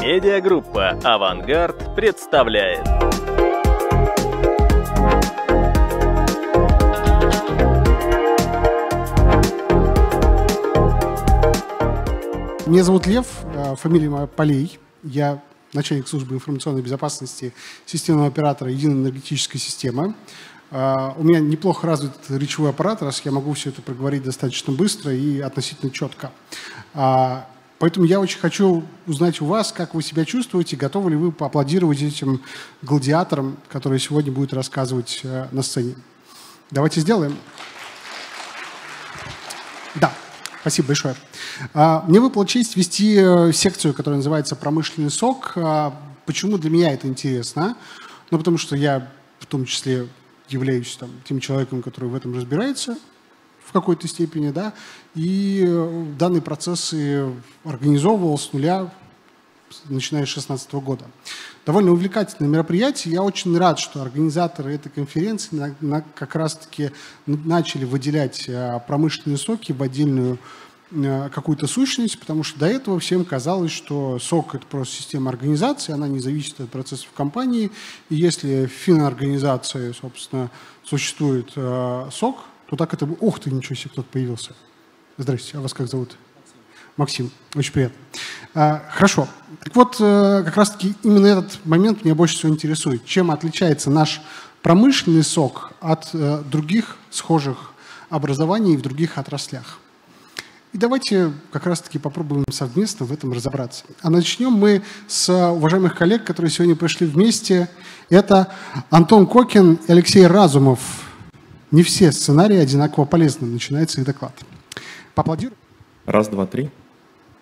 Медиагруппа «Авангард» представляет. Меня зовут Лев, э, фамилия моя Полей. Я начальник службы информационной безопасности системного оператора единой энергетической системы. Э, у меня неплохо развит речевой аппарат, раз я могу все это проговорить достаточно быстро и относительно четко. А, поэтому я очень хочу узнать у вас, как вы себя чувствуете, готовы ли вы поаплодировать этим гладиаторам, которые сегодня будут рассказывать э, на сцене. Давайте сделаем. Да. Спасибо большое. А, мне выпала честь вести э, секцию, которая называется «Промышленный сок». А, почему для меня это интересно? Ну, потому что я в том числе являюсь там, тем человеком, который в этом разбирается в какой-то степени, да, и э, данные процессы организовывал с нуля, начиная с 2016 года. Довольно увлекательное мероприятие. Я очень рад, что организаторы этой конференции на, на, как раз-таки начали выделять а, промышленные соки в отдельную а, какую-то сущность, потому что до этого всем казалось, что сок – это просто система организации, она не зависит от процессов компании, и если в финорганизации, собственно, существует э, сок, то так это... Ух ты, ничего себе, кто-то появился. Здрасте, а вас как зовут? Максим, очень приятно. А, хорошо. Так вот, э, как раз-таки именно этот момент меня больше всего интересует. Чем отличается наш промышленный сок от э, других схожих образований в других отраслях? И давайте как раз-таки попробуем совместно в этом разобраться. А начнем мы с уважаемых коллег, которые сегодня пришли вместе. Это Антон Кокин и Алексей Разумов. Не все сценарии одинаково полезны. Начинается их доклад. Поаплодируем. Раз, два, три.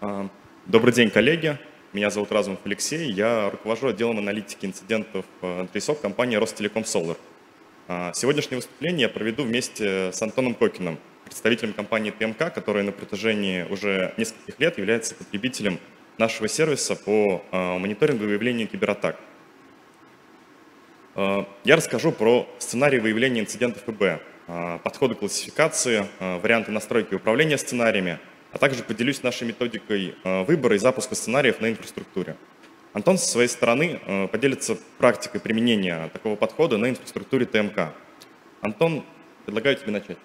А, добрый день, коллеги. Меня зовут Разумов Алексей. Я руковожу отделом аналитики инцидентов внутри СОК компании Ростелеком Solar. А, сегодняшнее выступление я проведу вместе с Антоном Кокиным, представителем компании ТМК, которая на протяжении уже нескольких лет является потребителем нашего сервиса по а, мониторингу и выявлению кибератак. Я расскажу про сценарий выявления инцидентов ИБ, подходы классификации, варианты настройки управления сценариями – а также поделюсь нашей методикой э, выбора и запуска сценариев на инфраструктуре. Антон со своей стороны э, поделится практикой применения такого подхода на инфраструктуре ТМК. Антон, предлагаю тебе начать.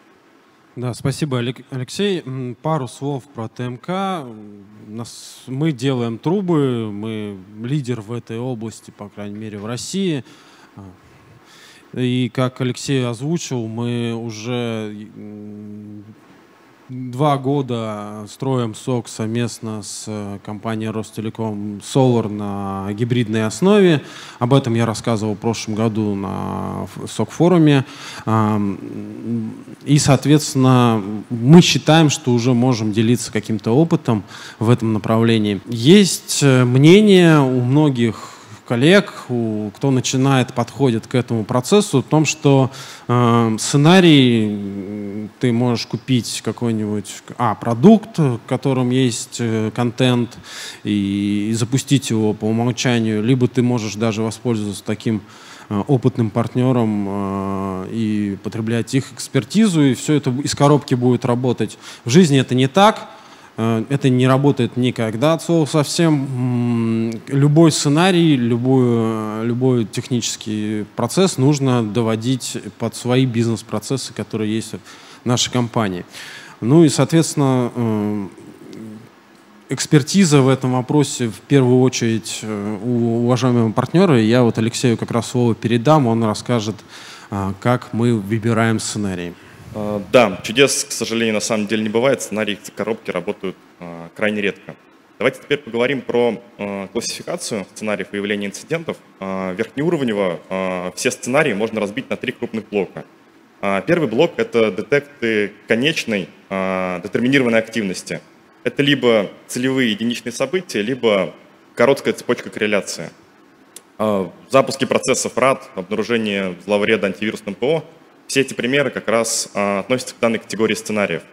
Да, спасибо, Алексей. Пару слов про ТМК. Нас, мы делаем трубы, мы лидер в этой области, по крайней мере, в России. И как Алексей озвучил, мы уже два года строим СОК совместно с э, компанией Ростелеком Solar на гибридной основе. Об этом я рассказывал в прошлом году на СОК-форуме. И, соответственно, мы считаем, что уже можем делиться каким-то опытом в этом направлении. Есть э, мнение у многих коллег, у, кто начинает, подходит к этому процессу, в том, что э, сценарий ты можешь купить какой-нибудь а, продукт, в котором есть э, контент, и, и запустить его по умолчанию, либо ты можешь даже воспользоваться таким э, опытным партнером э, и потреблять их экспертизу, и все это из коробки будет работать. В жизни это не так. Э, это не работает никогда от слова совсем. Любой сценарий, любой, любой технический процесс нужно доводить под свои бизнес-процессы, которые есть в нашей компании. Ну и, соответственно, э, экспертиза в этом вопросе в первую очередь э, у уважаемого партнера. Я вот Алексею как раз слово передам, он расскажет, как мы выбираем сценарий. А, да, чудес, к сожалению, на самом деле не бывает. Сценарии коробки работают а, крайне редко. Давайте теперь поговорим про а, классификацию сценариев выявления инцидентов. Верхнеуровнево все сценарии можно разбить на три крупных блока. Первый блок – это детекты конечной детерминированной активности. Это либо целевые единичные события, либо короткая цепочка корреляции. Запуски процессов RAD, обнаружение зловреда антивирусным ПО – все эти примеры как раз а, относятся к данной категории сценариев.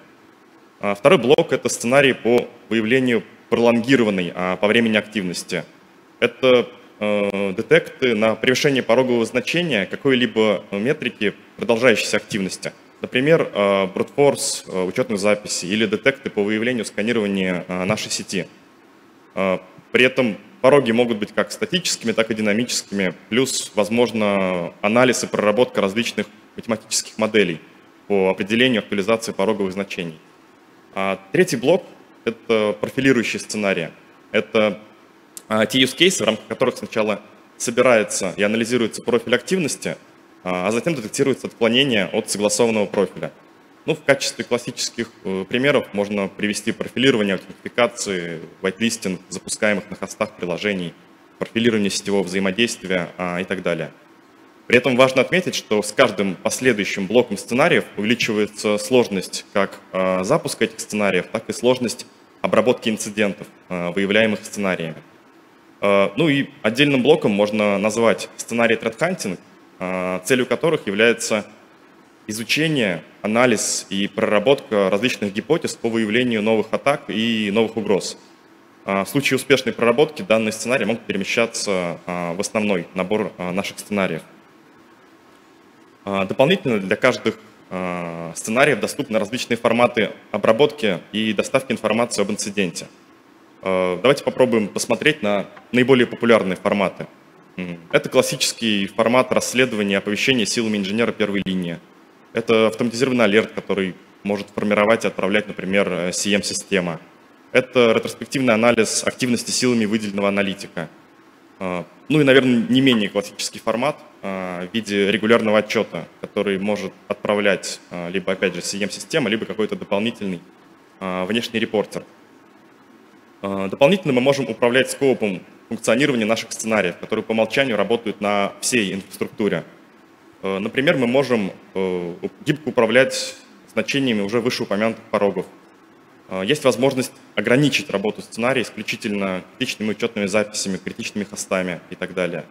А, второй блок – это сценарий по выявлению пролонгированной а, по времени активности. Это детекты на превышение порогового значения какой-либо метрики продолжающейся активности. Например, force учетных записей или детекты по выявлению сканирования нашей сети. При этом Пороги могут быть как статическими, так и динамическими, плюс, возможно, анализ и проработка различных математических моделей по определению актуализации пороговых значений. А третий блок — это профилирующие сценарии. Это а, те use cases, в рамках которых сначала собирается и анализируется профиль активности, а, а затем детектируется отклонение от согласованного профиля. Ну, в качестве классических э, примеров можно привести профилирование аутентификации, whitelisting запускаемых на хостах приложений, профилирование сетевого взаимодействия а, и так далее. При этом важно отметить, что с каждым последующим блоком сценариев увеличивается сложность как а, запуска этих сценариев, так и сложность обработки инцидентов, а, выявляемых сценариями. А, ну и отдельным блоком можно назвать сценарий threat hunting, целью которых является изучение, анализ и проработка различных гипотез по выявлению новых атак и новых угроз. В случае успешной проработки данные сценарии могут перемещаться в основной набор наших сценариев. Дополнительно для каждых сценариев доступны различные форматы обработки и доставки информации об инциденте. Давайте попробуем посмотреть на наиболее популярные форматы. Это классический формат расследования и оповещения силами инженера первой линии – это автоматизированный алерт, который может формировать и отправлять, например, CM-система. Это ретроспективный анализ активности силами выделенного аналитика. А, ну и, наверное, не менее классический формат а, в виде регулярного отчета, который может отправлять а, либо, опять же, CM-система, либо какой-то дополнительный внешний репортер. Дополнительно мы можем управлять скопом функционирования наших сценариев, которые по умолчанию работают на всей инфраструктуре. Например, мы можем э, гибко управлять значениями уже вышеупомянутых порогов. Э, есть возможность ограничить работу сценария исключительно критичными учетными записями, критичными хостами и так далее.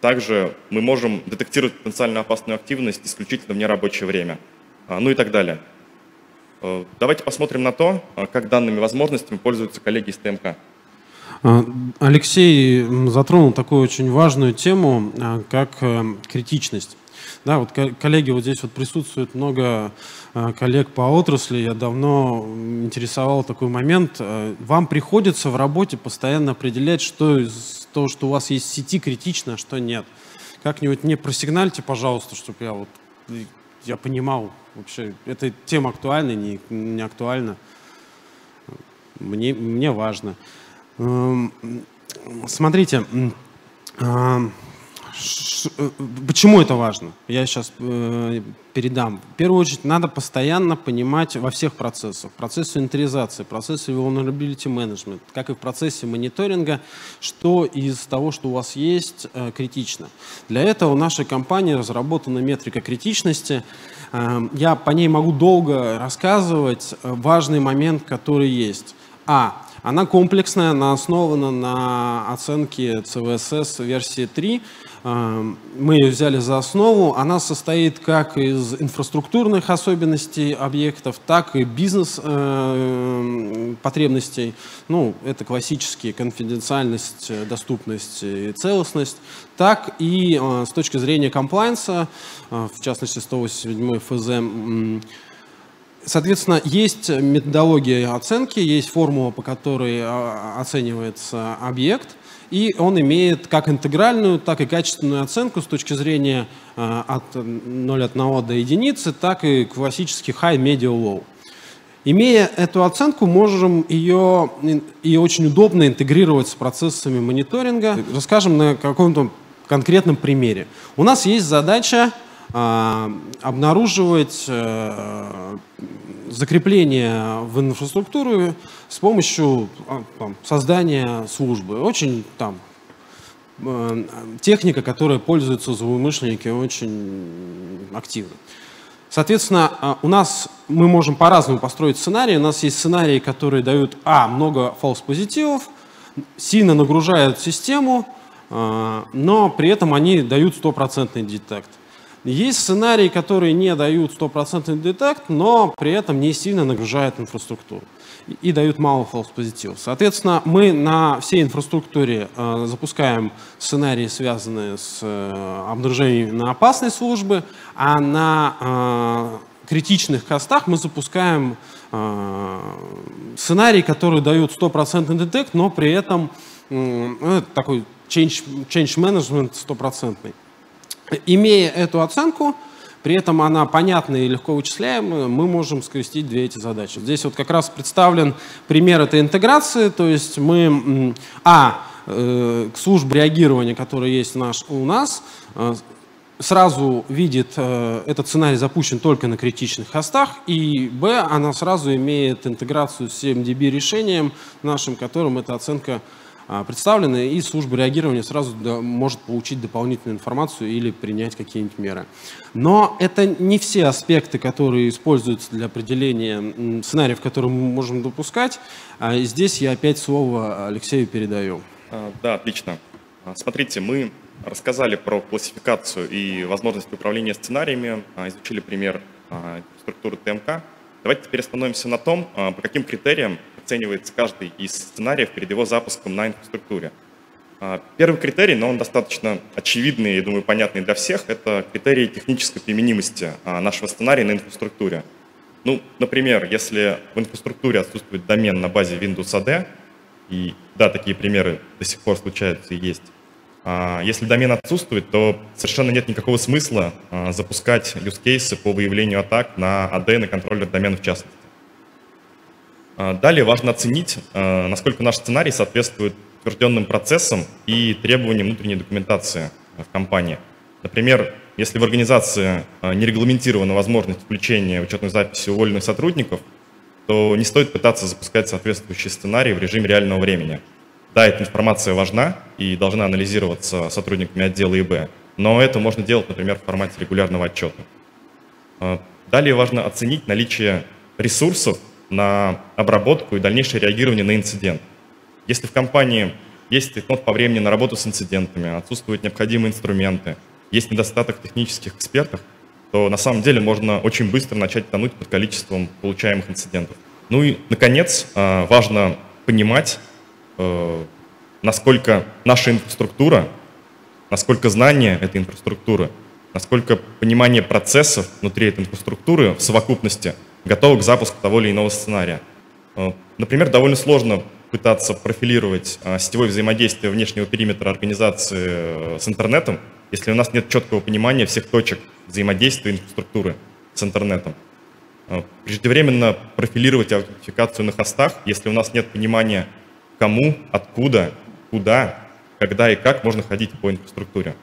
Также мы можем детектировать потенциально опасную активность исключительно в нерабочее время, ну и так далее. Давайте посмотрим на то, как данными возможностями пользуются коллеги из ТМК. Алексей затронул такую очень важную тему, как э, критичность. Да, вот коллеги, вот здесь вот присутствует много а, коллег по отрасли. Я давно интересовал такой момент. Вам приходится в работе постоянно определять, что из того, что у вас есть сети, критично, а что нет. Как-нибудь мне просигнальте, пожалуйста, чтобы я вот я понимал вообще, эта тема актуальна, не, не актуальна. Мне, мне важно. Эм, смотрите, э, Почему это важно? Я сейчас э, передам. В первую очередь, надо постоянно понимать во всех процессах. Процессе инвентаризации, процессе vulnerability management, как и в процессе мониторинга, что из того, что у вас есть, э, критично. Для этого в нашей компании разработана метрика критичности. Э, я по ней могу долго рассказывать. Важный момент, который есть. А. Она комплексная, она основана на оценке CVSS версии 3. Эм, мы ее взяли за основу. Она состоит как из инфраструктурных особенностей объектов, так и бизнес-потребностей. Э, ну, это классические конфиденциальность, доступность и целостность. Так и э, с точки зрения комплайнса, э, в частности 187 ФЗ, Соответственно, есть методология оценки, есть формула, по которой а, оценивается объект, и он имеет как интегральную, так и качественную оценку с точки зрения а, от 0,1 до единицы, так и классический high, medium, low. Имея эту оценку, можем ее и очень удобно интегрировать с процессами мониторинга. Расскажем на каком-то конкретном примере. У нас есть задача обнаруживать э, закрепление в инфраструктуру с помощью а, там, создания службы. Очень там э, техника, которая пользуется злоумышленники очень активно. Соответственно, а, у нас мы можем по-разному построить сценарии. У нас есть сценарии, которые дают, а, много фалс-позитивов, сильно нагружают систему, но при этом они дают стопроцентный детект. Есть сценарии, которые не дают стопроцентный детект, но при этом не сильно нагружают инфраструктуру и дают мало false позитивов. Соответственно, мы на всей инфраструктуре э, запускаем сценарии, связанные с э, обнаружением на опасной службы, а на э, критичных костах мы запускаем э, сценарий, который дает стопроцентный детект, но при этом э, такой change, change management стопроцентный. Имея эту оценку, при этом она понятная и легко вычисляемая, мы можем скрестить две эти задачи. Здесь вот как раз представлен пример этой интеграции, то есть мы, а, э, служба реагирования, которая есть наш, у нас, э, сразу видит, э, этот сценарий запущен только на критичных хостах, и б, она сразу имеет интеграцию с CMDB решением нашим, которым эта оценка представлены, и служба реагирования сразу может получить дополнительную информацию или принять какие-нибудь меры. Но это не все аспекты, которые используются для определения сценариев, которые мы можем допускать. А здесь я опять слово Алексею передаю. А, да, отлично. Смотрите, мы рассказали про классификацию и возможности управления сценариями, изучили пример структуры ТМК. Давайте теперь остановимся на том, по каким критериям оценивается каждый из сценариев перед его запуском на инфраструктуре. А, первый критерий, но он достаточно очевидный и, думаю, понятный для всех, это критерий технической применимости а, нашего сценария на инфраструктуре. Ну, например, если в инфраструктуре отсутствует домен на базе Windows AD, и да, такие примеры до сих пор случаются и есть, а, если домен отсутствует, то совершенно нет никакого смысла запускать use cases по выявлению атак на AD на контроллер домена в частности. А, далее важно оценить, а, насколько наш сценарий соответствует утвержденным процессам и требованиям внутренней документации в компании. Например, если в организации а, не регламентирована возможность включения учетной записи уволенных сотрудников, то не стоит пытаться запускать соответствующий сценарий в режиме реального времени. Да, эта информация важна и должна анализироваться сотрудниками отдела ИБ, но это можно делать, например, в формате регулярного отчета. Далее важно оценить наличие ресурсов на обработку и дальнейшее реагирование на инцидент. Если в компании есть нот по времени на работу с инцидентами, отсутствуют необходимые инструменты, есть недостаток технических экспертов, то на самом деле можно очень быстро начать тонуть под количеством получаемых инцидентов. Ну и, наконец, а, важно понимать, э, насколько наша инфраструктура, насколько знание этой инфраструктуры, насколько понимание процессов внутри этой инфраструктуры в совокупности – готовы к запуску того или иного сценария. Э, например, довольно сложно пытаться профилировать э, сетевое взаимодействие внешнего периметра организации э, с интернетом, если у нас нет четкого понимания всех точек взаимодействия инфраструктуры с интернетом. Преждевременно профилировать аутентификацию на хостах, если у нас нет понимания, кому, откуда, куда, когда и как можно ходить по инфраструктуре.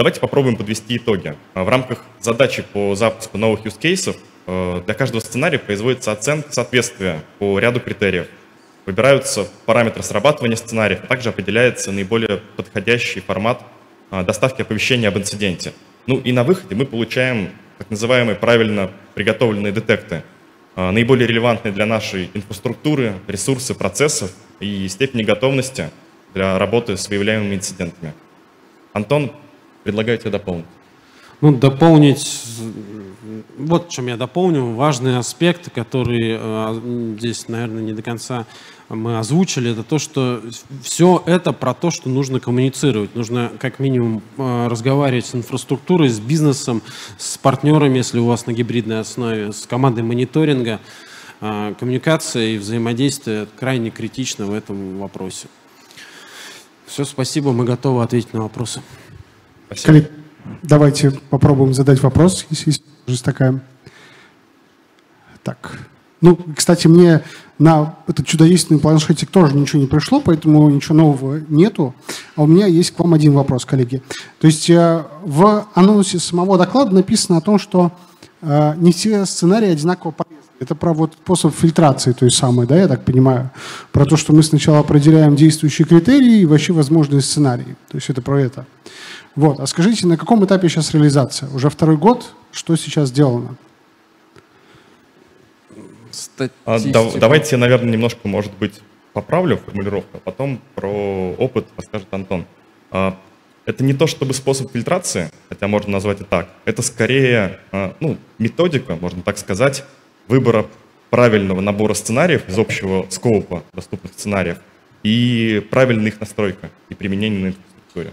Давайте попробуем подвести итоги. В рамках задачи по запуску новых use cases э, для каждого сценария производится оценка соответствия по ряду критериев. Выбираются параметры срабатывания сценариев, а также определяется наиболее подходящий формат э, доставки оповещения об инциденте. Ну и на выходе мы получаем так называемые правильно приготовленные детекты, наиболее релевантные для нашей инфраструктуры, ресурсы, процессов и степени готовности для работы с выявляемыми инцидентами. Антон, Предлагаю тебе дополнить. Ну, дополнить, вот чем я дополню, важный аспект, который э, здесь, наверное, не до конца мы озвучили, это то, что все это про то, что нужно коммуницировать. Нужно как минимум э, разговаривать с инфраструктурой, с бизнесом, с партнерами, если у вас на гибридной основе, с командой мониторинга. Э, коммуникация и взаимодействие крайне критично в этом вопросе. Все, спасибо, мы готовы ответить на вопросы. Спасибо. давайте попробуем задать вопрос, если есть такая. Так. Ну, кстати, мне на этот чудодейственный планшетик тоже ничего не пришло, поэтому ничего нового нету. А у меня есть к вам один вопрос, коллеги. То есть э, в анонсе самого доклада написано о том, что э, не все сценарии одинаково полезны. Это про вот способ фильтрации той самой, да, я так понимаю. Про то, что мы сначала определяем действующие критерии и вообще возможные сценарии. То есть это про это. Вот. А скажите, на каком этапе сейчас реализация? Уже второй год? Что сейчас сделано? А, да, давайте я, наверное, немножко, может быть, поправлю формулировку, а потом про опыт расскажет Антон. А, это не то чтобы способ фильтрации, хотя можно назвать и так. Это скорее а, ну, методика, можно так сказать, выбора правильного набора сценариев из общего скопа доступных сценариев и правильная их настройка и применение на инфраструктуре.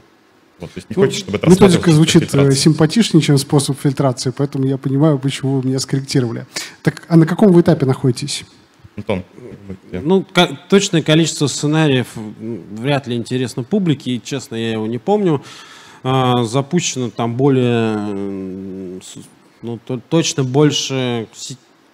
Вот, то есть не хочешь, чтобы это Методика звучит э, симпатичнее, чем способ фильтрации, поэтому я понимаю, почему вы меня скорректировали. Так, а на каком вы этапе находитесь? Антон. Ну, точное количество сценариев вряд ли интересно публике, и, честно, я его не помню. А, запущено там более, ну, точно больше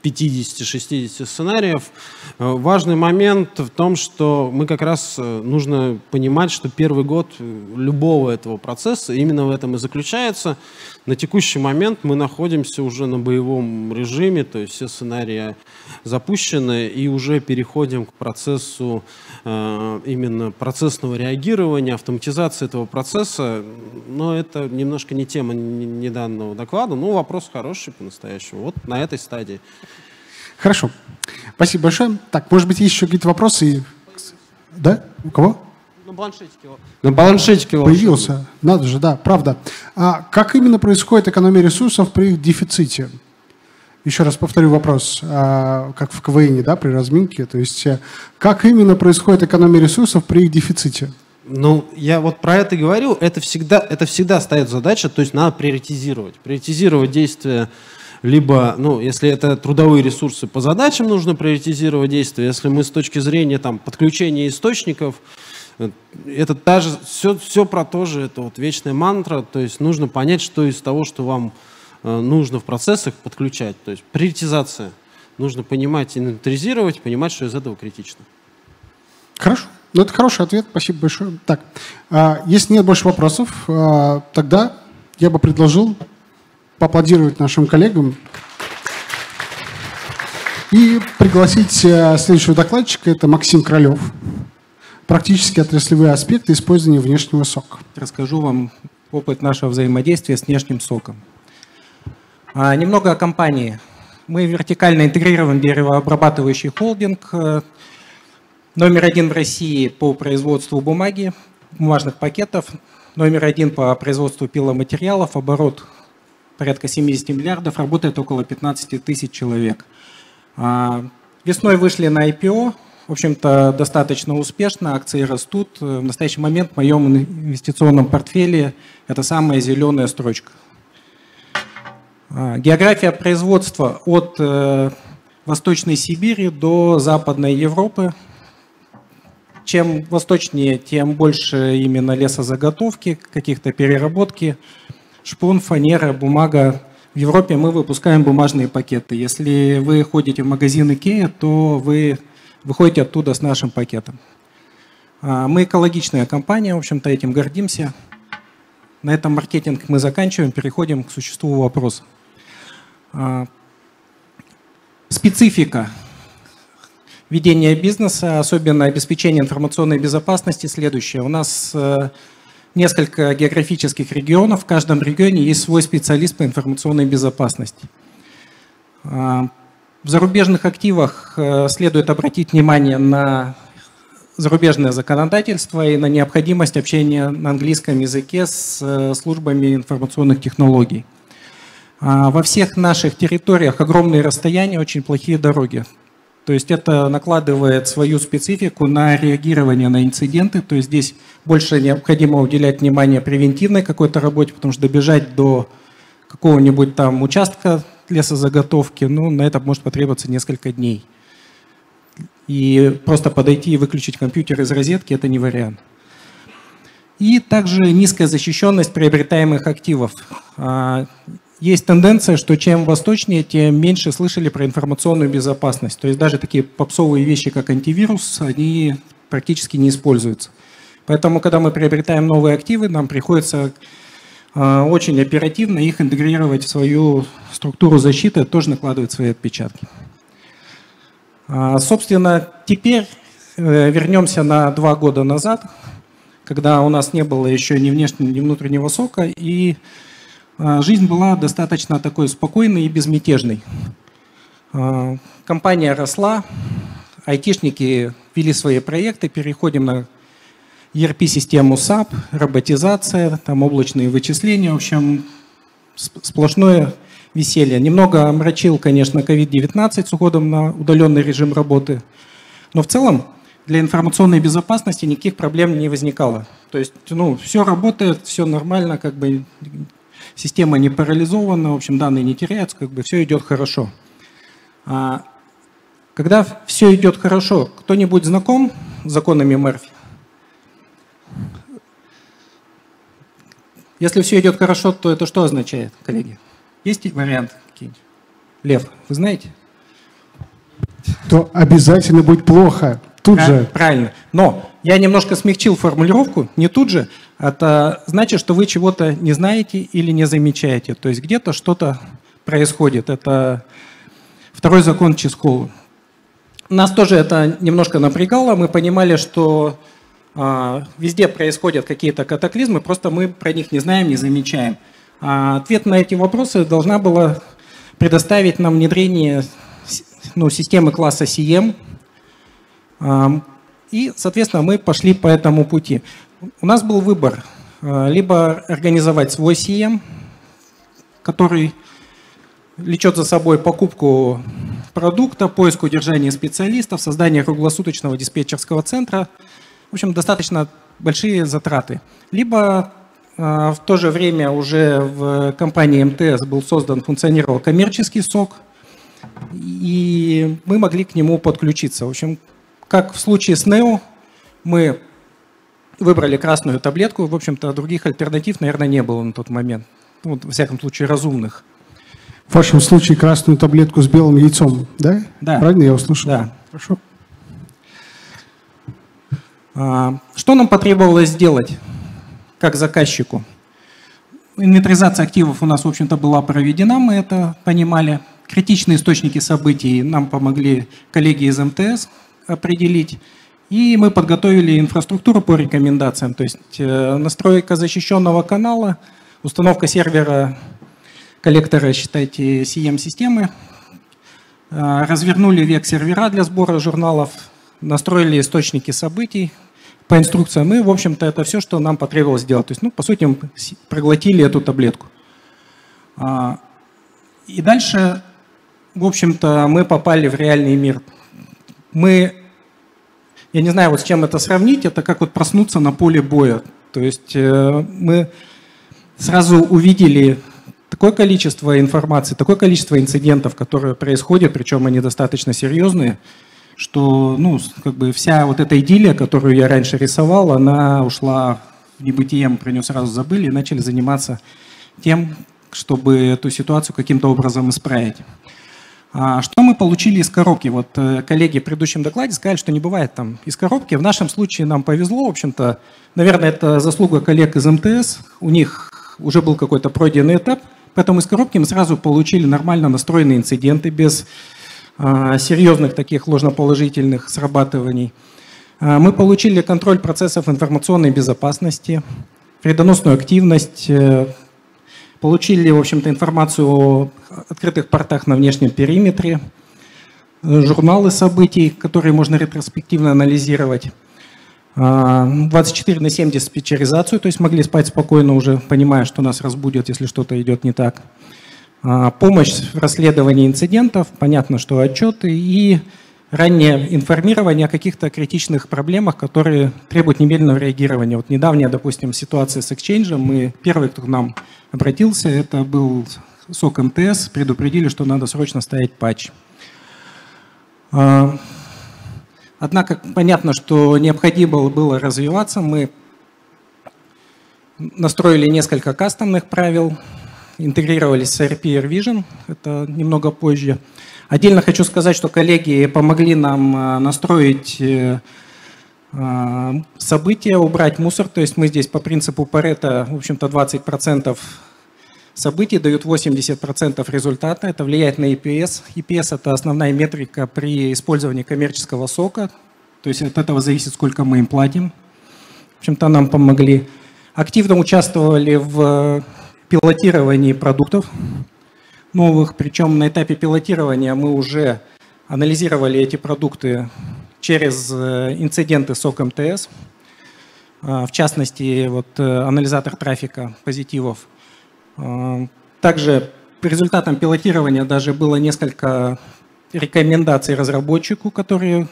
50-60 сценариев. Э, важный момент в том, что мы как раз э, нужно понимать, что первый год любого этого процесса именно в этом и заключается. На текущий момент мы находимся уже на боевом режиме, то есть все сценарии запущены, и уже переходим к процессу э, именно процессного реагирования, автоматизации этого процесса. Но это немножко не тема не данного доклада, но вопрос хороший по-настоящему. Вот на этой стадии. Хорошо. Спасибо большое. Так, может быть, есть еще какие-то вопросы? Да? У кого? На планшетике. На планшетике Появился. Надо же, да, правда. А как именно происходит экономия ресурсов при их дефиците? Еще раз повторю вопрос, а, как в КВН, да, при разминке. То есть, э, как именно происходит экономия ресурсов при их дефиците? Ну, я вот про это говорю, это всегда, это всегда стоит задача, то есть надо приоритизировать. Приоритизировать действия либо, ну, если это трудовые ресурсы по задачам, нужно приоритизировать действия. Если мы с точки зрения там, подключения источников, э, это даже все, все про то же, это вот вечная мантра, то есть нужно понять, что из того, что вам нужно в процессах подключать. То есть приоритизация. Нужно понимать, инвентаризировать, понимать, что из этого критично. Хорошо. Ну, это хороший ответ. Спасибо большое. Так, а, если нет больше вопросов, а, тогда я бы предложил поаплодировать нашим коллегам и пригласить э, следующего докладчика. Это Максим Королев. Практически отраслевые аспекты использования внешнего сока. Расскажу вам опыт нашего взаимодействия с внешним соком. А, немного о компании. Мы вертикально интегрирован деревообрабатывающий холдинг, э, номер один в России по производству бумаги, бумажных пакетов, номер один по производству пиломатериалов, оборот порядка 70 миллиардов, работает около 15 тысяч человек. А, весной вышли на IPO, в общем-то, достаточно успешно, акции растут. В настоящий момент в моем инвестиционном портфеле это самая зеленая строчка. А, география производства от э, Восточной Сибири до Западной Европы. Чем восточнее, тем больше именно лесозаготовки, каких-то переработки шпун, фанера, бумага. В Европе мы выпускаем бумажные пакеты. Если вы ходите в магазин Ikea, то вы выходите оттуда с нашим пакетом. А, мы экологичная компания, в общем-то, этим гордимся. На этом маркетинг мы заканчиваем, переходим к существу вопроса. А, специфика ведения бизнеса, особенно обеспечение информационной безопасности, следующее. У нас э, несколько географических регионов. В каждом регионе есть свой специалист по информационной безопасности. А, в зарубежных активах э, следует обратить внимание на зарубежное законодательство и на необходимость общения на английском языке с э, службами информационных технологий. А, во всех наших территориях огромные расстояния, очень плохие дороги. То есть это накладывает свою специфику на реагирование на инциденты. То есть здесь больше необходимо уделять внимание превентивной какой-то работе, потому что добежать до какого-нибудь там участка лесозаготовки, ну, на это может потребоваться несколько дней. И просто подойти и выключить компьютер из розетки – это не вариант. И также низкая защищенность приобретаемых активов. Есть тенденция, что чем восточнее, тем меньше слышали про информационную безопасность. То есть даже такие попсовые вещи, как антивирус, они практически не используются. Поэтому, когда мы приобретаем новые активы, нам приходится э, очень оперативно их интегрировать в свою структуру защиты, тоже накладывает свои отпечатки. А, собственно, теперь э, вернемся на два года назад, когда у нас не было еще ни внешнего, ни внутреннего сока, и жизнь была достаточно такой спокойной и безмятежной. А, компания росла, айтишники вели свои проекты, переходим на ERP-систему SAP, роботизация, там облачные вычисления, в общем, сплошное веселье. Немного омрачил, конечно, COVID-19 с уходом на удаленный режим работы, но в целом для информационной безопасности никаких проблем не возникало. То есть, ну, все работает, все нормально, как бы система не парализована, в общем, данные не теряются, как бы все идет хорошо. А когда все идет хорошо, кто-нибудь знаком с законами Мерфи? Если все идет хорошо, то это что означает, коллеги? Есть вариант какие-нибудь? Лев, вы знаете? То обязательно будет плохо. Тут же. Правильно. Но я немножко смягчил формулировку, не тут же. Это значит, что вы чего-то не знаете или не замечаете. То есть где-то что-то происходит. Это второй закон Ческова. Нас тоже это немножко напрягало. Мы понимали, что а, везде происходят какие-то катаклизмы, просто мы про них не знаем, не замечаем. А ответ на эти вопросы должна была предоставить нам внедрение ну, системы класса CM. И, соответственно, мы пошли по этому пути. У нас был выбор. А, либо организовать свой CM, который влечет за собой покупку продукта, поиск удержания специалистов, создание круглосуточного диспетчерского центра – в общем, достаточно большие затраты. Либо а, в то же время уже в компании МТС был создан, функционировал коммерческий сок, и мы могли к нему подключиться. В общем, как в случае с Neo, мы выбрали красную таблетку. В общем-то, других альтернатив, наверное, не было на тот момент. Ну, во всяком случае, разумных. В вашем случае красную таблетку с белым яйцом, да? Да. Правильно я услышал? Да. Хорошо. А, что нам потребовалось сделать как заказчику? Инвентаризация активов у нас, в общем-то, была проведена, мы это понимали. Критичные источники событий нам помогли коллеги из МТС определить. И мы подготовили инфраструктуру по рекомендациям, то есть э, настройка защищенного канала, установка сервера коллектора, считайте, CM-системы, э, развернули век сервера для сбора журналов, настроили источники событий по инструкциям. И, в общем-то, это все, что нам потребовалось сделать. То есть, ну, по сути, мы проглотили эту таблетку. А, и дальше, в общем-то, мы попали в реальный мир. Мы, я не знаю, вот с чем это сравнить, это как вот проснуться на поле боя. То есть э, мы сразу увидели такое количество информации, такое количество инцидентов, которые происходят, причем они достаточно серьезные, что ну, как бы вся вот эта идиллия, которую я раньше рисовал, она ушла в небытие, мы про нее сразу забыли и начали заниматься тем, чтобы эту ситуацию каким-то образом исправить. А что мы получили из коробки? Вот э, коллеги в предыдущем докладе сказали, что не бывает там из коробки. В нашем случае нам повезло, в общем-то, наверное, это заслуга коллег из МТС. У них уже был какой-то пройденный этап, поэтому из коробки мы сразу получили нормально настроенные инциденты без а, серьезных таких ложноположительных срабатываний. А, мы получили контроль процессов информационной безопасности, вредоносную активность, э, получили, в общем-то, информацию о открытых портах на внешнем периметре, журналы событий, которые можно ретроспективно анализировать, 24 а, на 7 диспетчеризацию, то есть могли спать спокойно уже, понимая, что нас разбудят, если что-то идет не так. А, помощь в расследовании инцидентов, понятно, что отчеты и раннее информирование о каких-то критичных проблемах, которые требуют немедленного реагирования. Вот недавняя, допустим, ситуация с Exchange, мы первый, кто к нам обратился, это был СОК МТС, предупредили, что надо срочно ставить патч. А, однако понятно, что необходимо было развиваться. Мы настроили несколько кастомных правил, интегрировались с RP Air это немного позже. Отдельно хочу сказать, что коллеги помогли нам э, настроить э, э, события, убрать мусор. То есть мы здесь по принципу Парета, в общем-то, 20% событий дают 80% результата. Это влияет на EPS. EPS – это основная метрика при использовании коммерческого сока. То есть от этого зависит, сколько мы им платим. В общем-то, нам помогли. Активно участвовали в пилотировании продуктов новых, причем на этапе пилотирования мы уже анализировали эти продукты через э, инциденты СОК МТС, а, в частности, вот э, анализатор трафика позитивов. Также по результатам пилотирования даже было несколько рекомендаций разработчику, которые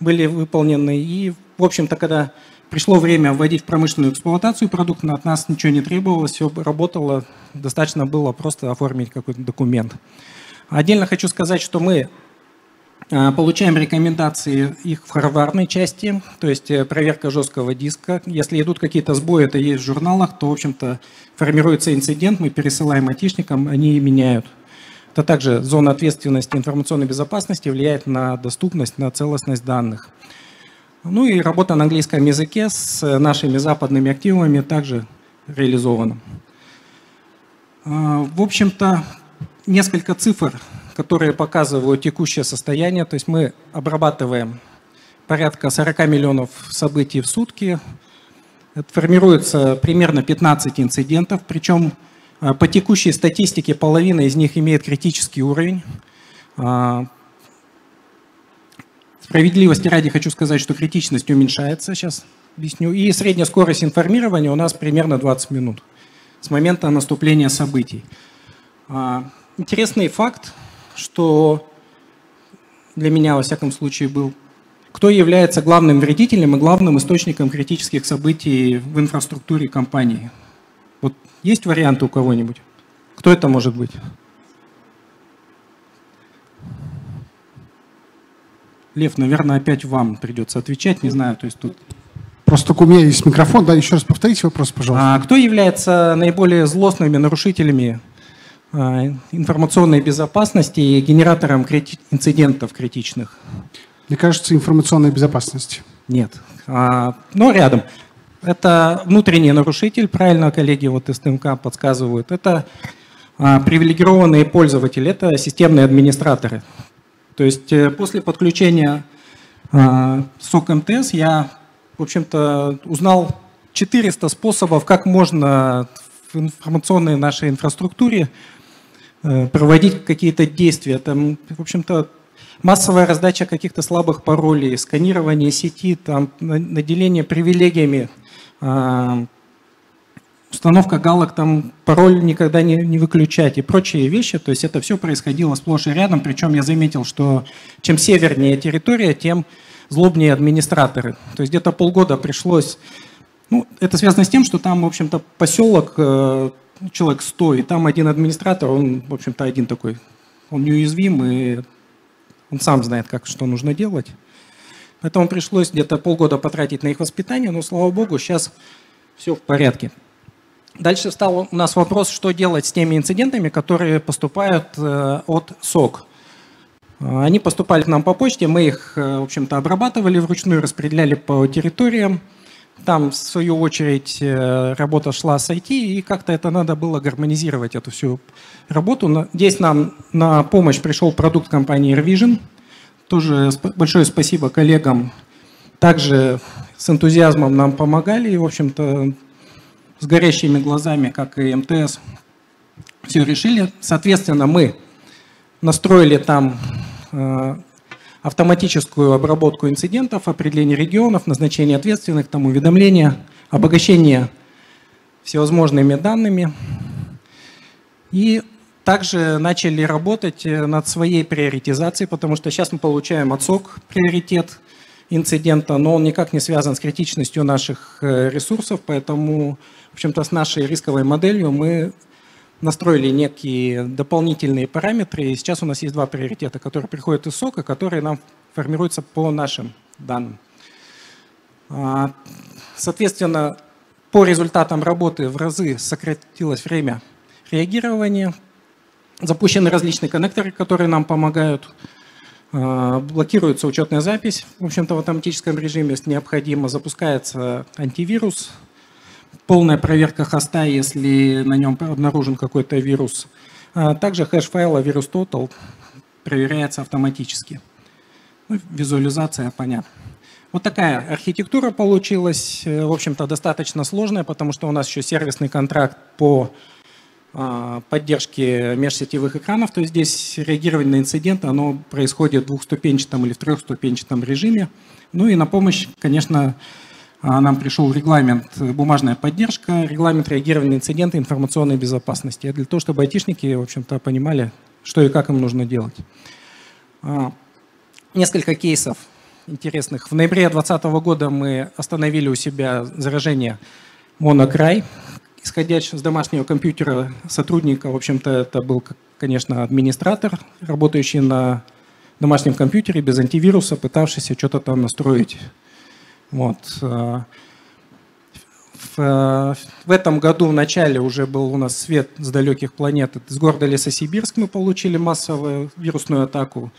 были выполнены. И, в общем-то, когда пришло время вводить в промышленную эксплуатацию продукт, от нас ничего не требовалось, все работало, достаточно было просто оформить какой-то документ. Отдельно хочу сказать, что мы а, получаем рекомендации их в хардварной части, то есть э, проверка жесткого диска. Если идут какие-то сбои, это есть в журналах, то, в общем-то, формируется инцидент, мы пересылаем айтишникам, они меняют. Это также зона ответственности информационной безопасности влияет на доступность, на целостность данных. Ну и работа на английском языке с нашими западными активами также реализована. А, в общем-то, несколько цифр которые показывают текущее состояние. То есть мы обрабатываем порядка 40 миллионов событий в сутки. Формируется примерно 15 инцидентов, причем а, по текущей статистике половина из них имеет критический уровень. Справедливости ради хочу сказать, что критичность уменьшается, сейчас объясню. И средняя скорость информирования у нас примерно 20 минут с момента наступления событий. А, интересный факт, что для меня, во всяком случае, был, кто является главным вредителем и главным источником критических событий в инфраструктуре компании. Вот есть варианты у кого-нибудь? Кто это может быть? Лев, наверное, опять вам придется отвечать, не знаю, то есть тут... Просто только у меня есть микрофон, да, еще раз повторите вопрос, пожалуйста. А кто является наиболее злостными нарушителями а, информационной безопасности и генератором крити- инцидентов критичных? Мне кажется, информационная безопасность. Нет. А, но рядом. Это внутренний нарушитель, правильно коллеги вот из ТМК подсказывают. Это а, привилегированные пользователи, это системные администраторы. То есть э, после подключения а, СОК МТС я, в общем-то, узнал 400 способов, как можно в информационной нашей инфраструктуре Э, проводить какие-то действия. Там, в общем-то, массовая раздача каких-то слабых паролей, сканирование сети, там, наделение привилегиями, установка галок, там пароль никогда не, не выключать и прочие вещи. То есть это все происходило сплошь и рядом. Причем я заметил, что чем севернее территория, тем злобнее администраторы. То есть где-то полгода пришлось... Ну, это связано с тем, что там, в общем-то, поселок э, человек 100, и там один администратор, он, в общем-то, один такой, он неуязвим, и он сам знает, как, что нужно делать. Поэтому пришлось где-то полгода потратить на их воспитание, но, слава богу, сейчас все в порядке. Дальше стал у нас вопрос, что делать с теми инцидентами, которые поступают э, от СОК. Они поступали к нам по почте, мы их, э, в общем-то, обрабатывали вручную, распределяли по территориям. Там, в свою очередь, э, работа шла с IT, и как-то это надо было гармонизировать, эту всю работу. Здесь нам на помощь пришел продукт компании AirVision. Тоже большое спасибо коллегам. Также с энтузиазмом нам помогали, и, в общем-то, с горящими глазами, как и МТС, все решили. Соответственно, мы настроили там э, автоматическую обработку инцидентов, определение регионов, назначение ответственных, там уведомления, обогащение всевозможными данными. И также начали работать э, над своей приоритизацией, потому что сейчас мы получаем отсок приоритет инцидента, но он никак не связан с критичностью наших э, ресурсов, поэтому, в общем-то, с нашей рисковой моделью мы настроили некие дополнительные параметры, и сейчас у нас есть два приоритета, которые приходят из сока, которые нам формируются по нашим данным. А, соответственно, по результатам работы в разы сократилось время реагирования, запущены различные коннекторы, которые нам помогают, а, блокируется учетная запись, в общем-то, в автоматическом режиме, если необходимо, запускается антивирус, полная проверка хоста, если на нем обнаружен какой-то вирус. А также хэш файла VirusTotal проверяется автоматически. Ну, визуализация понятна. Вот такая архитектура получилась, э, в общем-то, достаточно сложная, потому что у нас еще сервисный контракт по а, поддержке межсетевых экранов, то есть здесь реагирование на инциденты, оно происходит в двухступенчатом или в трехступенчатом режиме. Ну и на помощь, конечно, нам пришел регламент э, «Бумажная поддержка», регламент реагирования на инциденты информационной безопасности. Для того, чтобы айтишники, в общем-то, понимали, что и как им нужно делать. А, несколько кейсов интересных. В ноябре 2020 года мы остановили у себя заражение монокрай, исходящий с домашнего компьютера сотрудника. В общем-то, это был, конечно, администратор, работающий на домашнем компьютере без антивируса, пытавшийся что-то там настроить. Вот. Э, в, э, в этом году в начале уже был у нас свет с далеких планет. С города Лесосибирск мы получили массовую вирусную атаку.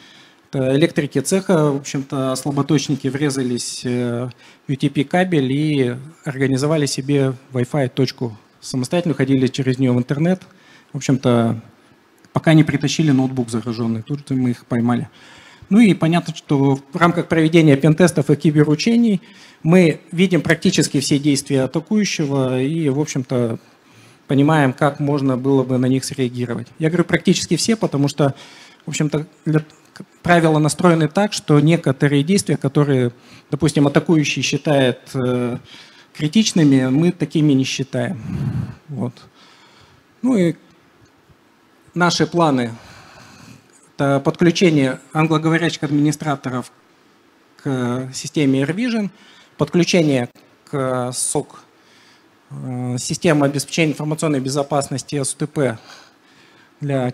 Электрики цеха, в общем-то, слаботочники врезались в UTP кабель и организовали себе Wi-Fi точку. Самостоятельно ходили через нее в интернет. В общем-то, пока не притащили ноутбук зараженный. Тут мы их поймали. Ну и понятно, что в рамках проведения пентестов и киберучений мы видим практически все действия атакующего и, в общем-то, понимаем, как можно было бы на них среагировать. Я говорю практически все, потому что, в общем-то, правила настроены так, что некоторые действия, которые, допустим, атакующий считает э, критичными, мы такими не считаем. Вот. Ну и наши планы это подключение англоговорящих администраторов к системе AirVision, подключение к SOC, э, системы обеспечения информационной безопасности СУТП для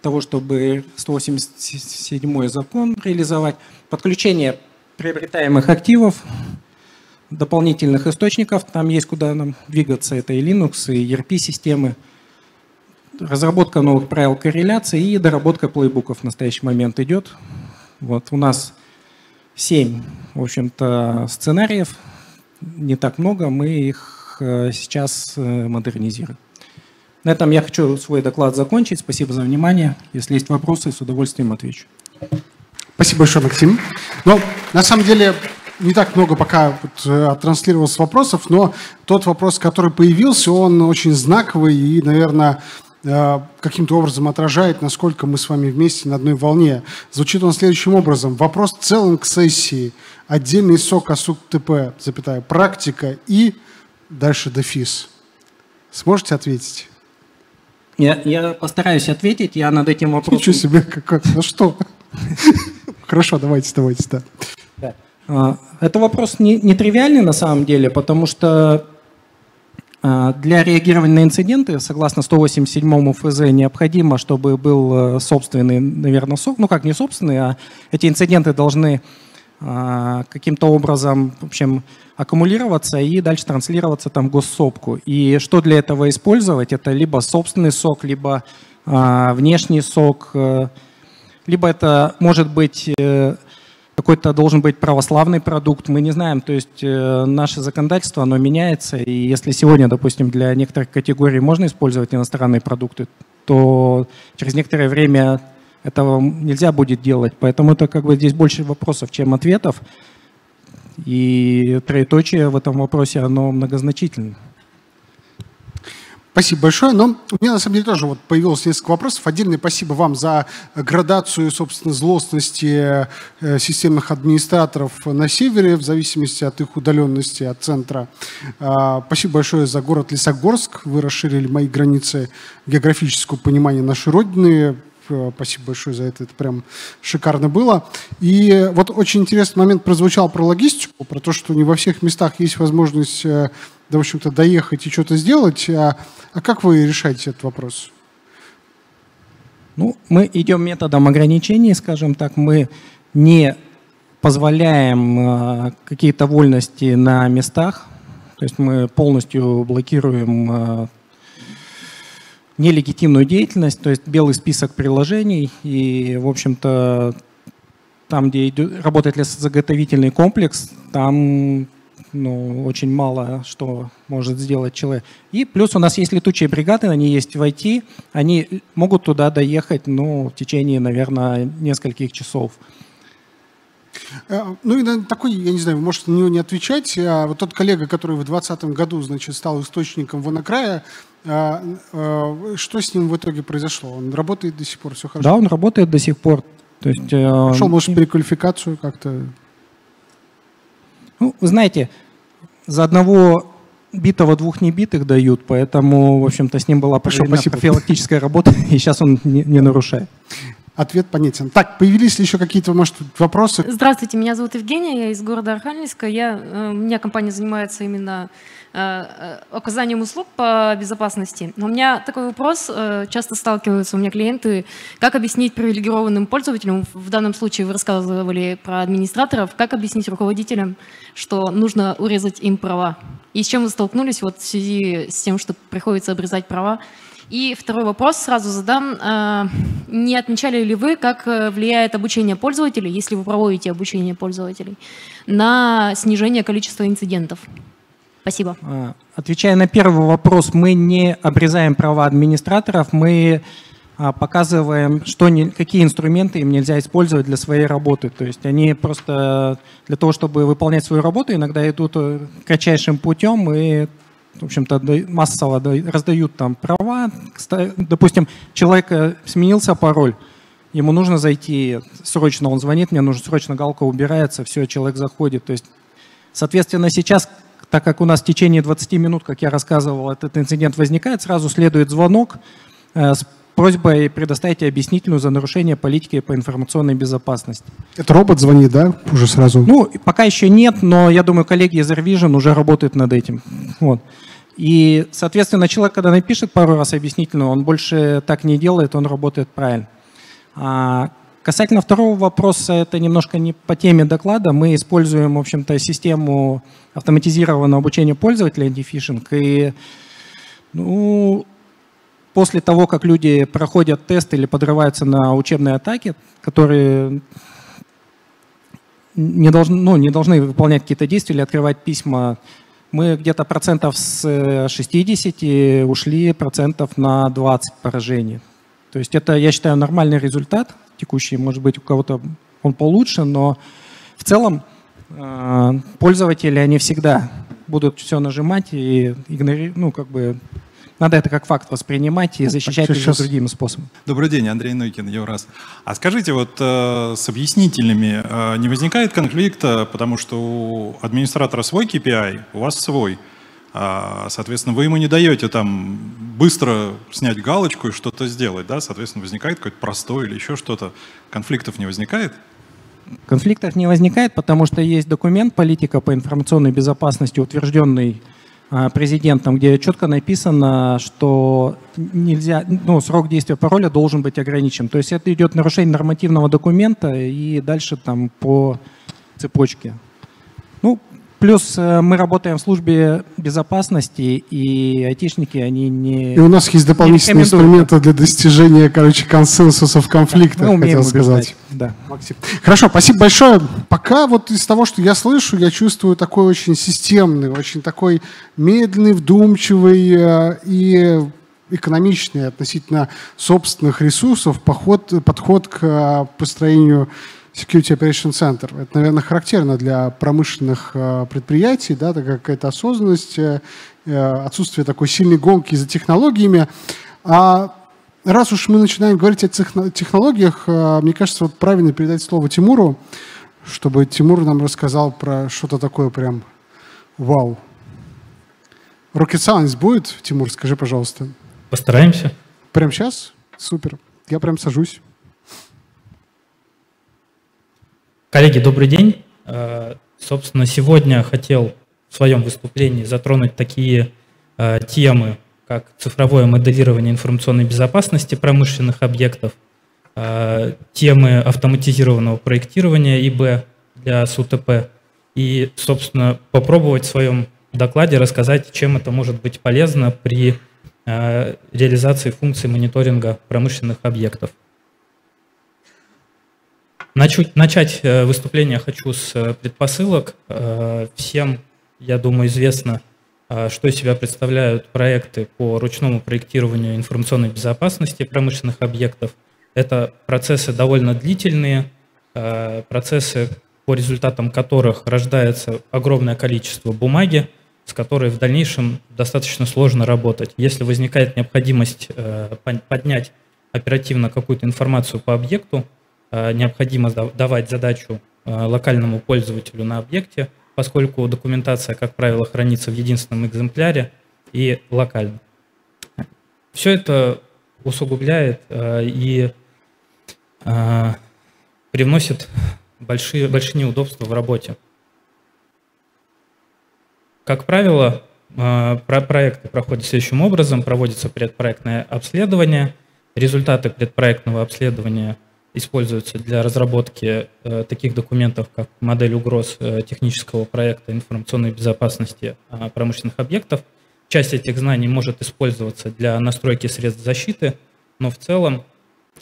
того, чтобы 187 закон реализовать, подключение приобретаемых активов, дополнительных источников, там есть куда нам двигаться, это и Linux, и ERP-системы, разработка новых правил корреляции и доработка плейбуков в настоящий момент идет. Вот у нас 7, в общем-то, сценариев, не так много, мы их э, сейчас э, модернизируем. На этом я хочу свой доклад закончить. Спасибо за внимание. Если есть вопросы, с удовольствием отвечу. Спасибо большое, Максим. Ну, на самом деле, не так много пока вот, э, оттранслировалось вопросов, но тот вопрос, который появился, он очень знаковый и, наверное, каким-то образом отражает, насколько мы с вами вместе на одной волне. Звучит он следующим образом. Вопрос в целом к сессии. Отдельный сок АСУК ТП, запятая, практика и дальше дефис. Сможете ответить? Я, я постараюсь ответить, я над этим вопросом... Ничего себе, какой, ну что? Хорошо, давайте, давайте, да. А, это вопрос не, не тривиальный на самом деле, потому что для реагирования на инциденты, согласно 187 ФЗ, необходимо, чтобы был э, собственный, наверное, сок, ну как не собственный, а эти инциденты должны а, каким-то образом, в общем, аккумулироваться и дальше транслироваться там госсопку. И что для этого использовать? Это либо собственный сок, либо а, внешний сок, э, либо это может быть э, какой-то должен быть православный продукт, мы не знаем. То есть э, наше законодательство, оно меняется, и если сегодня, допустим, для некоторых категорий можно использовать иностранные продукты, то через некоторое время этого нельзя будет делать. Поэтому это как бы здесь больше вопросов, чем ответов. И троеточие в этом вопросе, оно многозначительно. Спасибо большое. Но у меня на самом деле тоже вот появилось несколько вопросов. Отдельное спасибо вам за градацию, собственно, злостности э, системных администраторов на севере, в зависимости от их удаленности от центра. А, спасибо большое за город Лесогорск. Вы расширили мои границы географического понимания нашей Родины. Э, спасибо большое за это. Это прям шикарно было. И вот очень интересный момент прозвучал про логистику, про то, что не во всех местах есть возможность, э, да, в общем-то, доехать и что-то сделать. А, а как вы решаете этот вопрос? Ну, мы идем методом ограничений, скажем так. Мы не позволяем э, какие-то вольности на местах. То есть мы полностью блокируем нелегитимную деятельность, то есть белый список приложений, и, в общем-то, там, где идет, работает лесозаготовительный комплекс, там ну, очень мало что может сделать человек. И плюс у нас есть летучие бригады, они есть в IT, они могут туда доехать ну, в течение, наверное, нескольких часов. Э, ну и такой, я не знаю, вы можете на него не отвечать. А вот тот коллега, который в 2020 году, значит, стал источником вонокрая, а, а, что с ним в итоге произошло? Он работает до сих пор, все хорошо? Да, он работает до сих пор. То есть, Пошел, э, может, переквалификацию как-то? Ну, вы знаете, за одного битого двух небитых дают, поэтому, в общем-то, с ним была проведена профилактическая работа, и сейчас он не, не нарушает. Ответ понятен. Так, появились ли еще какие-то, может, вопросы? Здравствуйте, меня зовут Евгения, я из города Архангельска. Я, э, у меня компания занимается именно э, э, оказанием услуг по безопасности. Но у меня такой вопрос, часто сталкиваются у меня клиенты, как объяснить привилегированным пользователям, в данном случае вы рассказывали про администраторов, как объяснить руководителям, что нужно урезать им права? И с чем вы столкнулись вот в связи с тем, что приходится обрезать права? И второй вопрос сразу задам. А, не отмечали ли вы, как э, влияет обучение пользователей, если вы проводите обучение пользователей, на снижение количества инцидентов? Спасибо. А, отвечая на первый вопрос, мы не обрезаем права администраторов, мы а, показываем, что не, какие инструменты им нельзя использовать для своей работы. То есть они просто для того, чтобы выполнять свою работу, иногда идут э, кратчайшим путем и в общем-то, массово раздают там права. Допустим, человек сменился пароль, ему нужно зайти срочно, он звонит, мне нужно срочно, галка убирается, все, человек заходит. То есть, соответственно, сейчас, так как у нас в течение 20 минут, как я рассказывал, этот инцидент возникает, сразу следует звонок э, с просьбой предоставить объяснительную за нарушение политики по информационной безопасности. Это робот звонит, да, уже сразу? Ну, пока еще нет, но я думаю, коллеги из AirVision уже работают над этим. Вот. И, соответственно, человек, когда напишет пару раз объяснительную, он больше так не делает, он работает правильно. А касательно второго вопроса, это немножко не по теме доклада. Мы используем, в общем-то, систему автоматизированного обучения пользователя антифишинг. И ну, после того, как люди проходят тест или подрываются на учебные атаки, которые не должны, ну, не должны выполнять какие-то действия или открывать письма мы где-то процентов с 60 э, ушли процентов на 20 поражений. То есть это, я считаю, нормальный результат текущий. Может быть, у кого-то он получше, но в целом э, пользователи, они всегда будут все нажимать и игнорировать, ну, как бы надо это как факт воспринимать и ну, защищать его другим способом. Добрый день, Андрей Нойкин, Евраз. А скажите, вот э, с объяснительными э, не возникает конфликта, потому что у администратора свой KPI, у вас свой. А, соответственно, вы ему не даете там быстро снять галочку и что-то сделать, да? Соответственно, возникает какой-то простой или еще что-то. Конфликтов не возникает? Конфликтов не возникает, потому что есть документ «Политика по информационной безопасности», утвержденный президентом, где четко написано, что нельзя, ну, срок действия пароля должен быть ограничен. То есть это идет нарушение нормативного документа и дальше там по цепочке. Плюс э, мы работаем в службе безопасности, и айтишники, они не И у нас есть дополнительные инструменты для достижения, короче, консенсуса в конфликтах, мы хотел сказать. Да. Максим. Хорошо, спасибо большое. Пока вот из того, что я слышу, я чувствую такой очень системный, очень такой медленный, вдумчивый э, и экономичный относительно собственных ресурсов подход, подход к э, построению Security Operation Center. Это, наверное, характерно для промышленных э, предприятий, да, такая какая-то осознанность, э, э, отсутствие такой сильной гонки за технологиями. А раз уж мы начинаем говорить о технологиях, мне кажется, вот правильно передать слово Тимуру, чтобы Тимур нам рассказал про что-то такое прям вау. Rocket Science будет, Тимур, скажи, пожалуйста. Постараемся. Прямо сейчас? Супер. Я прям сажусь. Коллеги, добрый день. Э, собственно, сегодня хотел в своем выступлении затронуть такие э, темы, как цифровое моделирование информационной безопасности промышленных объектов, э, темы автоматизированного проектирования ИБ для СУТП и, собственно, попробовать в своем докладе рассказать, чем это может быть полезно при реализации функций мониторинга промышленных объектов. Начать, э, выступление хочу с э, предпосылок. Э, всем, я думаю, известно, что из себя представляют проекты по ручному проектированию информационной безопасности промышленных объектов. Это процессы довольно длительные, процессы, по результатам которых рождается огромное количество бумаги, с которой в дальнейшем достаточно сложно работать. Если возникает необходимость поднять оперативно какую-то информацию по объекту, необходимо давать задачу э, локальному пользователю на объекте, поскольку документация, как правило, хранится в единственном экземпляре и локально. Все это усугубляет э, и привносит большие, большие неудобства в работе. Как правило, проекты проходят следующим образом. Проводится предпроектное обследование. Результаты предпроектного обследования используются для разработки э, таких документов, как модель угроз э, технического проекта информационной безопасности э, промышленных объектов. Часть этих знаний может использоваться для настройки средств защиты, но в целом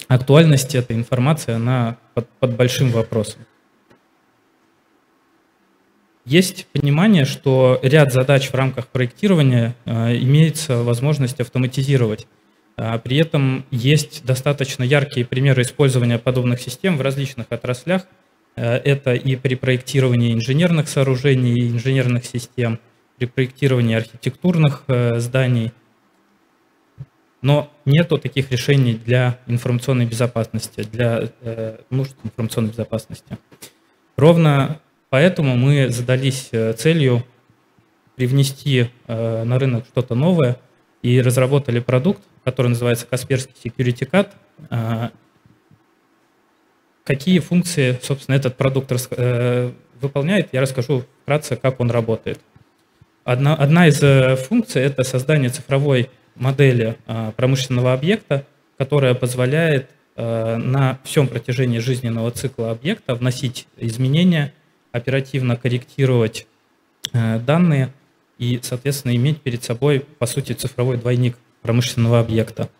актуальность этой информации она под, под большим вопросом. Есть понимание, что ряд задач в рамках проектирования э, имеется возможность автоматизировать. А при этом есть достаточно яркие примеры использования подобных систем в различных отраслях. Э, это и при проектировании инженерных сооружений, инженерных систем, при проектировании архитектурных э, зданий. Но нету таких решений для информационной безопасности, для нужд информационной безопасности. Ровно Поэтому мы задались э, целью привнести э, на рынок что-то новое и разработали продукт, который называется Касперский Security Card. А, какие функции, собственно, этот продукт э, выполняет, я расскажу вкратце, как он работает. Одна, одна из функций – это создание цифровой модели а, промышленного объекта, которая позволяет на всем протяжении жизненного цикла объекта вносить изменения – оперативно корректировать э, данные и, соответственно, иметь перед собой, по сути, цифровой двойник промышленного объекта.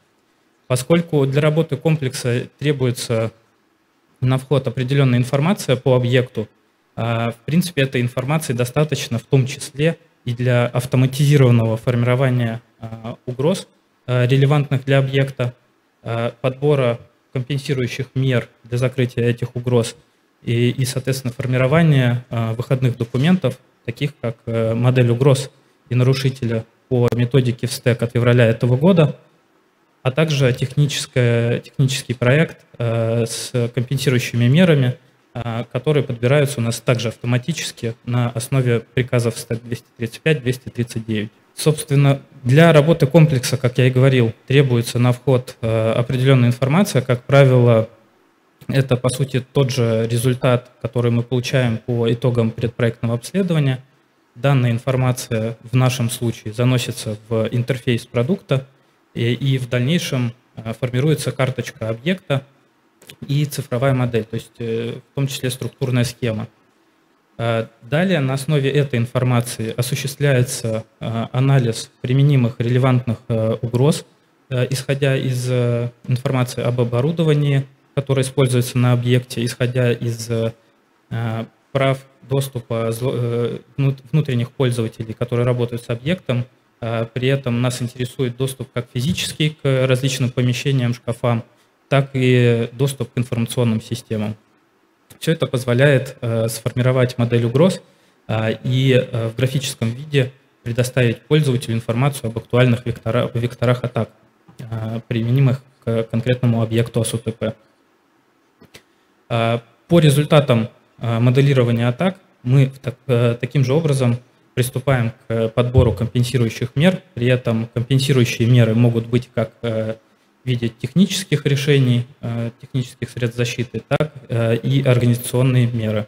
Поскольку для работы комплекса требуется на вход определенная информация по объекту, а, в принципе, этой информации достаточно в том числе и для автоматизированного формирования а, угроз, а, релевантных для объекта, подбора компенсирующих мер для закрытия этих угроз и, и соответственно, формирование а, выходных документов, таких как э, модель угроз и нарушителя по методике в стек от февраля этого года, а также технический проект э, с компенсирующими мерами, а, которые подбираются у нас также автоматически на основе приказов стек 235-239. Собственно, для работы комплекса, как я и говорил, требуется на вход э, определенная информация, как правило, это, по сути, тот же результат, который мы получаем по итогам предпроектного обследования. Данная информация в нашем случае заносится в интерфейс продукта, и, в дальнейшем э, формируется карточка объекта и цифровая модель, то есть э, в том числе структурная схема. Э, далее на основе этой информации осуществляется анализ применимых релевантных угроз, исходя из информации об оборудовании, который используется на объекте, исходя из прав доступа э, внутренних пользователей, которые работают с объектом. А при этом нас интересует доступ как физический к различным помещениям, шкафам, так и доступ к информационным системам. Все это позволяет э, сформировать модель угроз и в графическом виде предоставить пользователю информацию об актуальных векторах, векторах атак, применимых к конкретному объекту АСУТП. А, по результатам моделирования атак мы э, таким же образом приступаем к подбору компенсирующих мер. При этом компенсирующие меры могут быть как э, в виде технических решений, э, технических средств защиты, так и организационные меры.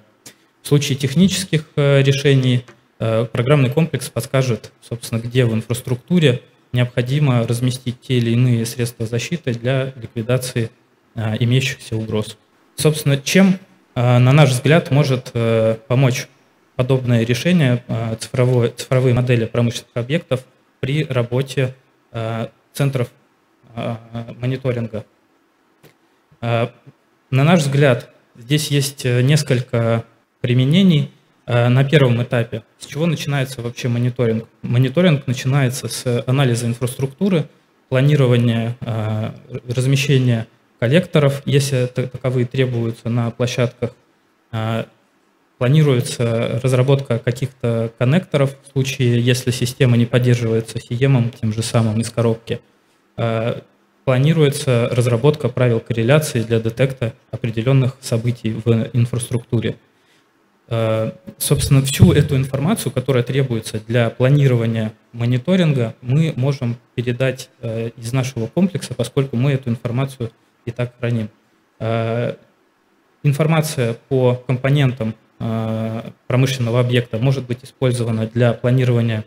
В случае технических решений программный комплекс подскажет, собственно, где в инфраструктуре необходимо разместить те или иные средства защиты для ликвидации имеющихся угроз. Собственно, чем, э, на наш взгляд, может э, помочь подобное решение э, цифровой, цифровые модели промышленных объектов при работе центров мониторинга? На наш взгляд, здесь есть несколько применений. На первом этапе, с чего начинается вообще мониторинг? Мониторинг начинается с анализа инфраструктуры, планирования размещения коллекторов, если таковые требуются на площадках. А, планируется разработка каких-то коннекторов в случае, если система не поддерживается SIEM, тем же самым из коробки. А, планируется разработка правил корреляции для детекта определенных событий в инфраструктуре. А, собственно, всю эту информацию, которая требуется для планирования мониторинга, мы можем передать из нашего комплекса, поскольку мы эту информацию и так храним. Информация по компонентам промышленного объекта может быть использована для планирования,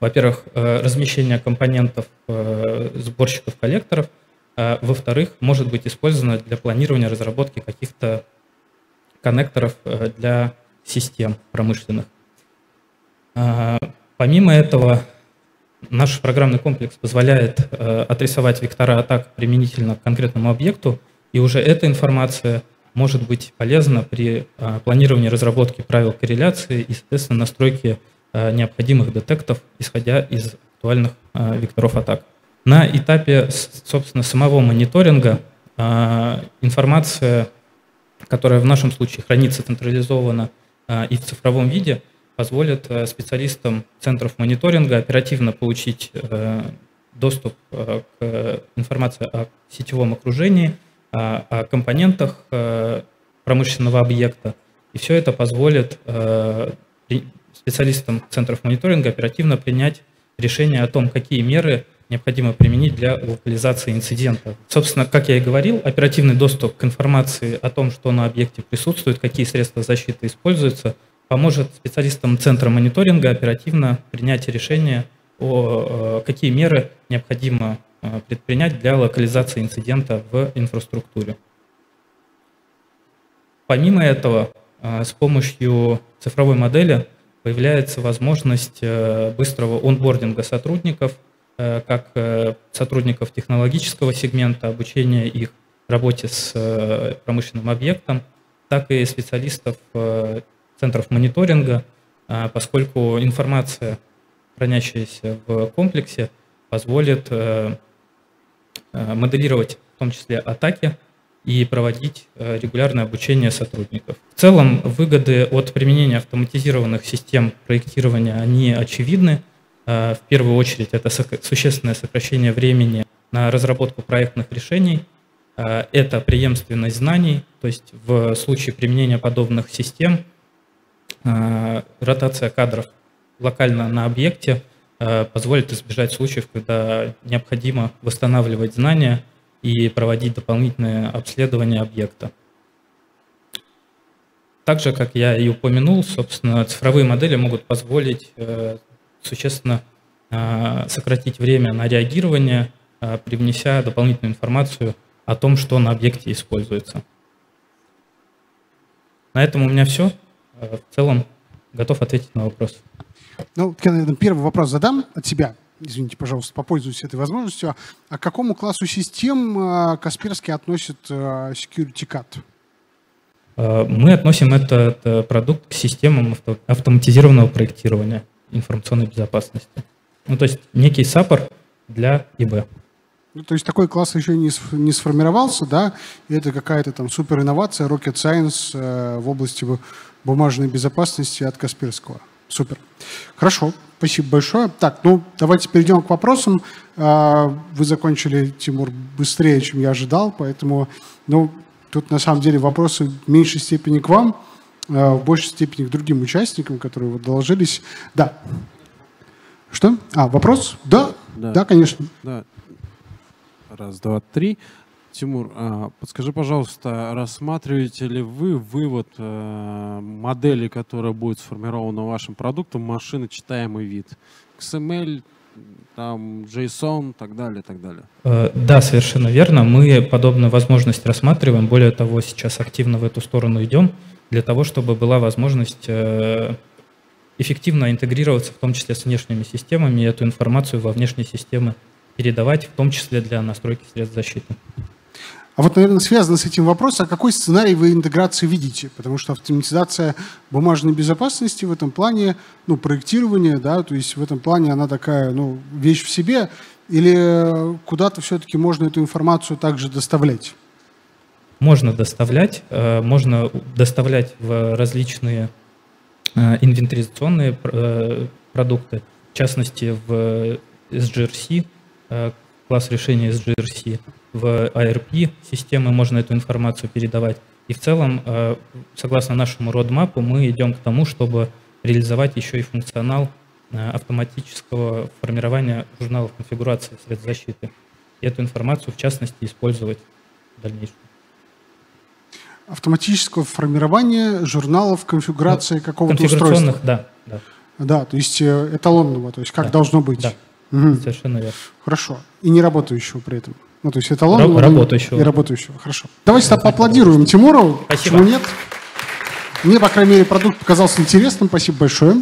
во-первых, размещения компонентов сборщиков-коллекторов, во-вторых, может быть использована для планирования разработки каких-то коннекторов для систем промышленных. Помимо этого, наш программный комплекс позволяет э, отрисовать вектора атак применительно к конкретному объекту, и уже эта информация может быть полезна при э, планировании разработки правил корреляции и, соответственно, настройке э, необходимых детектов, исходя из актуальных векторов атак. На этапе, собственно, самого мониторинга информация, которая в нашем случае хранится централизованно и в цифровом виде – позволит э, специалистам центров мониторинга оперативно получить э, доступ э, к информации о сетевом окружении, о компонентах промышленного объекта. И все это позволит специалистам центров мониторинга оперативно принять решение о том, какие меры необходимо применить для локализации инцидента. Собственно, как я и говорил, оперативный доступ к информации о том, что на объекте присутствует, какие средства защиты используются, поможет специалистам Центра мониторинга оперативно принять решение о э, какие меры необходимо э, предпринять для локализации инцидента в инфраструктуре. Помимо этого, э, с помощью цифровой модели появляется возможность быстрого онбординга сотрудников, как сотрудников технологического сегмента, обучения их работе с промышленным объектом, так и специалистов центров мониторинга, а, поскольку информация, хранящаяся в комплексе, позволит э, э, моделировать в том числе атаки и проводить э, регулярное обучение сотрудников. В целом выгоды от применения автоматизированных систем проектирования, они очевидны. В первую очередь это существенное сокращение времени на разработку проектных решений, это преемственность знаний, то есть в случае применения подобных систем – ротация кадров локально на объекте э, позволит избежать случаев, когда необходимо восстанавливать знания и проводить дополнительное обследование объекта. Также, как я и упомянул, собственно, цифровые модели могут позволить э, существенно сократить время на реагирование, привнеся дополнительную информацию о том, что на объекте используется. На этом у меня все. В целом готов ответить на вопрос. Ну, я, наверное, первый вопрос задам от себя. Извините, пожалуйста, попользуюсь этой возможностью. А к какому классу систем э, Касперский относит э, Security Cat? Мы относим этот продукт к системам автоматизированного проектирования информационной безопасности. Ну, то есть некий саппорт для ИБ. Ну, то есть такой класс еще не, не сформировался, да, и это какая-то там супер инновация, rocket science э, в области бумажной безопасности от Касперского. Супер. Хорошо, спасибо большое. Так, ну давайте перейдем к вопросам. А, вы закончили, Тимур, быстрее, чем я ожидал, поэтому, ну, тут на самом деле вопросы в меньшей степени к вам, а, в большей степени к другим участникам, которые вот доложились. Да. Что? А, вопрос? Да, да, да конечно. Да. Раз, два, три. Тимур, а, подскажи, пожалуйста, рассматриваете ли вы вывод э, модели, которая будет сформирована вашим продуктом, машины читаемый вид? XML, там, JSON, так далее, так далее. Э, да, совершенно верно. Мы подобную возможность рассматриваем. Более того, сейчас активно в эту сторону идем, для того, чтобы была возможность э, эффективно интегрироваться, в том числе с внешними системами, и эту информацию во внешние системы передавать, в том числе для настройки средств защиты. А вот, наверное, связано с этим вопрос, а какой сценарий вы интеграции видите? Потому что автоматизация бумажной безопасности в этом плане, ну, проектирование, да, то есть в этом плане она такая, ну, вещь в себе, или куда-то все-таки можно эту информацию также доставлять? Можно доставлять, э, можно доставлять в различные э, инвентаризационные э, продукты, в частности в SGRC, класс решения SGRC, в ARP системы можно эту информацию передавать. И в целом, э, согласно нашему родмапу, мы идем к тому, чтобы реализовать еще и функционал э, автоматического формирования журналов конфигурации средств защиты. И эту информацию, в частности, использовать в дальнейшем. автоматического формирования журналов, конфигурации какого-то устройства. Конфигурационных, да, да, Да, то есть э, эталонного, то есть как Да. должно быть. да, Мгм. совершенно верно. Хорошо. И не работающего при этом. Ну, то есть эталонного Ра- и- работающего. и работающего. Хорошо. Давайте тогда поаплодируем Тимуру. Спасибо. Почему нет? Мне, по крайней мере, продукт показался интересным. Спасибо большое.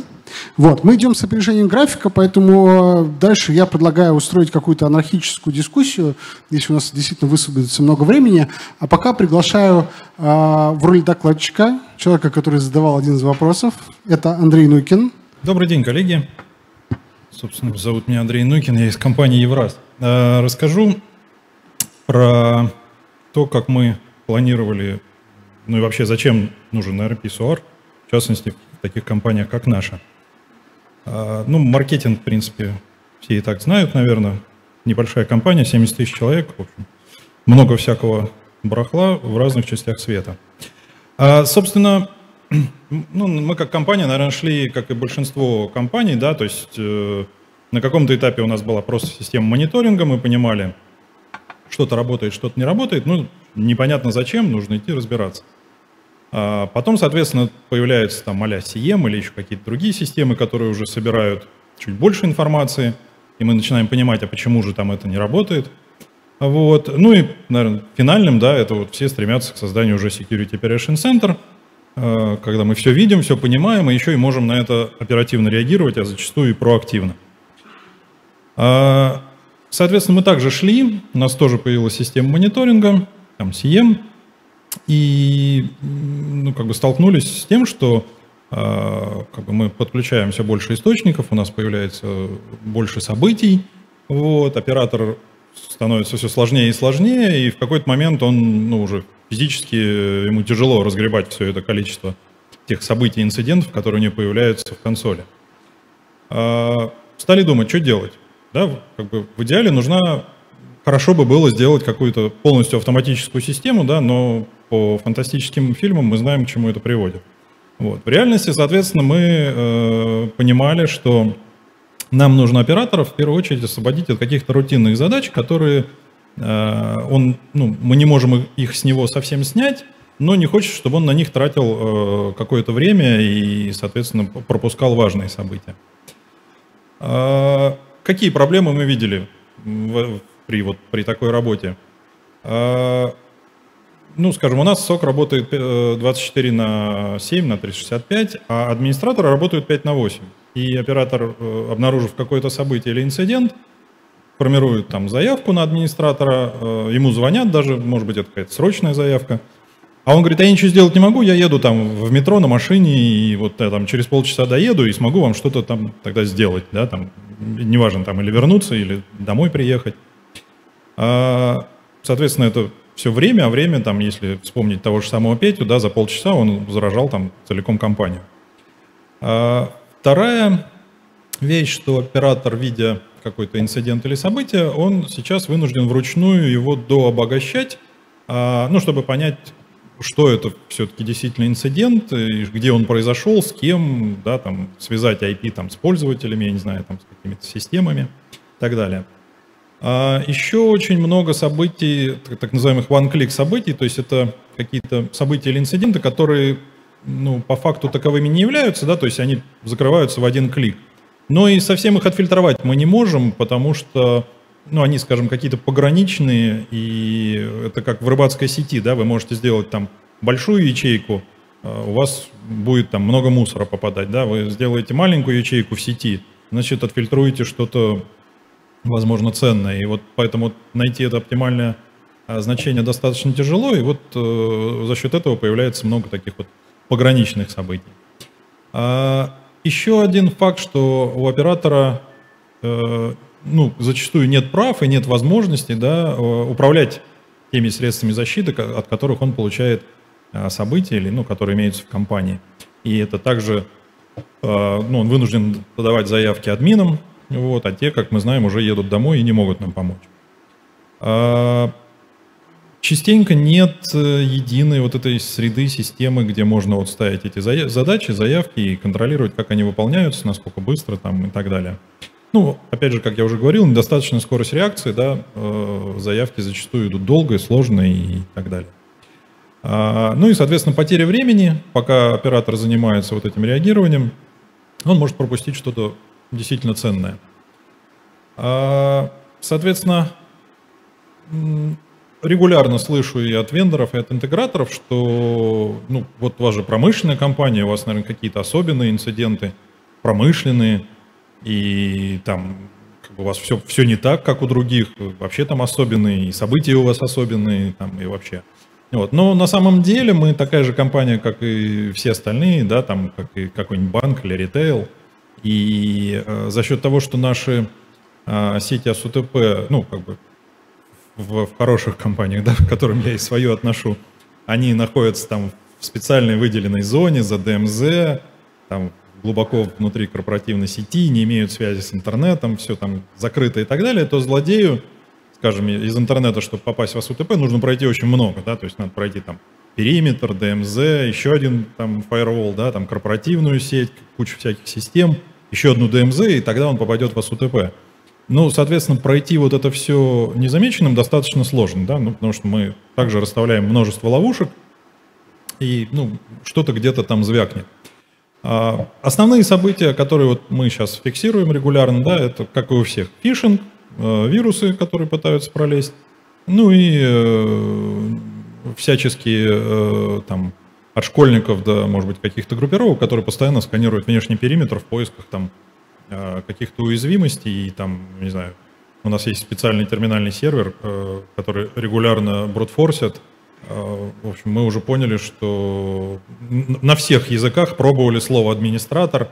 Вот, мы идем с опережением графика, поэтому э, дальше я предлагаю устроить какую-то анархическую дискуссию, если у нас действительно высвободится много времени. А пока приглашаю э, в роли докладчика человека, который задавал один из вопросов. Это Андрей Нукин. Добрый день, коллеги. Собственно, зовут меня Андрей Нукин, я из компании Евраз. Э, Расскажу про то, как мы планировали, ну и вообще зачем нужен ERP-SOAR, в частности, в таких компаниях, как наша. Э, Ну, маркетинг, в принципе, все и так знают, наверное. Небольшая компания, 70 тысяч человек, в общем, много всякого барахла в разных частях света. А, собственно, ну, мы как компания, наверное, шли, как и большинство компаний, да, то есть э, на каком-то этапе у нас была просто система мониторинга, мы понимали, что-то работает, что-то не работает, ну, непонятно зачем, нужно идти разбираться. А потом, соответственно, появляются там а-ля CM или еще какие-то другие системы, которые уже собирают чуть больше информации, и мы начинаем понимать, а почему же там это не работает. Вот. Ну и, наверное, финальным, да, это вот все стремятся к созданию уже Security Operation Center, э, когда мы все видим, все понимаем, и еще и можем на это оперативно реагировать, а зачастую и проактивно. Соответственно, мы также шли, у нас тоже появилась система мониторинга, там CM, и ну, как бы столкнулись с тем, что а, как бы мы подключаем все больше источников, у нас появляется больше событий, вот, оператор становится все сложнее и сложнее, и в какой-то момент он ну, уже физически э, ему тяжело разгребать все это количество тех событий инцидентов, которые у него появляются в консоли. А, Стали думать, что делать. Да, как бы в идеале нужна, хорошо бы было сделать какую-то полностью автоматическую систему, да, но по фантастическим фильмам мы знаем, к чему это приводит. Вот. В реальности, соответственно, мы э, понимали, что нам нужно операторов в первую очередь освободить от каких-то рутинных задач, которые э, он, ну, мы не можем их с него совсем снять, но не хочет, чтобы он на них тратил э, какое-то время и, соответственно, пропускал важные события. Какие проблемы мы видели в- при, вот, при такой работе? А, Ну, скажем, у нас сок работает э, 24 на 7, на 365, а администраторы работают 5 на 8. И оператор, э, обнаружив какое-то событие или инцидент, формирует там заявку на администратора, э, ему звонят даже, может быть, это какая-то срочная заявка, а он говорит, я ничего сделать не могу, я еду там в метро на машине, и вот я там через полчаса доеду, и смогу вам что-то там тогда сделать, да, там, неважно, там, или вернуться, или домой приехать. А, Соответственно, это все время, а время, там, если вспомнить того же самого Петю, да, за полчаса он заражал там целиком компанию. А, Вторая вещь, что оператор, видя какой-то инцидент или событие, он сейчас вынужден вручную его дообогащать, а, ну, чтобы понять, что это все-таки действительно инцидент, где он произошел, с кем, да, там, связать IP там, с пользователями, я не знаю, там, с какими-то системами и так далее. А, Еще очень много событий, так- так называемых one-click событий, то есть это какие-то события или инциденты, которые ну, по факту таковыми не являются, да, то есть они закрываются в один клик. Но и совсем их отфильтровать мы не можем, потому что ну, они, скажем, какие-то пограничные, и это как в рыбацкой сети, да, вы можете сделать там большую ячейку, а у вас будет там много мусора попадать, да, вы сделаете маленькую ячейку в сети, значит, отфильтруете что-то, возможно, ценное, и вот поэтому найти это оптимальное а, значение достаточно тяжело, и вот э, за счет этого появляется много таких вот пограничных событий. А, еще один факт, что у оператора э, ну, зачастую нет прав и нет возможности да, э, управлять теми средствами защиты, от которых он получает э, события, или, ну, которые имеются в компании. И это также, э, ну, он вынужден подавать заявки админам, вот, а те, как мы знаем, уже едут домой и не могут нам помочь. А, Частенько нет единой вот этой среды, системы, где можно вот ставить эти задачи, заявки и контролировать, как они выполняются, насколько быстро там и так далее. Ну, опять же, как я уже говорил, недостаточная скорость реакции, да, э, заявки зачастую идут долго и сложно и так далее. А, ну и, соответственно, потеря времени, пока оператор занимается вот этим реагированием, он может пропустить что-то действительно ценное. А, соответственно, регулярно слышу и от вендоров, и от интеграторов, что ну, вот у вас же промышленная компания, у вас, наверное, какие-то особенные инциденты, промышленные, и там как бы у вас все, все не так, как у других, вообще там особенные, и события у вас особенные, там, и вообще. Вот. Но на самом деле мы такая же компания, как и все остальные, да, там, как и какой-нибудь банк или ритейл. И э, за счет того, что наши э, сети АСУТП, ну, как бы в, в хороших компаниях, да, к которым я и свою отношу, они находятся там в специальной выделенной зоне за ДМЗ, там глубоко внутри корпоративной сети, не имеют связи с интернетом, все там закрыто и так далее, то злодею скажем, из интернета, чтобы попасть в СУТП, нужно пройти очень много, да, то есть надо пройти там периметр, ДМЗ, еще один там firewall, да, там корпоративную сеть, кучу всяких систем, еще одну ДМЗ, и тогда он попадет в СУТП. Ну, соответственно, пройти вот это все незамеченным достаточно сложно, да, ну, потому что мы также расставляем множество ловушек, и, ну, что-то где-то там звякнет. А основные события, которые вот мы сейчас фиксируем регулярно, да, это, как и у всех, фишинг, Э, вирусы, которые пытаются пролезть, ну и э, всяческие э, там от школьников до, может быть, каких-то группировок, которые постоянно сканируют внешний периметр в поисках там каких-то уязвимостей и там, не знаю, у нас есть специальный терминальный сервер, который регулярно брутфорсят. В общем, мы уже поняли, что на всех языках пробовали слово администратор,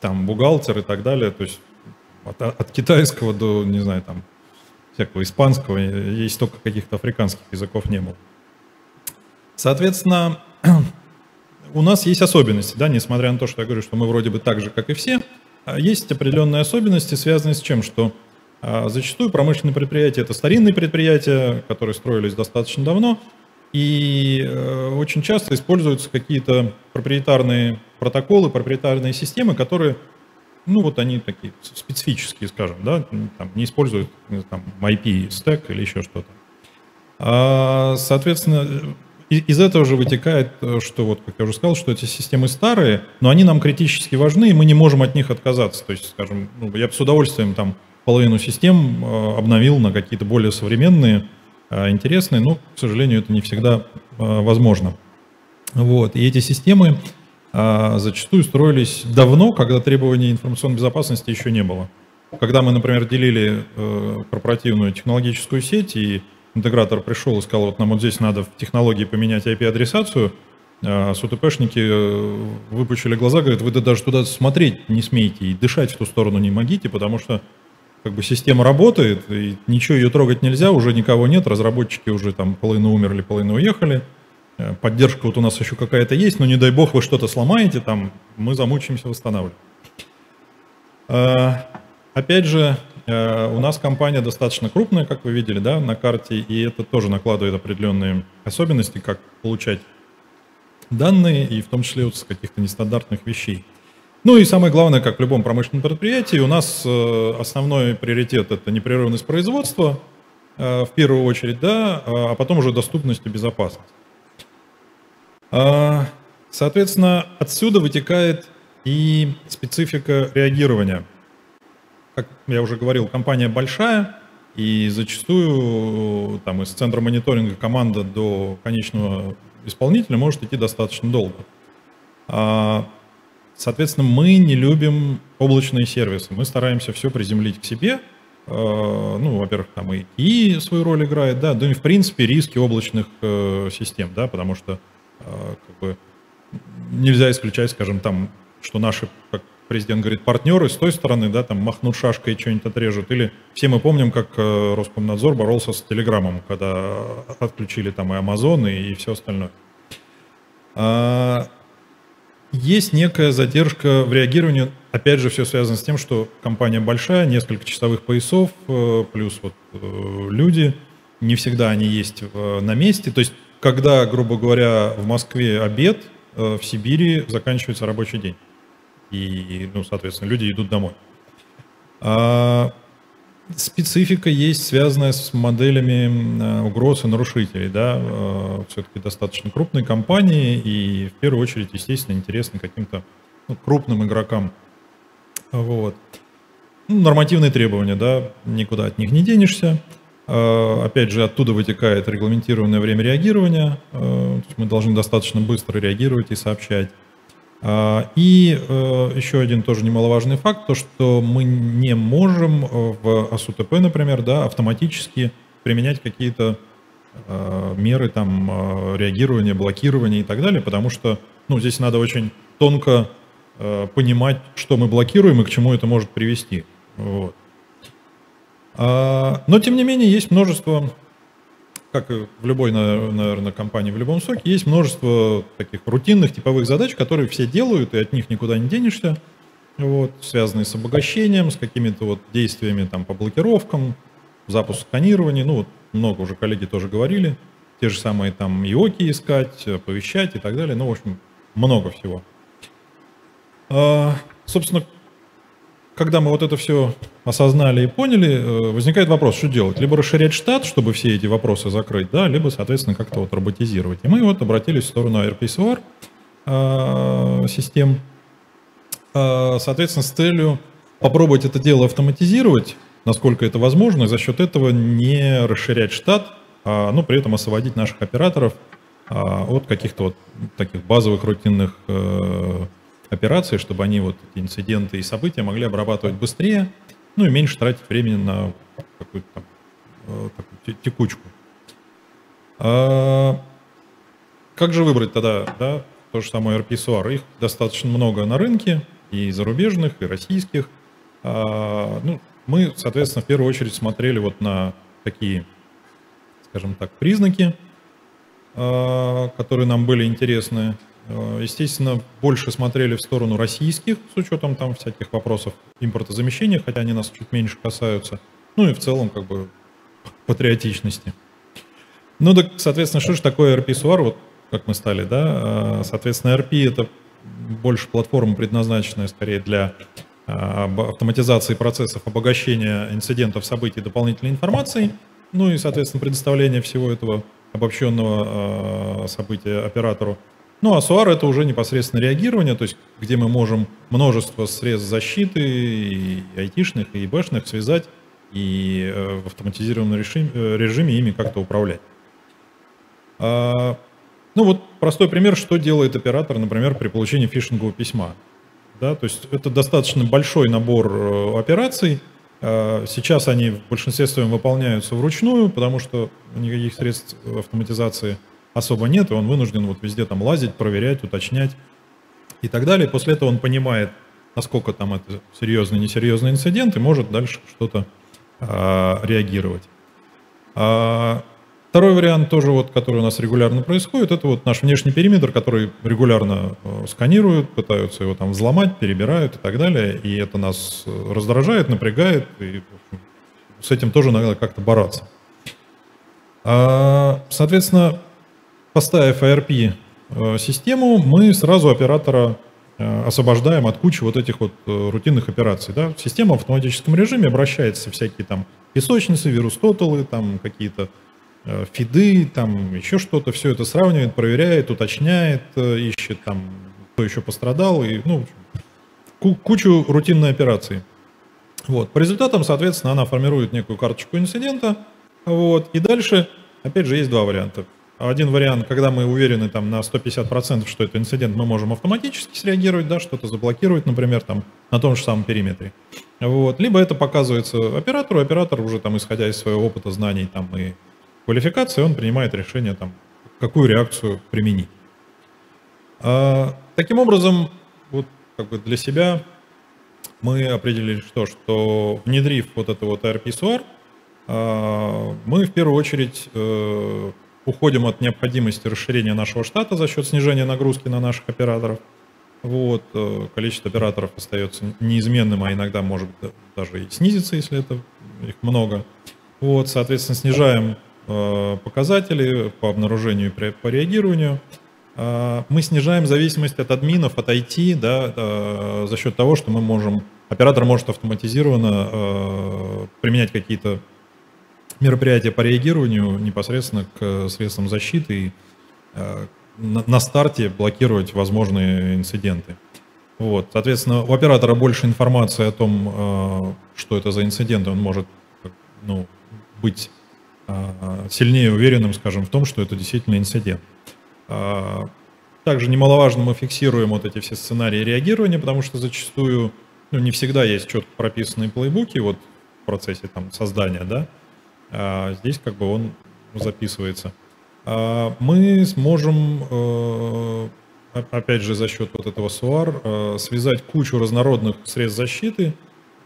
там бухгалтер и так далее. То есть от, от китайского до, не знаю, там, всякого испанского, есть только каких-то африканских языков не было. Соответственно, у нас есть особенности, да, несмотря на то, что я говорю, что мы вроде бы так же, как и все, а есть определенные особенности, связанные с чем, что а, зачастую промышленные предприятия – это старинные предприятия, которые строились достаточно давно, и э, очень часто используются какие-то проприетарные протоколы, проприетарные системы, которые ну вот они такие специфические, скажем, да, там, не используют там, IP стек или еще что-то. А, соответственно, из этого же вытекает, что вот, как я уже сказал, что эти системы старые, но они нам критически важны, и мы не можем от них отказаться. То есть, скажем, ну, я бы с удовольствием там половину систем а, обновил на какие-то более современные, а, интересные, но, к сожалению, это не всегда возможно. Вот. И эти системы, а зачастую строились давно, когда требований информационной безопасности еще не было. Когда мы, например, делили э, корпоративную технологическую сеть, и интегратор пришел и сказал, вот нам вот здесь надо в технологии поменять IP-адресацию, а с УТПшники э, выпучили глаза, говорят, вы даже туда смотреть не смеете и дышать в ту сторону не могите, потому что как бы система работает, и ничего ее трогать нельзя, уже никого нет, разработчики уже там половину умерли, половину уехали, Э, поддержка вот у нас еще какая-то есть, но не дай бог вы что-то сломаете, там мы замучимся восстанавливать. Э, опять же, э, у нас компания достаточно крупная, как вы видели, да, на карте, и это тоже накладывает определенные особенности, как получать данные, и в том числе вот с каких-то нестандартных вещей. Ну и самое главное, как в любом промышленном предприятии, у нас основной приоритет – это непрерывность производства, в первую очередь, да, а потом уже доступность и безопасность. А, соответственно, отсюда вытекает и специфика реагирования. Как я уже говорил, компания большая, и зачастую там, из центра мониторинга команда до конечного исполнителя может идти достаточно долго. А, соответственно, мы не любим облачные сервисы. Мы стараемся все приземлить к себе. А, ну, во-первых, там и свою роль играет, да, да и в принципе риски облачных э, систем, да, потому что а, как бы нельзя исключать, скажем, там, что наши, как президент говорит, партнеры с той стороны, да, там махнут шашкой и что-нибудь отрежут. Или все мы помним, как э, Роскомнадзор боролся с Телеграмом, когда отключили там и Амазон, и, и все остальное. Есть некая задержка в реагировании. Опять же, все связано с тем, что компания большая, несколько часовых поясов, э, плюс вот э, люди, не всегда они есть на месте. То есть когда, грубо говоря, в Москве обед, э, в Сибири заканчивается рабочий день. И, ну, соответственно, люди идут домой. А, специфика есть, связанная с моделями э, угроз и нарушителей. Да? Э, Все-таки достаточно крупные компании, и в первую очередь, естественно, интересны каким-то ну, крупным игрокам. Вот. Ну, нормативные требования, да, никуда от них не денешься. Э, опять же, оттуда вытекает регламентированное время реагирования. Мы должны достаточно быстро реагировать и сообщать. А, и э, еще один тоже немаловажный факт, то что мы не можем э, в АСУТП, например, да, автоматически применять какие-то э, меры там, реагирования, блокирования и так далее, потому что ну, здесь надо очень тонко понимать, что мы блокируем и к чему это может привести. Вот. А, но, тем не менее, есть множество как в любой, наверное, компании, в любом соке, есть множество таких рутинных типовых задач, которые все делают, и от них никуда не денешься, вот, связанные с обогащением, с какими-то вот действиями там, по блокировкам, запуск сканирования, ну, вот много уже коллеги тоже говорили, те же самые там ИОКи искать, оповещать и так далее, ну, в общем, много всего. А, собственно, когда мы вот это все осознали и поняли, э, возникает вопрос, что делать? Либо расширять штат, чтобы все эти вопросы закрыть, да, либо, соответственно, как-то вот роботизировать. И мы вот обратились в сторону RPSOR э, систем, э, соответственно, с целью попробовать это дело автоматизировать, насколько это возможно, и за счет этого не расширять штат, а, ну, при этом освободить наших операторов а, от каких-то вот таких базовых рутинных операции, чтобы они вот эти инциденты и события могли обрабатывать быстрее, ну и меньше тратить времени на какую-то там э, такую текучку. А, как же выбрать тогда, да, то же самое RPSOR? Их достаточно много на рынке, и зарубежных, и российских. А, ну, мы, соответственно, в первую очередь смотрели вот на такие, скажем так, признаки, а, которые нам были интересны. Э, естественно, больше смотрели в сторону российских, с учетом там всяких вопросов импортозамещения, хотя они нас чуть меньше касаются. Ну и в целом, как бы, патриотичности. Ну так, соответственно, что же такое RP-SUAR, вот как мы стали, да? Э, соответственно, RP — это больше платформа, предназначенная скорее для э, автоматизации процессов обогащения инцидентов, событий, дополнительной информации, ну и, соответственно, предоставления всего этого обобщенного события оператору. Ну, а SOAR это уже непосредственно реагирование, то есть где мы можем множество средств защиты, и айтишных, и ИБшных связать и э, в автоматизированном э, режиме ими как-то управлять. А, ну вот простой пример, что делает оператор, например, при получении фишингового письма. Да, то есть это достаточно большой набор э, операций. А, сейчас они в большинстве своем выполняются вручную, потому что никаких средств автоматизации – особо нет, и он вынужден вот везде там лазить, проверять, уточнять и так далее. После этого он понимает, насколько там это серьезный, несерьезный инцидент, и может дальше что-то а, реагировать. А, второй вариант тоже, вот, который у нас регулярно происходит, это вот наш внешний периметр, который регулярно э, сканируют, пытаются его там взломать, перебирают и так далее, и это нас э, раздражает, напрягает, и с этим тоже надо как-то бороться. А, соответственно, Поставив ARP э, систему, мы сразу оператора э, освобождаем от кучи вот этих вот э, рутинных операций. Да? Система в автоматическом режиме обращается всякие там песочницы, вирус-тоталы, там какие-то фиды, там еще что-то, все это сравнивает, проверяет, уточняет, ищет там, кто еще пострадал, и, ну, кучу рутинной операции. Вот. По результатам, соответственно, она формирует некую карточку инцидента, вот, и дальше, опять же, есть два варианта. Один вариант, когда мы уверены там на 150%, что это инцидент, мы можем автоматически среагировать, да, что-то заблокировать, например, там на том же самом периметре. Вот. Либо это показывается оператору, оператор уже там, исходя из своего опыта, знаний там, и квалификации, он принимает решение, там, какую реакцию применить. А, таким образом, вот как бы для себя мы определили, что, что внедрив вот это вот ARP-SOAR, а, мы в первую очередь э, уходим от необходимости расширения нашего штата за счет снижения нагрузки на наших операторов. Вот, э, количество операторов остается неизменным, а иногда может даже и снизиться, если это их много. Вот, соответственно, снижаем э, показатели по обнаружению и по реагированию. Э, мы снижаем зависимость от админов, от IT, да, э, за счет того, что мы можем оператор может автоматизированно э, применять какие-то мероприятия по реагированию непосредственно к средствам защиты и э, на, старте блокировать возможные инциденты. Вот. Соответственно, у оператора больше информации о том, э, что это за инцидент, он может ну, быть э, сильнее уверенным, скажем, в том, что это действительно инцидент. Э, также немаловажно мы фиксируем вот эти все сценарии реагирования, потому что зачастую, ну, не всегда есть четко прописанные плейбуки вот в процессе там создания, да, а здесь как бы он записывается. Мы сможем опять же за счет вот этого SUAR, э, связать кучу разнородных средств защиты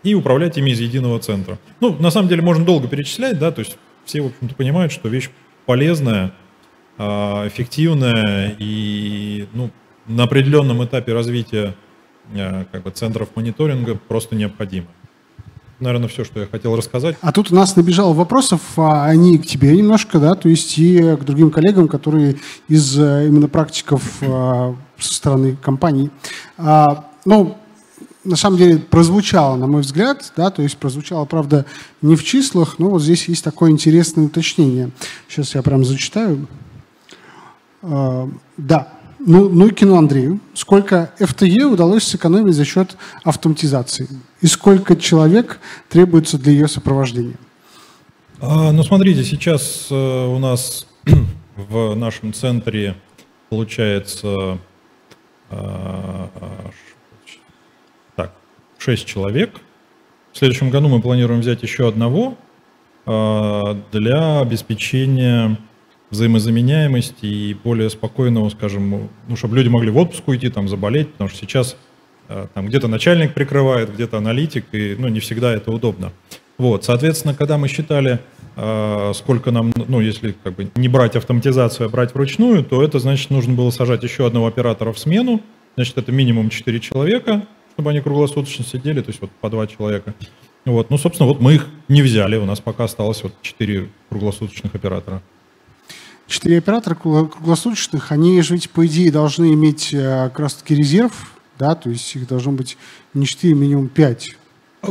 и управлять ими из единого центра. Ну, на самом деле можно долго перечислять, да, то есть все, в общем-то, понимают, что вещь полезная, а, эффективная и ну, на определенном этапе развития э, как бы, центров мониторинга просто необходима наверное, все, что я хотел рассказать. А тут у нас набежало вопросов, а они к тебе немножко, да, то есть и к другим коллегам, которые из э, именно практиков а, со стороны компаний. А, ну, на самом деле прозвучало, на мой взгляд, да, то есть прозвучало, правда, не в числах, но вот здесь есть такое интересное уточнение. Сейчас я прям зачитаю. А, да, ну, ну и кину Андрею. Сколько FTE удалось сэкономить за счет автоматизации? И сколько человек требуется для ее сопровождения? А, ну, смотрите, сейчас э, у нас в нашем центре получается э, так, 6 человек. В следующем году мы планируем взять еще одного э, для обеспечения взаимозаменяемости и более спокойного, скажем, ну, чтобы люди могли в отпуск уйти, там, заболеть, потому что сейчас э, там где-то начальник прикрывает, где-то аналитик, и ну, не всегда это удобно. Вот, соответственно, когда мы считали, э, сколько нам, ну, если как бы не брать автоматизацию, а брать вручную, то это значит, нужно было сажать еще одного оператора в смену, значит, это минимум 4 человека, чтобы они круглосуточно сидели, то есть вот по 2 человека. Вот, ну, собственно, вот мы их не взяли, у нас пока осталось вот 4 круглосуточных оператора четыре оператора круглосуточных, они же ведь, по идее, должны иметь э, как раз-таки резерв, да, то есть их должно быть не 4, минимум 5.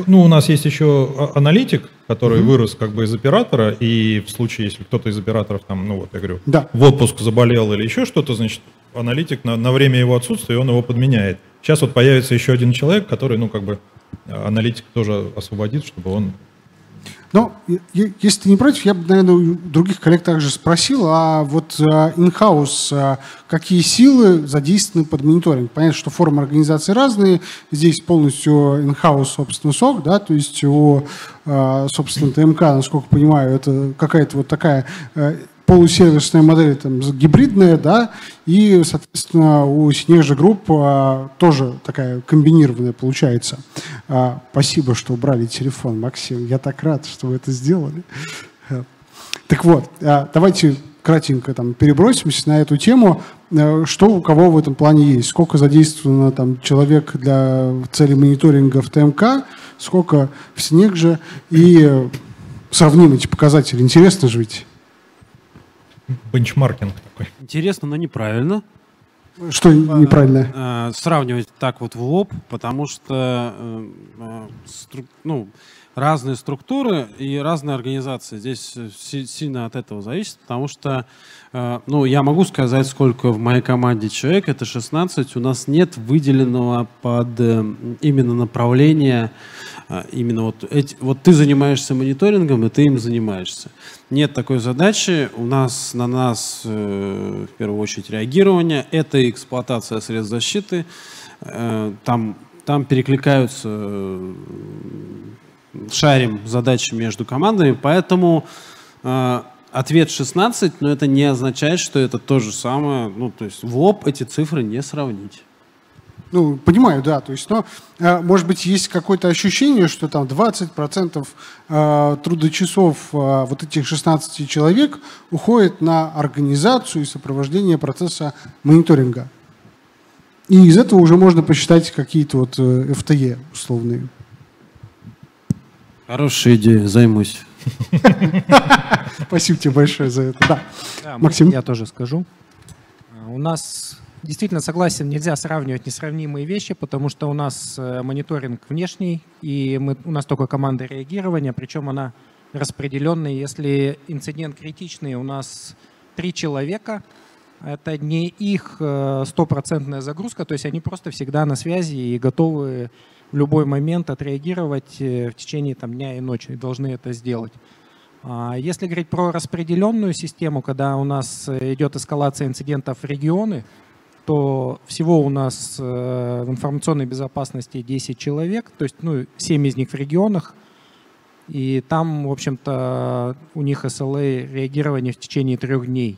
Ну, у нас есть еще а, аналитик, который угу. вырос как бы из оператора, и в случае, если кто-то из операторов там, ну вот, я говорю, да. в отпуск заболел или еще что-то, значит, аналитик на, на время его отсутствия, он его подменяет. Сейчас вот появится еще один человек, который, ну, как бы, аналитик тоже освободит, чтобы он но, если ты не против, я бы, наверное, у других коллег также спросил, а вот in-house, а, а, какие силы задействованы под мониторинг? Понятно, что формы организации разные, здесь полностью in-house, собственно, SOC, да, то есть у, а, собственно, ТМК, насколько понимаю, это какая-то вот такая полусервисная модель там, гибридная, да, и, соответственно, у Снежа Group а, тоже такая комбинированная получается. А, спасибо, что убрали телефон, Максим. Я так рад, что вы это сделали. Так вот, а, давайте кратенько там перебросимся на эту тему. А, что у кого в этом плане есть? Сколько задействовано там человек для цели мониторинга в ТМК, сколько в СНЕГ же, и сравним эти показатели. Интересно же ведь? Бенчмаркинг такой. Интересно, но неправильно. Что неправильно? А, сравнивать так вот в лоб, потому что э, э, ну, разные структуры и разные организации. Здесь сильно от этого зависит, потому что, э, ну, я могу сказать, сколько в моей команде человек, это 16, у нас нет выделенного под именно направления а, именно вот, эти, вот ты занимаешься мониторингом, и ты им занимаешься. Нет такой задачи. У нас на нас э, в первую очередь реагирование, это эксплуатация средств защиты. Э, там, там перекликаются, э, шарим задачи между командами, поэтому э, ответ 16, но это не означает, что это то же самое. Ну, то есть в лоб эти цифры не сравнить. Ну, понимаю, да. То есть, но, э, может быть, есть какое-то ощущение, что там 20% э, трудочасов э, вот этих 16 человек уходит на организацию и сопровождение процесса мониторинга. И из этого уже можно посчитать какие-то вот FTE условные. Хорошая идея, займусь. Спасибо тебе большое за это. Да. Максим? Я тоже скажу. У нас действительно согласен, нельзя сравнивать несравнимые вещи, потому что у нас э, мониторинг внешний, и мы, у нас только команда реагирования, причем она распределенная. Если инцидент критичный, у нас три человека, это не их э, стопроцентная загрузка, то есть они просто всегда на связи и готовы в любой момент отреагировать в течение там, дня и ночи, и должны это сделать. А если говорить про распределенную систему, когда у нас идет эскалация инцидентов в регионы, то всего у нас э, в информационной безопасности 10 человек, то есть ну, 7 из них в регионах, и там, в общем-то, у них SLA реагирование в течение трех дней.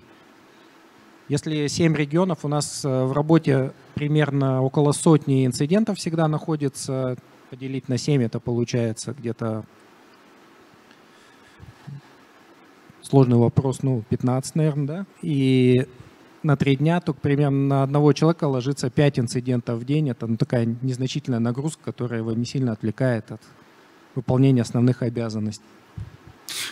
Если 7 регионов, у нас э, в работе примерно около сотни инцидентов всегда находится, поделить на 7 это получается где-то сложный вопрос, ну, 15, наверное, да, и на три дня только примерно на одного человека ложится 5 инцидентов в день. Это ну, такая незначительная нагрузка, которая его не сильно отвлекает от выполнения основных обязанностей.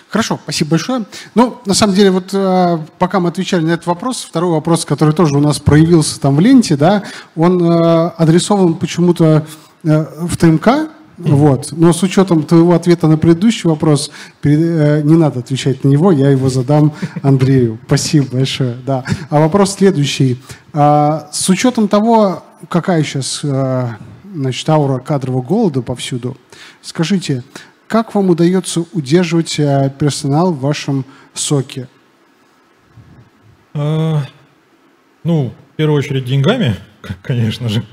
Хорошо, спасибо большое. Ну, на самом деле, вот э, пока мы отвечали на этот вопрос, второй вопрос, который тоже у нас проявился там в ленте, да, он э, адресован почему-то э, в ТМК, вот. Но с учетом твоего ответа на предыдущий вопрос, не надо отвечать на него, я его задам Андрею. Спасибо большое. Да. А вопрос следующий. А, с учетом того, какая сейчас значит, аура кадрового голода повсюду, скажите, как вам удается удерживать э, персонал в вашем соке? А, ну, в первую очередь деньгами, конечно же.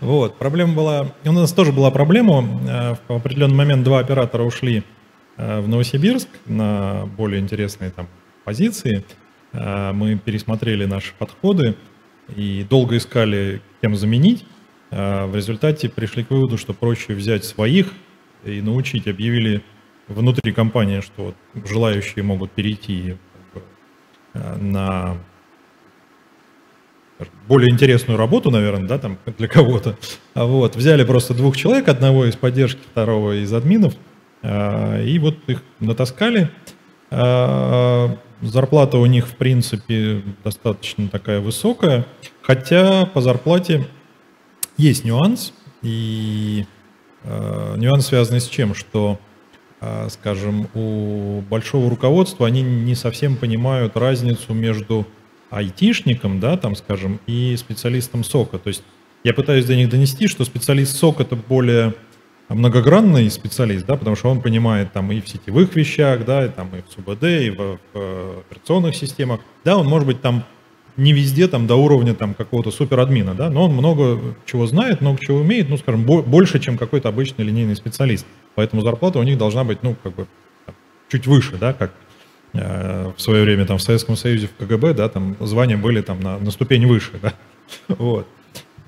Вот. Проблема была... У нас тоже была проблема. Э, в определенный момент два оператора ушли э, в Новосибирск на более интересные там позиции. Мы пересмотрели наши подходы и долго искали, кем заменить. В результате пришли к выводу, что проще взять своих и научить. Объявили внутри компании, что желающие могут перейти на более интересную работу, наверное, да, там для кого-то. А вот, взяли просто двух человек, одного из поддержки, второго из админов, а, и вот их натаскали. А, зарплата у них, в принципе, достаточно такая высокая, хотя по зарплате есть нюанс, и нюанс связанный с чем, что скажем, у большого руководства они не совсем понимают разницу между айтишникам, да, там, скажем, и специалистам СОКа. То есть я пытаюсь до них донести, что специалист СОК это более многогранный специалист, да, потому что он понимает там и в сетевых вещах, да, и там и в СУБД, и в, в операционных системах. Да, он может быть там не везде там до уровня там какого-то суперадмина, да, но он много чего знает, много чего умеет, ну, скажем, больше, чем какой-то обычный линейный специалист. Поэтому зарплата у них должна быть, ну, как бы чуть выше, да, как Э, в свое время там в Советском Союзе, в КГБ, да, там звания были там на, на ступень выше, да, вот.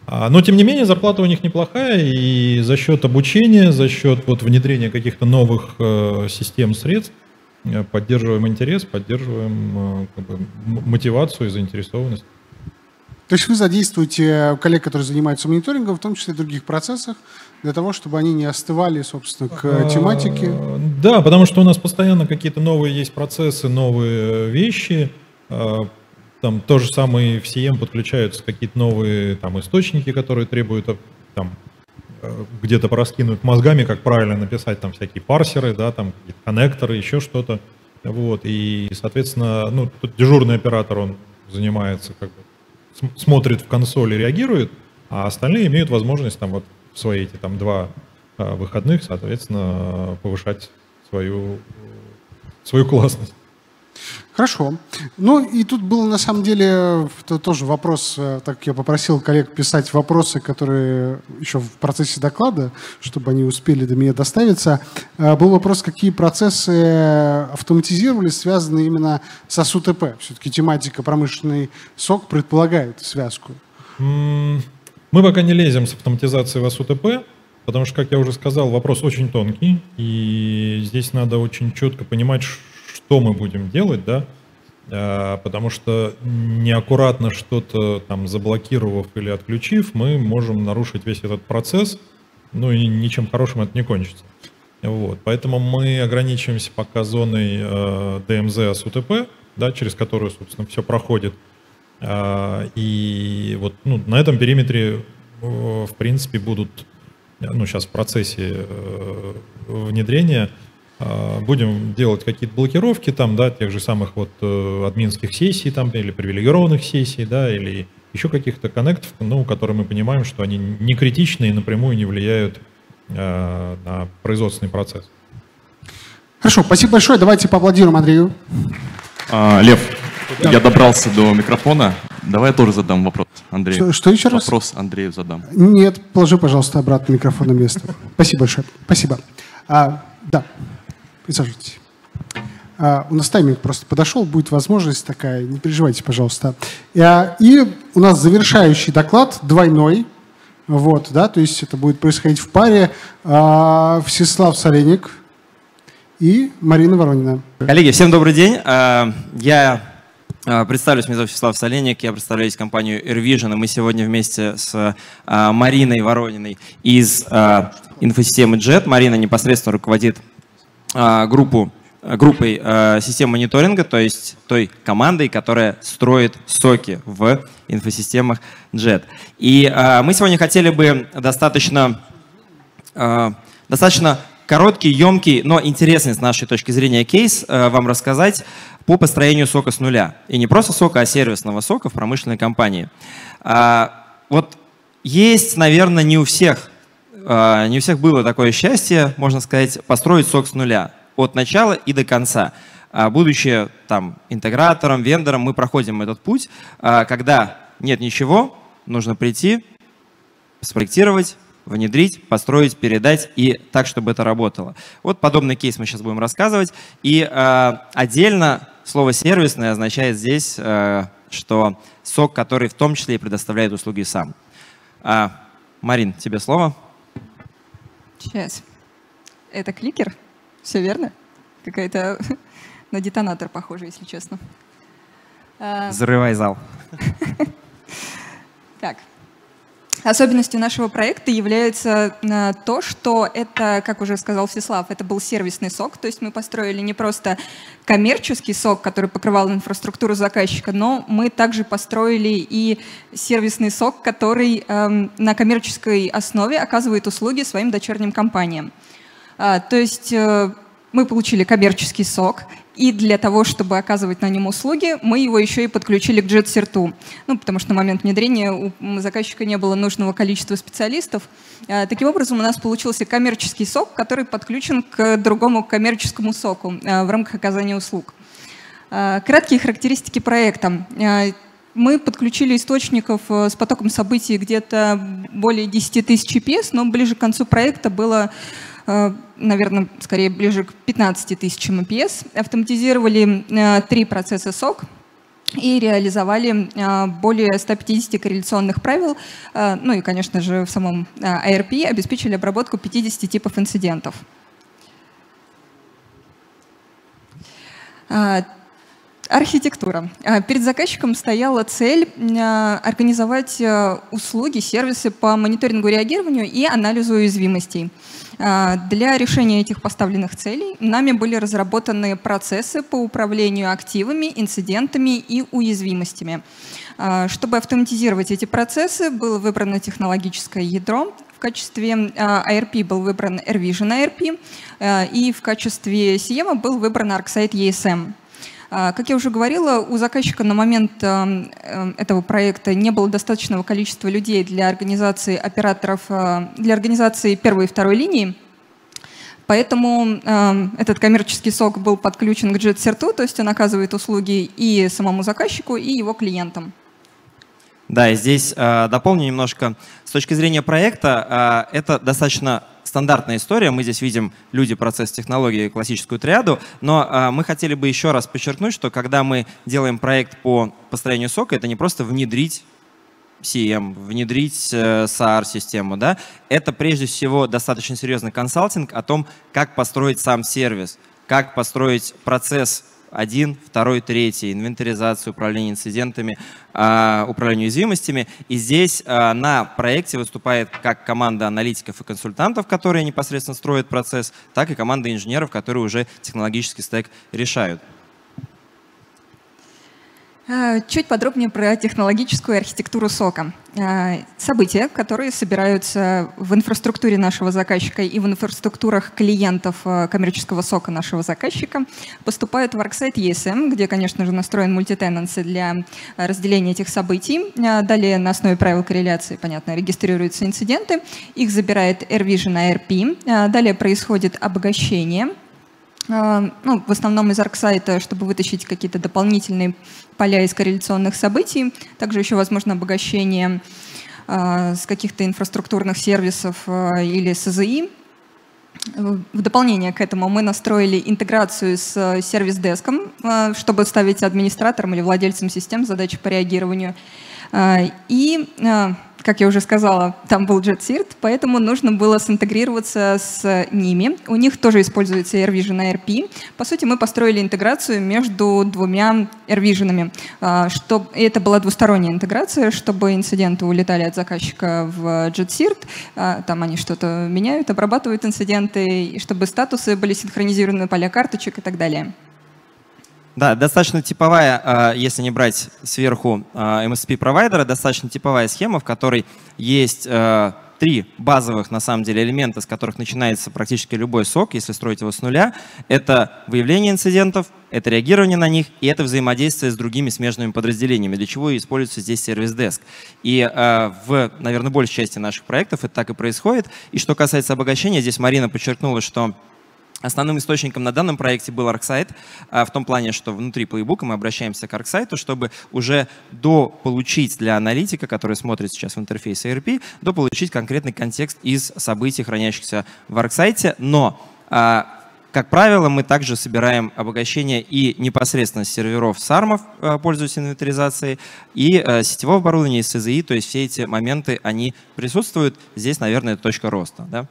А, но, тем не менее, зарплата у них неплохая, и за счет обучения, за счет вот, внедрения каких-то новых э, систем средств поддерживаем интерес, поддерживаем э, как бы, мотивацию и заинтересованность. То есть вы задействуете коллег, которые занимаются мониторингом, в том числе в других процессах, для того, чтобы они не остывали, собственно, к а, тематике? Да, потому что у нас постоянно какие-то новые есть процессы, новые вещи. Там то же самое в CM подключаются какие-то новые там источники, которые требуют там где-то пораскинуть мозгами, как правильно написать там всякие парсеры, да, там коннекторы, еще что-то. Вот, и, соответственно, ну, тут дежурный оператор, он занимается, как бы, смотрит в консоль и реагирует, а остальные имеют возможность там вот в свои эти там два а, выходных, соответственно, повышать свою, свою классность. Хорошо. Ну и тут был на самом деле тоже вопрос, э, так я попросил коллег писать вопросы, которые еще в процессе доклада, чтобы они успели до меня доставиться. Э, был вопрос, какие процессы автоматизировались, связанные именно с СУТП. Все-таки тематика промышленный сок предполагает связку. Мы пока не лезем с автоматизацией в АСУТП, потому что, как я уже сказал, вопрос очень тонкий, и здесь надо очень четко понимать, что мы будем делать, да, а, потому что неаккуратно что-то там заблокировав или отключив, мы можем нарушить весь этот процесс, ну и ничем хорошим это не кончится. Вот, поэтому мы ограничиваемся пока зоной э, ДМЗ АСУТП, да, через которую, собственно, все проходит. И вот ну, на этом периметре, в принципе, будут, ну, сейчас в процессе внедрения, будем делать какие-то блокировки там, да, тех же самых вот админских сессий там, или привилегированных сессий, да, или еще каких-то коннектов, ну, которые мы понимаем, что они не критичны и напрямую не влияют э, на производственный процесс. Хорошо, спасибо большое. Давайте поаплодируем Андрею. А, Лев, я добрался до микрофона. Давай я тоже задам вопрос Андрею. Что, что еще раз? Вопрос Андрею задам. Нет, положи, пожалуйста, обратно микрофон на место. Спасибо большое. Спасибо. А, да, присаживайтесь. А, у нас тайминг просто подошел, будет возможность такая, не переживайте, пожалуйста. А, и у нас завершающий доклад двойной, вот, да, то есть это будет происходить в паре. А, Всеслав Соленик и Марина Воронина. Коллеги, всем добрый день. Я представлюсь, меня зовут Всеслав Соленик, я представляю компанию AirVision, и мы сегодня вместе с Мариной Ворониной из инфосистемы JET. Марина непосредственно руководит группу Э, группой э, систем мониторинга, то есть той командой, которая строит соки в инфосистемах JET. И э, мы сегодня хотели бы достаточно, достаточно короткий, емкий, но интересный с нашей точки зрения кейс вам рассказать по построению сока с нуля. И не просто сока, а сервисного сока в промышленной компании. Э, вот есть, наверное, не у всех, не у всех было такое счастье, можно сказать, построить сок с нуля от начала и до конца. А, будучи там интегратором, вендором, мы проходим этот путь, а, когда нет ничего, нужно прийти, спроектировать, внедрить, построить, передать и так, чтобы это работало. Вот подобный кейс мы сейчас будем рассказывать. И отдельно слово «сервисное» означает здесь, что сок, который в том числе и предоставляет услуги сам. А, Марин, тебе слово. Сейчас. Это кликер? Все верно? Какая-то на детонатор похоже, если честно. А, Взрывай зал. Так, Особенностью нашего проекта является а, то, что это, как уже сказал Всеслав, это был сервисный сок, то есть мы построили не просто коммерческий сок, который покрывал инфраструктуру заказчика, но мы также построили и сервисный сок, который эм, на коммерческой основе оказывает услуги своим дочерним компаниям. А, то есть э, мы получили коммерческий сок, и для того, чтобы оказывать на нем услуги, мы его еще и подключили к JetSertu. Ну, потому что на момент внедрения у заказчика не было нужного количества специалистов. А, таким образом, у нас получился коммерческий сок, который подключен к другому коммерческому соку а, в рамках оказания услуг. Краткие характеристики проекта. Мы подключили источников э, с потоком событий где-то более 10 тысяч EPS, но ближе к концу проекта было наверное, скорее ближе к 15 тысячам EPS, автоматизировали э, три процесса SOC и реализовали э, более 150 корреляционных правил, ну и, конечно же, в самом ARP обеспечили обработку 50 типов инцидентов. Архитектура. Перед заказчиком стояла цель организовать услуги, сервисы по мониторингу реагированию и анализу уязвимостей. А, для решения этих поставленных целей нами были разработаны процессы по управлению активами, инцидентами и уязвимостями. А, чтобы автоматизировать эти процессы, было выбрано технологическое ядро. В качестве ARP а, был выбран AirVision ARP, и в качестве CM был выбран ArcSight ESM. Как я уже говорила, у заказчика на момент этого проекта не было достаточного количества людей для организации операторов, для организации первой и второй линии. Поэтому э, этот коммерческий сок был подключен к JetSertu, то есть он оказывает услуги и самому заказчику, и его клиентам. Да, и здесь э, дополню немножко. С точки зрения проекта, э, это достаточно стандартная история. Мы здесь видим люди, процесс, технологии, классическую триаду. Но э, мы хотели бы еще раз подчеркнуть, что когда мы делаем проект по построению сока, это не просто внедрить CM, внедрить э, SAR-систему, да, это прежде всего достаточно серьезный консалтинг о том, как построить сам сервис, как построить процесс один, второй, третий, инвентаризацию, управление инцидентами, а, управление уязвимостями. И здесь а, на проекте выступает как команда аналитиков и консультантов, которые непосредственно строят процесс, так и команда инженеров, которые уже технологический стек решают. Э, чуть подробнее про технологическую архитектуру сока. Э, события, которые собираются в инфраструктуре нашего заказчика и в инфраструктурах клиентов э, коммерческого сока нашего заказчика, поступают в ArcSight ESM, где, конечно же, настроен мультитенанси для разделения этих событий. Далее на основе правил корреляции, понятно, регистрируются инциденты, их забирает AirVision ARP. Далее происходит обогащение ну, в основном из ArcSight, чтобы вытащить какие-то дополнительные поля из корреляционных событий. Также еще возможно обогащение э, с каких-то инфраструктурных сервисов э, или СЗИ. В дополнение к этому мы настроили интеграцию с сервис-деском, чтобы ставить администраторам или владельцам систем задачи по реагированию. И как я уже сказала, там был JetSirt, поэтому нужно было синтегрироваться с ними. У них тоже используется AirVision ARP. По сути, мы построили интеграцию между двумя AirVision. А, чтобы, это была двусторонняя интеграция, чтобы инциденты улетали от заказчика в JetSirt, а, там они что-то меняют, обрабатывают инциденты, и чтобы статусы были синхронизированы, поля карточек и так далее. Да, достаточно типовая, а, если не брать сверху а, MSP-провайдера, достаточно типовая схема, в которой есть а, три базовых, на самом деле, элемента, с которых начинается практически любой сок, если строить его с нуля. Это выявление инцидентов, это реагирование на них, и это взаимодействие с другими смежными подразделениями, для чего используется здесь сервис-деск. И э, в, наверное, большей части наших проектов это так и происходит. И что касается обогащения, здесь Марина подчеркнула, что Основным источником на данном проекте был ArcSight, а, в том плане, что внутри плейбука мы обращаемся к ArcSight, чтобы уже до получить для аналитика, который смотрит сейчас в интерфейсе ERP, до получить конкретный контекст из событий, хранящихся в ArcSight. Но, а, как правило, мы также собираем обогащение и непосредственно с серверов сармов, а, пользуясь инвентаризацией, и сетевого оборудования, и СЗИ, то есть все эти моменты, они присутствуют. Здесь, наверное, точка роста. Да?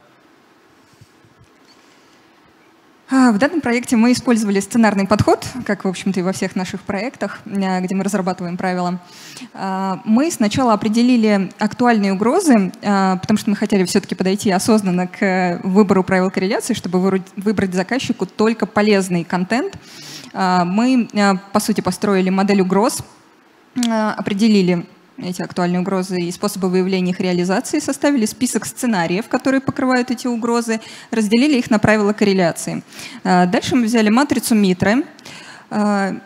А, в данном проекте мы использовали сценарный подход, как, в общем-то, и во всех наших проектах, э, где мы разрабатываем правила. А, мы сначала определили актуальные угрозы, а, потому что мы хотели все-таки подойти осознанно к выбору правил корреляции, чтобы выбрать заказчику только полезный контент. Мы, э, по сути, построили модель угроз, определили эти актуальные угрозы и способы выявления их реализации, составили список сценариев, которые покрывают эти угрозы, разделили их на правила корреляции. А, дальше мы взяли матрицу Митры, а,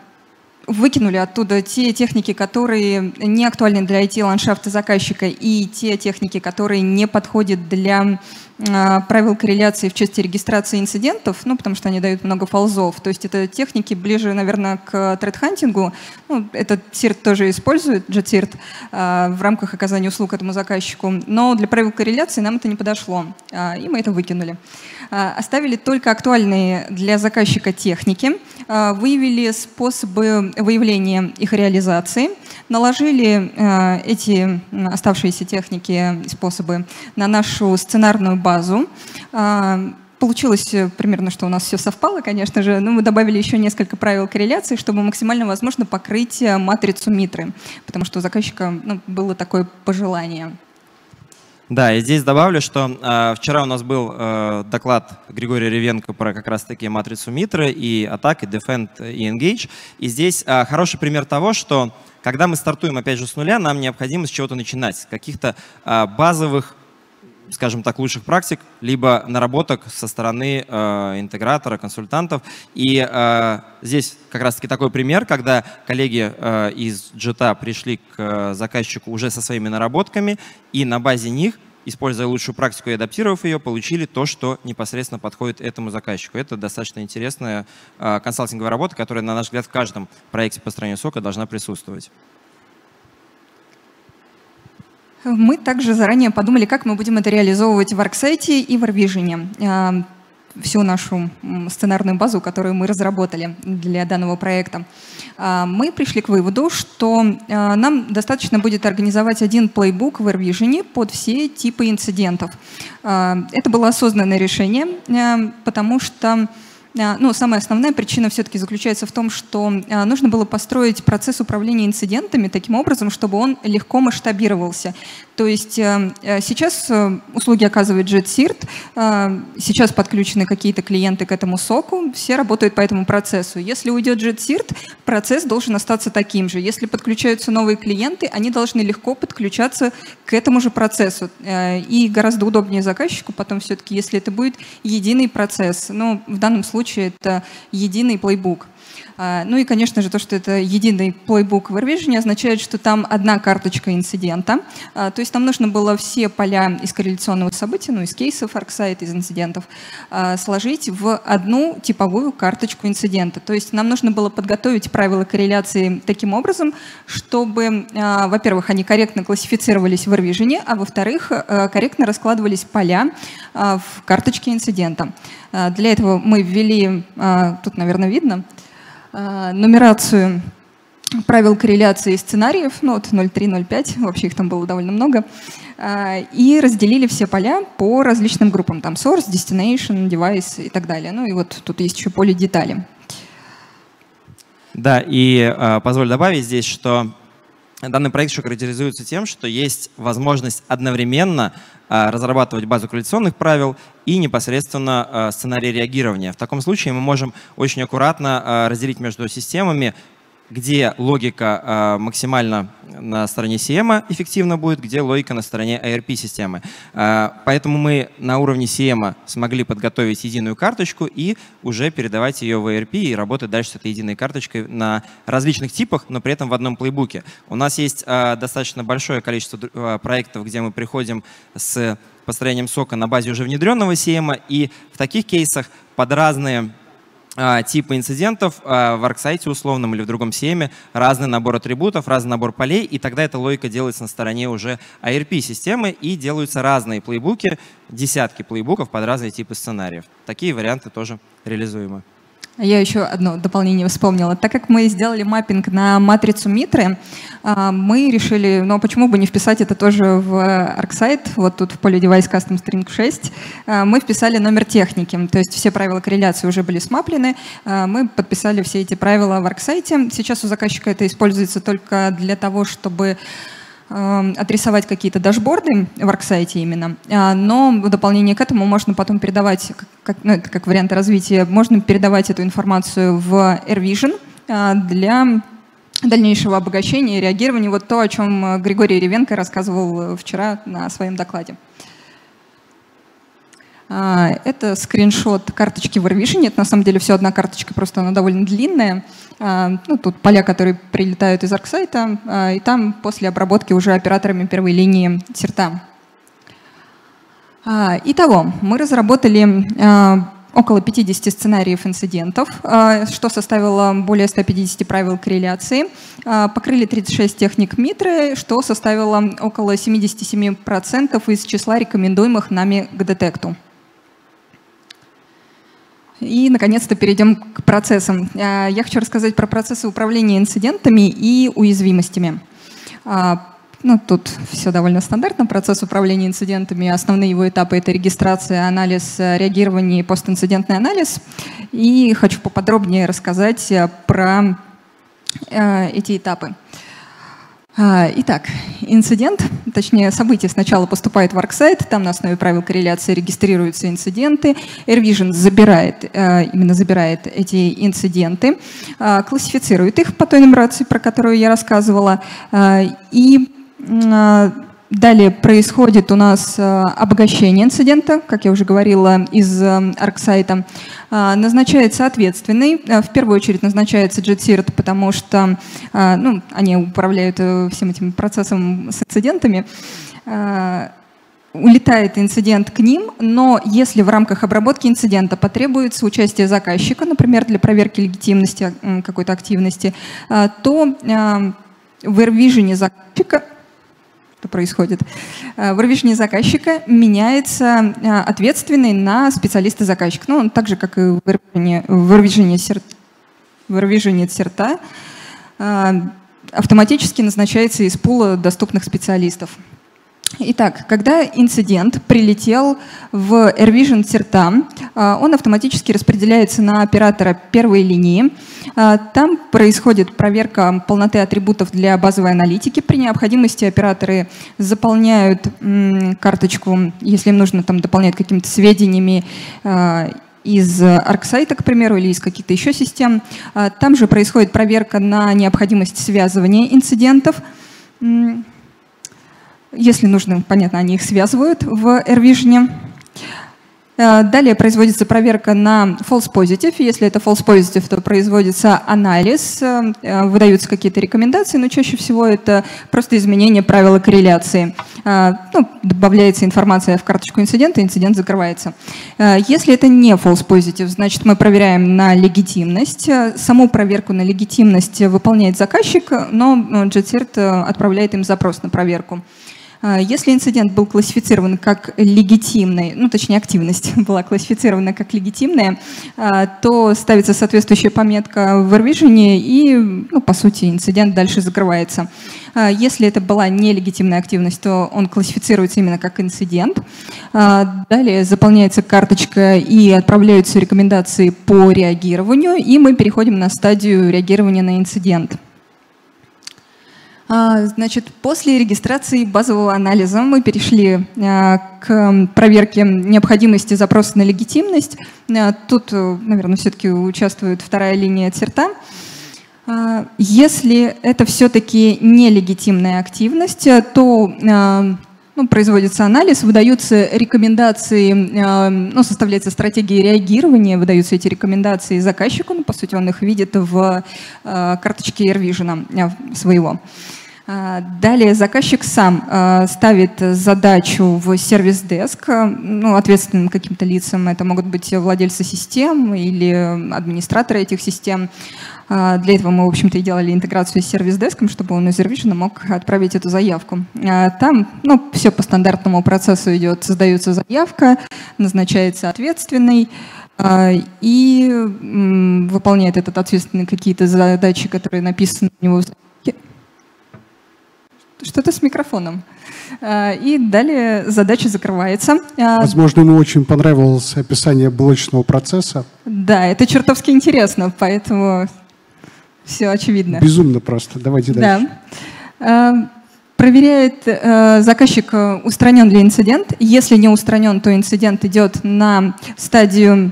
выкинули оттуда те техники, которые не актуальны для IT-ландшафта заказчика, и те техники, которые не подходят для правил корреляции в части регистрации инцидентов, ну, потому что они дают много фолзов. То есть это техники ближе, наверное, к тред-хантингу. Ну, этот CIRT тоже использует, JetCIRT, а, в рамках оказания услуг этому заказчику. Но для правил корреляции нам это не подошло, а, и мы это выкинули. Оставили только актуальные для заказчика техники, выявили способы выявления их реализации, наложили эти оставшиеся техники и способы на нашу сценарную базу. А, получилось примерно, что у нас все совпало, конечно же, но мы добавили еще несколько правил корреляции, чтобы максимально возможно покрыть э, матрицу Митры, потому что у заказчика ну, было такое пожелание. Да, и здесь добавлю, что э, вчера у нас был э, доклад Григория Ревенко про как раз-таки матрицу Митры и атак, и defend, и engage. И здесь э, хороший пример того, что когда мы стартуем опять же с нуля, нам необходимо с чего-то начинать, с каких-то э, базовых скажем так, лучших практик, либо наработок со стороны э, интегратора, консультантов. И э, здесь как раз-таки такой пример, когда коллеги э, из JETA пришли к э, заказчику уже со своими наработками, и на базе них, используя лучшую практику и адаптировав ее, получили то, что непосредственно подходит этому заказчику. Это достаточно интересная э, консалтинговая работа, которая, на наш взгляд, в каждом проекте по построения сока должна присутствовать. Мы также заранее подумали, как мы будем это реализовывать в ArcSight и в ArcVision а, всю нашу сценарную базу, которую мы разработали для данного проекта. А, мы пришли к выводу, что а, нам достаточно будет организовать один плейбук в AirVision под все типы инцидентов. Это было осознанное решение, потому что ну, самая основная причина все-таки заключается в том, что а, нужно было построить процесс управления инцидентами таким образом, чтобы он легко масштабировался. То есть э, э, сейчас э, услуги оказывает JetSirt, сейчас подключены какие-то клиенты к этому соку, все работают по этому процессу. Если уйдет JetSirt, процесс должен остаться таким же. Если подключаются новые клиенты, они должны легко подключаться к этому же процессу. И гораздо удобнее заказчику потом все-таки, если это будет единый процесс. Ну, в данном случае это единый плейбук. А, ну и, конечно же, то, что это единый плейбук в AirVision, означает, что там одна карточка инцидента. А, то есть нам нужно было все поля из корреляционного события, ну, из кейсов ArcSight, из инцидентов, а, сложить в одну типовую карточку инцидента. То есть нам нужно было подготовить правила корреляции таким образом, чтобы, во-первых, они корректно классифицировались в AirVision, а во-вторых, корректно раскладывались поля в карточке инцидента. Для этого мы ввели, тут, наверное, видно, Э, нумерацию правил корреляции сценариев, ну вот 0305, вообще их там было довольно много, э, и разделили все поля по различным группам, там source, destination, device и так далее. Ну и вот тут есть еще поле детали. Да, и э, позволь добавить здесь, что данный проект еще характеризуется тем, что есть возможность одновременно а, разрабатывать базу корреляционных правил и непосредственно а, сценарий реагирования. В таком случае мы можем очень аккуратно а, разделить между системами где логика э, максимально на стороне CM эффективно будет, где логика на стороне ARP-системы. Э, поэтому мы на уровне CM смогли подготовить единую карточку и уже передавать ее в ARP и работать дальше с этой единой карточкой на различных типах, но при этом в одном плейбуке. У нас есть э, достаточно большое количество проектов, где мы приходим с построением сока на базе уже внедренного CM, и в таких кейсах под разные а, типа инцидентов а, в ArcSight условном или в другом семе, разный набор атрибутов, разный набор полей, и тогда эта логика делается на стороне уже ARP-системы, и делаются разные плейбуки, десятки плейбуков под разные типы сценариев. Такие варианты тоже реализуемы. Я еще одно дополнение вспомнила. Так как мы сделали маппинг на матрицу Митры, а, мы решили, ну а почему бы не вписать это тоже в ArcSight, вот тут в поле Device Custom String 6, а, мы вписали номер техники, то есть все правила корреляции уже были смаплены, мы подписали все эти правила в ArcSight. Сейчас у заказчика это используется только для того, чтобы отрисовать какие-то дашборды в ArcSight именно, а, но в дополнение к этому можно потом передавать, как, ну, это как вариант развития, можно передавать эту информацию в AirVision а, для дальнейшего обогащения и реагирования. Вот то, о чем Григорий Ревенко рассказывал вчера на своем докладе. А, это скриншот карточки в AirVision. Это на самом деле все одна карточка, просто она довольно длинная. А, ну, тут поля, которые прилетают из арксайта, а, и там после обработки уже операторами первой линии серта. Итого, мы разработали около 50 сценариев инцидентов, что составило более 150 правил корреляции. Покрыли 36 техник Митры, что составило около 77% из числа рекомендуемых нами к детекту. И, наконец-то, перейдем к процессам. А, я хочу рассказать про процессы управления инцидентами и уязвимостями. А, ну, тут все довольно стандартно. Процесс управления инцидентами, основные его этапы — это регистрация, анализ, реагирование и постинцидентный анализ. И хочу поподробнее рассказать про э, эти этапы. А, итак, инцидент, точнее событие сначала поступает в ArcSight, там на основе правил корреляции регистрируются инциденты, AirVision забирает, э, именно забирает эти инциденты, э, классифицирует их по той нумерации, про которую я рассказывала, э, и Далее происходит у нас э, обогащение инцидента, как я уже говорила, из. Э, э, назначается ответственный. В первую очередь назначается JetSirt, потому что ну, они управляют всем этим процессом с инцидентами улетает инцидент к ним, но если в рамках обработки инцидента потребуется участие заказчика, например, для проверки легитимности какой-то активности, то в AirVision заказчика что происходит. Э, в ревишне заказчика меняется э, ответственный на специалиста заказчика. Ну, он так же, как и в ревишне серта, э, автоматически назначается из пула доступных специалистов. Итак, когда инцидент прилетел в AirVision CERTA, а, он автоматически распределяется на оператора первой линии. А, там происходит проверка полноты атрибутов для базовой аналитики. При необходимости операторы заполняют карточку, если им нужно там дополнять какими-то сведениями а, из ArcSight, к примеру, или из каких-то еще систем. Там же происходит проверка на необходимость связывания инцидентов. Если нужно, понятно, они их связывают в AirVision. Э, далее производится проверка на false positive. Если это false positive, то производится анализ, э, э, выдаются какие-то рекомендации, но чаще всего это просто изменение правила корреляции. Ну, добавляется информация в карточку инцидента, инцидент закрывается. Если это не false positive, значит мы проверяем на легитимность. Саму проверку на легитимность выполняет заказчик, но JetCert отправляет им запрос на проверку. А, если инцидент был классифицирован как легитимный, ну точнее активность была классифицирована как легитимная, а, то ставится соответствующая пометка в AirVision и, ну, по сути, инцидент дальше закрывается. А, если это была нелегитимная активность, то он классифицируется именно как инцидент. Далее заполняется карточка и отправляются рекомендации по реагированию, и мы переходим на стадию реагирования на инцидент. А, значит, после регистрации базового анализа мы перешли а, к проверке необходимости запроса на легитимность. А, тут, наверное, все-таки участвует вторая линия ЦЕРТа. Если это все-таки нелегитимная активность, то ну, производится анализ, выдаются рекомендации, э, ну, составляется стратегия реагирования, выдаются эти рекомендации заказчику, ну, по сути, он их видит в э, карточке AirVision э, своего. Далее заказчик сам ставит задачу в сервис-деск, ну, ответственным каким-то лицам. Это могут быть владельцы систем или администраторы этих систем. А, для этого мы, в общем-то, и делали интеграцию с сервис-деском, чтобы он из Revision мог отправить эту заявку. А, там ну, все по стандартному процессу идет. Создается заявка, назначается ответственный, а, и выполняет этот ответственный какие-то задачи, которые написаны у него в заявке. Что-то с микрофоном. И далее задача закрывается. Возможно, ему очень понравилось описание блочного процесса. Да, это чертовски интересно, поэтому все очевидно. Безумно просто. Давайте дальше. Да. Э, проверяет э, заказчик, э, устранен ли инцидент. Если не устранен, то инцидент идет на стадию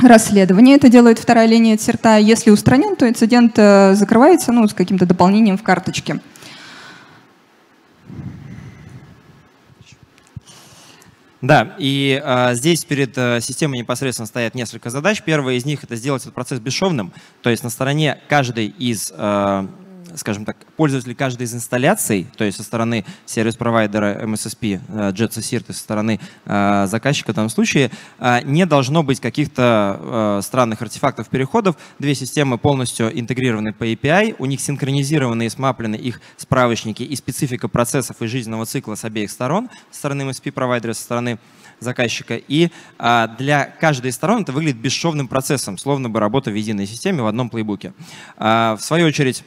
расследования. Это делает вторая линия ЦЕРТа. Если устранен, то инцидент закрывается ну, с каким-то дополнением в карточке. Да, и э, здесь перед э, системой непосредственно стоят несколько задач. Первая из них — это сделать этот процесс бесшовным, то есть на стороне каждой из э, скажем так, пользователи каждой из инсталляций, то есть со стороны сервис-провайдера MSSP, э, JetSecure, со стороны э, заказчика в данном случае, э, не должно быть каких-то странных артефактов переходов. Две системы полностью интегрированы по API, у них синхронизированы и смаплены их справочники и специфика процессов и жизненного цикла с обеих сторон, со стороны MSP-провайдера, со стороны заказчика. И для каждой из сторон это выглядит бесшовным процессом, словно бы работа в единой системе в одном плейбуке. В свою очередь,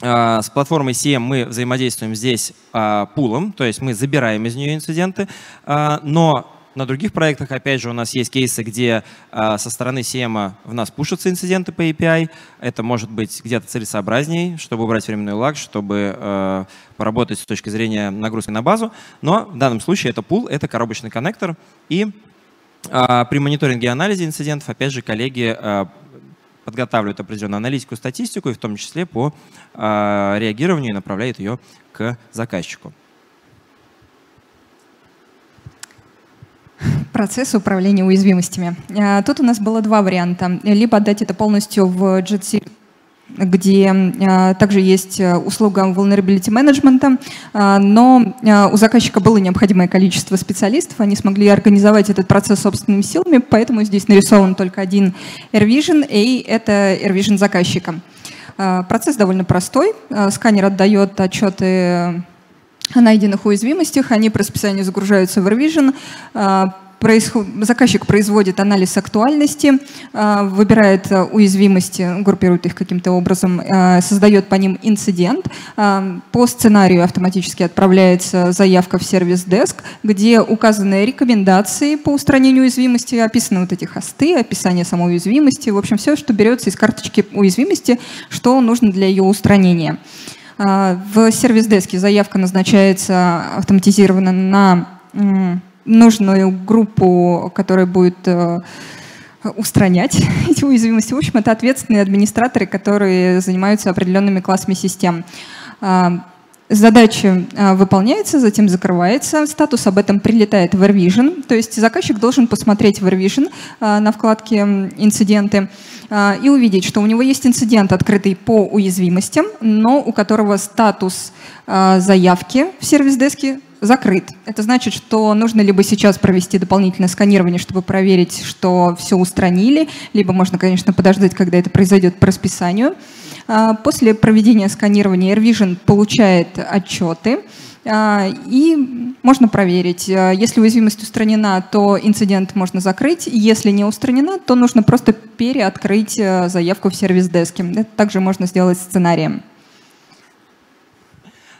с платформой CM мы взаимодействуем здесь а, пулом, то есть мы забираем из нее инциденты, а, но на других проектах, опять же, у нас есть кейсы, где со стороны CM в нас пушатся инциденты по API. Это может быть где-то целесообразнее, чтобы убрать временной лаг, чтобы поработать с точки зрения нагрузки на базу. Но в данном случае это пул, это коробочный коннектор. И при мониторинге и анализе инцидентов, опять же, коллеги подготавливает определенную аналитику, статистику, и в том числе по э, реагированию и направляет ее к заказчику. Процесс управления уязвимостями. А, тут у нас было два варианта. Либо отдать это полностью в JetC где а, также есть э, услуга vulnerability management, а, но у заказчика было необходимое количество специалистов, они смогли организовать этот процесс собственными силами, поэтому здесь нарисован только один AirVision, и это AirVision заказчика. Процесс довольно простой. Сканер отдает отчеты о найденных уязвимостях, они по расписанию загружаются в AirVision, заказчик производит анализ актуальности, э, выбирает э, уязвимости, группирует их каким-то образом, э, создает по ним инцидент. По сценарию автоматически отправляется заявка в сервис-деск, где указаны рекомендации по устранению уязвимости, описаны вот эти хосты, описание самой уязвимости, в общем, все, что берется из карточки уязвимости, что нужно для ее устранения. В сервис-деске заявка назначается автоматизированно на нужную группу, которая будет э, устранять эти уязвимости. В общем, это ответственные администраторы, которые занимаются определенными классами систем. А, задача а, выполняется, затем закрывается, статус об этом прилетает в AirVision, то есть заказчик должен посмотреть в AirVision а, на вкладке «Инциденты» и увидеть, что у него есть инцидент, открытый по уязвимостям, но у которого статус заявки в сервис-деске закрыт. Это значит, что нужно либо сейчас провести дополнительное сканирование, чтобы проверить, что все устранили, либо можно, конечно, подождать, когда это произойдет по расписанию. А, после проведения сканирования AirVision получает отчеты, а, и можно проверить. А, если уязвимость устранена, то инцидент можно закрыть. Если не устранена, то нужно просто переоткрыть заявку в сервис-деске. Это также можно сделать сценарием.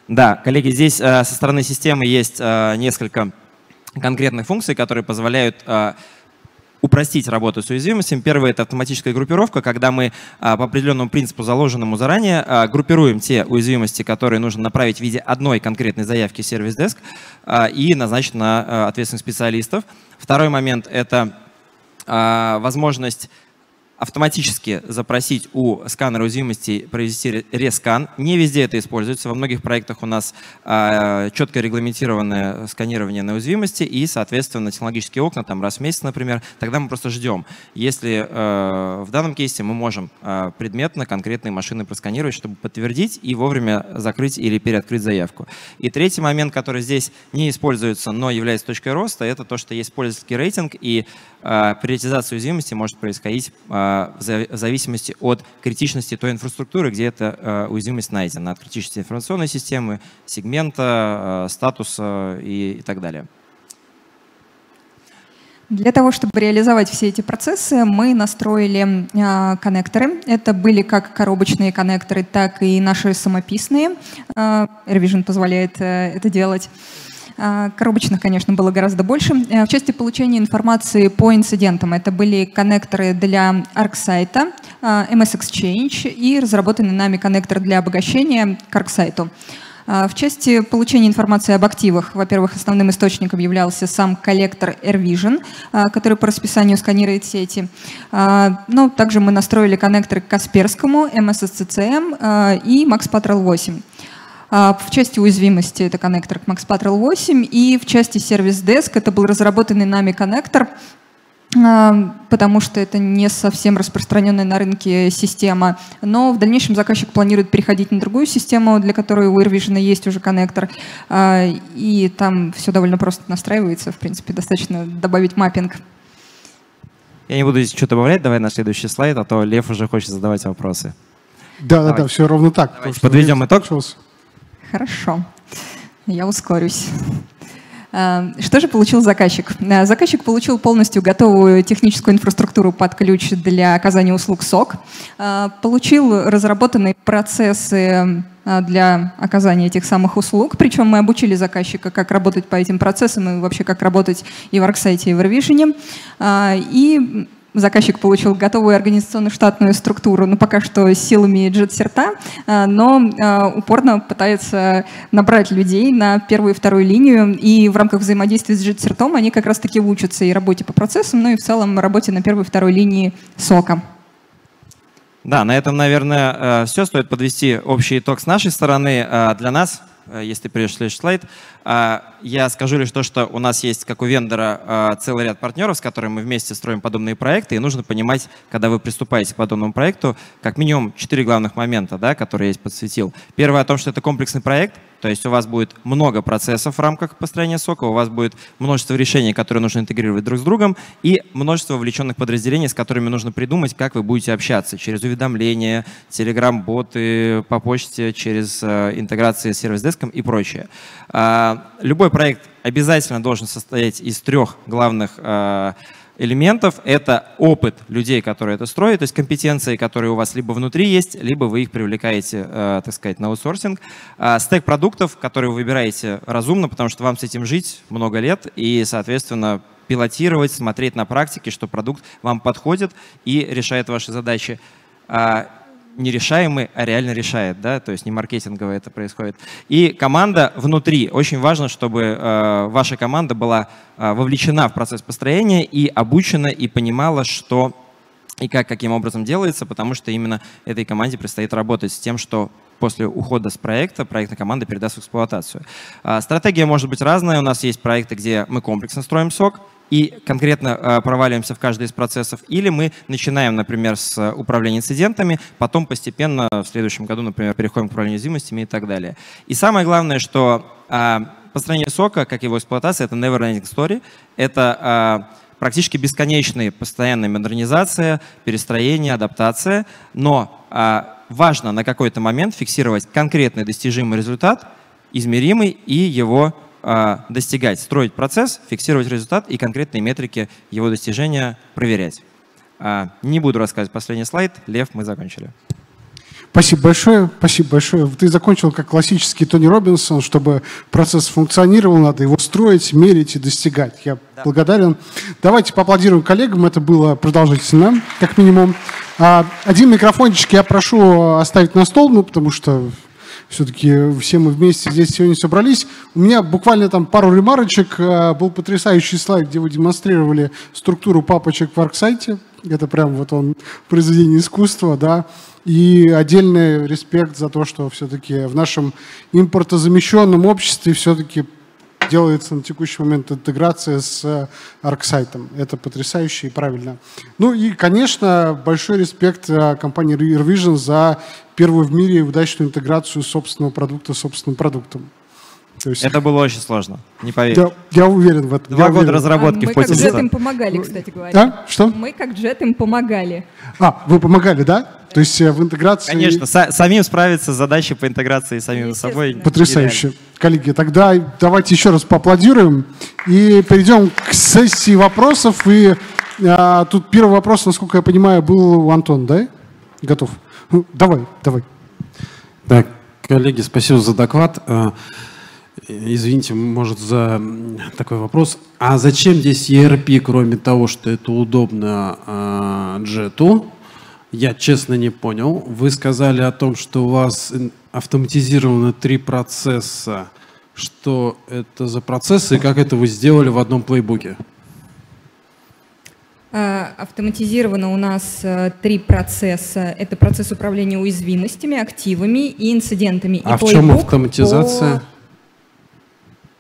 Да, коллеги, здесь э, со стороны системы есть э, несколько конкретных функций, которые позволяют э, упростить работу с уязвимостями. Первое — это автоматическая группировка, когда мы по определенному принципу, заложенному заранее, группируем те уязвимости, которые нужно направить в виде одной конкретной заявки в сервис-деск и назначить на ответственных специалистов. Второй момент — это возможность автоматически запросить у сканера уязвимости провести рескан. Не везде это используется. Во многих проектах у нас э, четко регламентированное сканирование на уязвимости и, соответственно, технологические окна, там раз в месяц, например, тогда мы просто ждем. Если э, в данном кейсе мы можем э, предметно конкретные машины просканировать, чтобы подтвердить и вовремя закрыть или переоткрыть заявку. И третий момент, который здесь не используется, но является точкой роста, это то, что есть пользовательский рейтинг, и э, приоритизация уязвимости может происходить э, в зависимости от критичности той инфраструктуры, где эта э, уязвимость найдена, от критичности информационной системы, сегмента, э, статуса и, и так далее. Для того, чтобы реализовать все эти процессы, мы настроили э, коннекторы. Это были как коробочные коннекторы, так и наши самописные. Э, AirVision позволяет э, это делать. А, коробочных, конечно, было гораздо больше. Э, в части получения информации по инцидентам это были коннекторы для ArcSight, а, MS Exchange и разработанный нами коннектор для обогащения к ArcSight. А, в части получения информации об активах, во-первых, основным источником являлся сам коллектор AirVision, который по расписанию сканирует сети. Но также мы настроили коннекторы к Касперскому, MSSCCM и Max Patrol 8. А, в части уязвимости это коннектор к Max Patrol 8, и в части Service Desk это был разработанный нами коннектор, а, потому что это не совсем распространенная на рынке система. Но в дальнейшем заказчик планирует переходить на другую систему, для которой у AirVision есть уже коннектор. А, и там все довольно просто настраивается. В принципе, достаточно добавить маппинг. Я не буду здесь что-то добавлять. Давай на следующий слайд, а то Лев уже хочет задавать вопросы. Да, да, да, все ровно так. Подведем итог. Хорошо, я ускорюсь. Э, что же получил заказчик? Э, заказчик получил полностью готовую техническую инфраструктуру под ключ для оказания услуг СОК, э, получил разработанные процессы для оказания этих самых услуг. Причем мы обучили заказчика, как работать по этим процессам и вообще как работать и в ArcSight, и в AirVision. И заказчик получил готовую организационно-штатную структуру, ну, пока что силами JetSerta, а, но а, упорно пытается набрать людей на первую и вторую линию, и в рамках взаимодействия с JetSerta они как раз-таки учатся и работе по процессам, ну и в целом работе на первой и второй линии сока. Да, на этом, наверное, э, все. Стоит подвести общий итог с нашей стороны. Э, для нас, если придешь следующий слайд, я скажу лишь то, что у нас есть, как у вендора, а, целый ряд партнеров, с которыми мы вместе строим подобные проекты, и нужно понимать, когда вы приступаете к подобному проекту, как минимум четыре главных момента, да, которые я подсветил. Первое о том, что это комплексный проект, то есть у вас будет много процессов в рамках построения сока, у вас будет множество решений, которые нужно интегрировать друг с другом, и множество вовлеченных подразделений, с которыми нужно придумать, как вы будете общаться через уведомления, телеграм-боты по почте, через э, интеграции с сервис-деском и прочее. А, любой проект обязательно должен состоять из трех главных э, элементов. Это опыт людей, которые это строят, то есть компетенции, которые у вас либо внутри есть, либо вы их привлекаете, э, так сказать, на аутсорсинг. Э, стек продуктов, которые вы выбираете разумно, потому что вам с этим жить много лет, и, соответственно, пилотировать, смотреть на практике, что продукт вам подходит и решает ваши задачи. А, нерешаемый, а реально решает, да, то есть не маркетингово это происходит. И команда внутри. Очень важно, чтобы э, ваша команда была э, вовлечена в процесс построения и обучена, и понимала, что и как, каким образом делается, потому что именно этой команде предстоит работать с тем, что после ухода с проекта проектная команда передаст в эксплуатацию. А, стратегия может быть разная. У нас есть проекты, где мы комплексно строим сок, и конкретно э, проваливаемся в каждый из процессов, или мы начинаем, например, с управления инцидентами, потом постепенно в следующем году, например, переходим к управлению уязвимостями и так далее. И самое главное, что э, построение сока, как его эксплуатация, это never ending story, это практически бесконечная постоянная модернизация, перестроение, адаптация, но важно на какой-то момент фиксировать конкретный достижимый результат, измеримый и его а, достигать, строить процесс, фиксировать результат и конкретные метрики его достижения проверять. А, не буду рассказывать последний слайд. Лев, мы закончили. Спасибо большое, спасибо большое. Ты закончил как классический Тони Робинсон, чтобы процесс функционировал, надо его строить, мерить и достигать. Я да. благодарен. Давайте поаплодируем коллегам, это было продолжительно, как минимум. А, один микрофончик я прошу оставить на стол, ну, потому что все-таки все мы вместе здесь сегодня собрались. У меня буквально там пару ремарочек. Э, был потрясающий слайд, где вы демонстрировали структуру папочек в арксайте. Это прям вот он произведение искусства, да. И отдельный респект за то, что все-таки в нашем импортозамещенном обществе все-таки делается на текущий момент интеграция с ArcSight. Это потрясающе и правильно. Ну и, конечно, большой респект э, компании Revision за первую в мире удачную интеграцию собственного продукта с собственным продуктом. То есть... Это было очень сложно, не поверь. Я, я уверен в этом. Два года разработки а в поте. Мы как Jet им помогали, кстати говоря. А? Что? Мы как Jet им помогали. А, вы помогали, да? То есть э, в интеграции... Конечно, са- самим справиться с задачей по интеграции самим с собой. Потрясающе. Коллеги, тогда давайте еще раз поаплодируем и перейдем к сессии вопросов. И а, тут первый вопрос, насколько я понимаю, был у Антона, да? Готов? Ну, давай, давай. Так, коллеги, спасибо за доклад. А, извините, может, за такой вопрос. А зачем здесь ERP, кроме того, что это удобно джету? Я честно не понял. Вы сказали о том, что у вас автоматизированы три процесса. Что это за процессы и как это вы сделали в одном плейбуке? А, автоматизировано у нас э, три процесса. Это процесс управления уязвимостями, активами и инцидентами. А и в чем автоматизация? По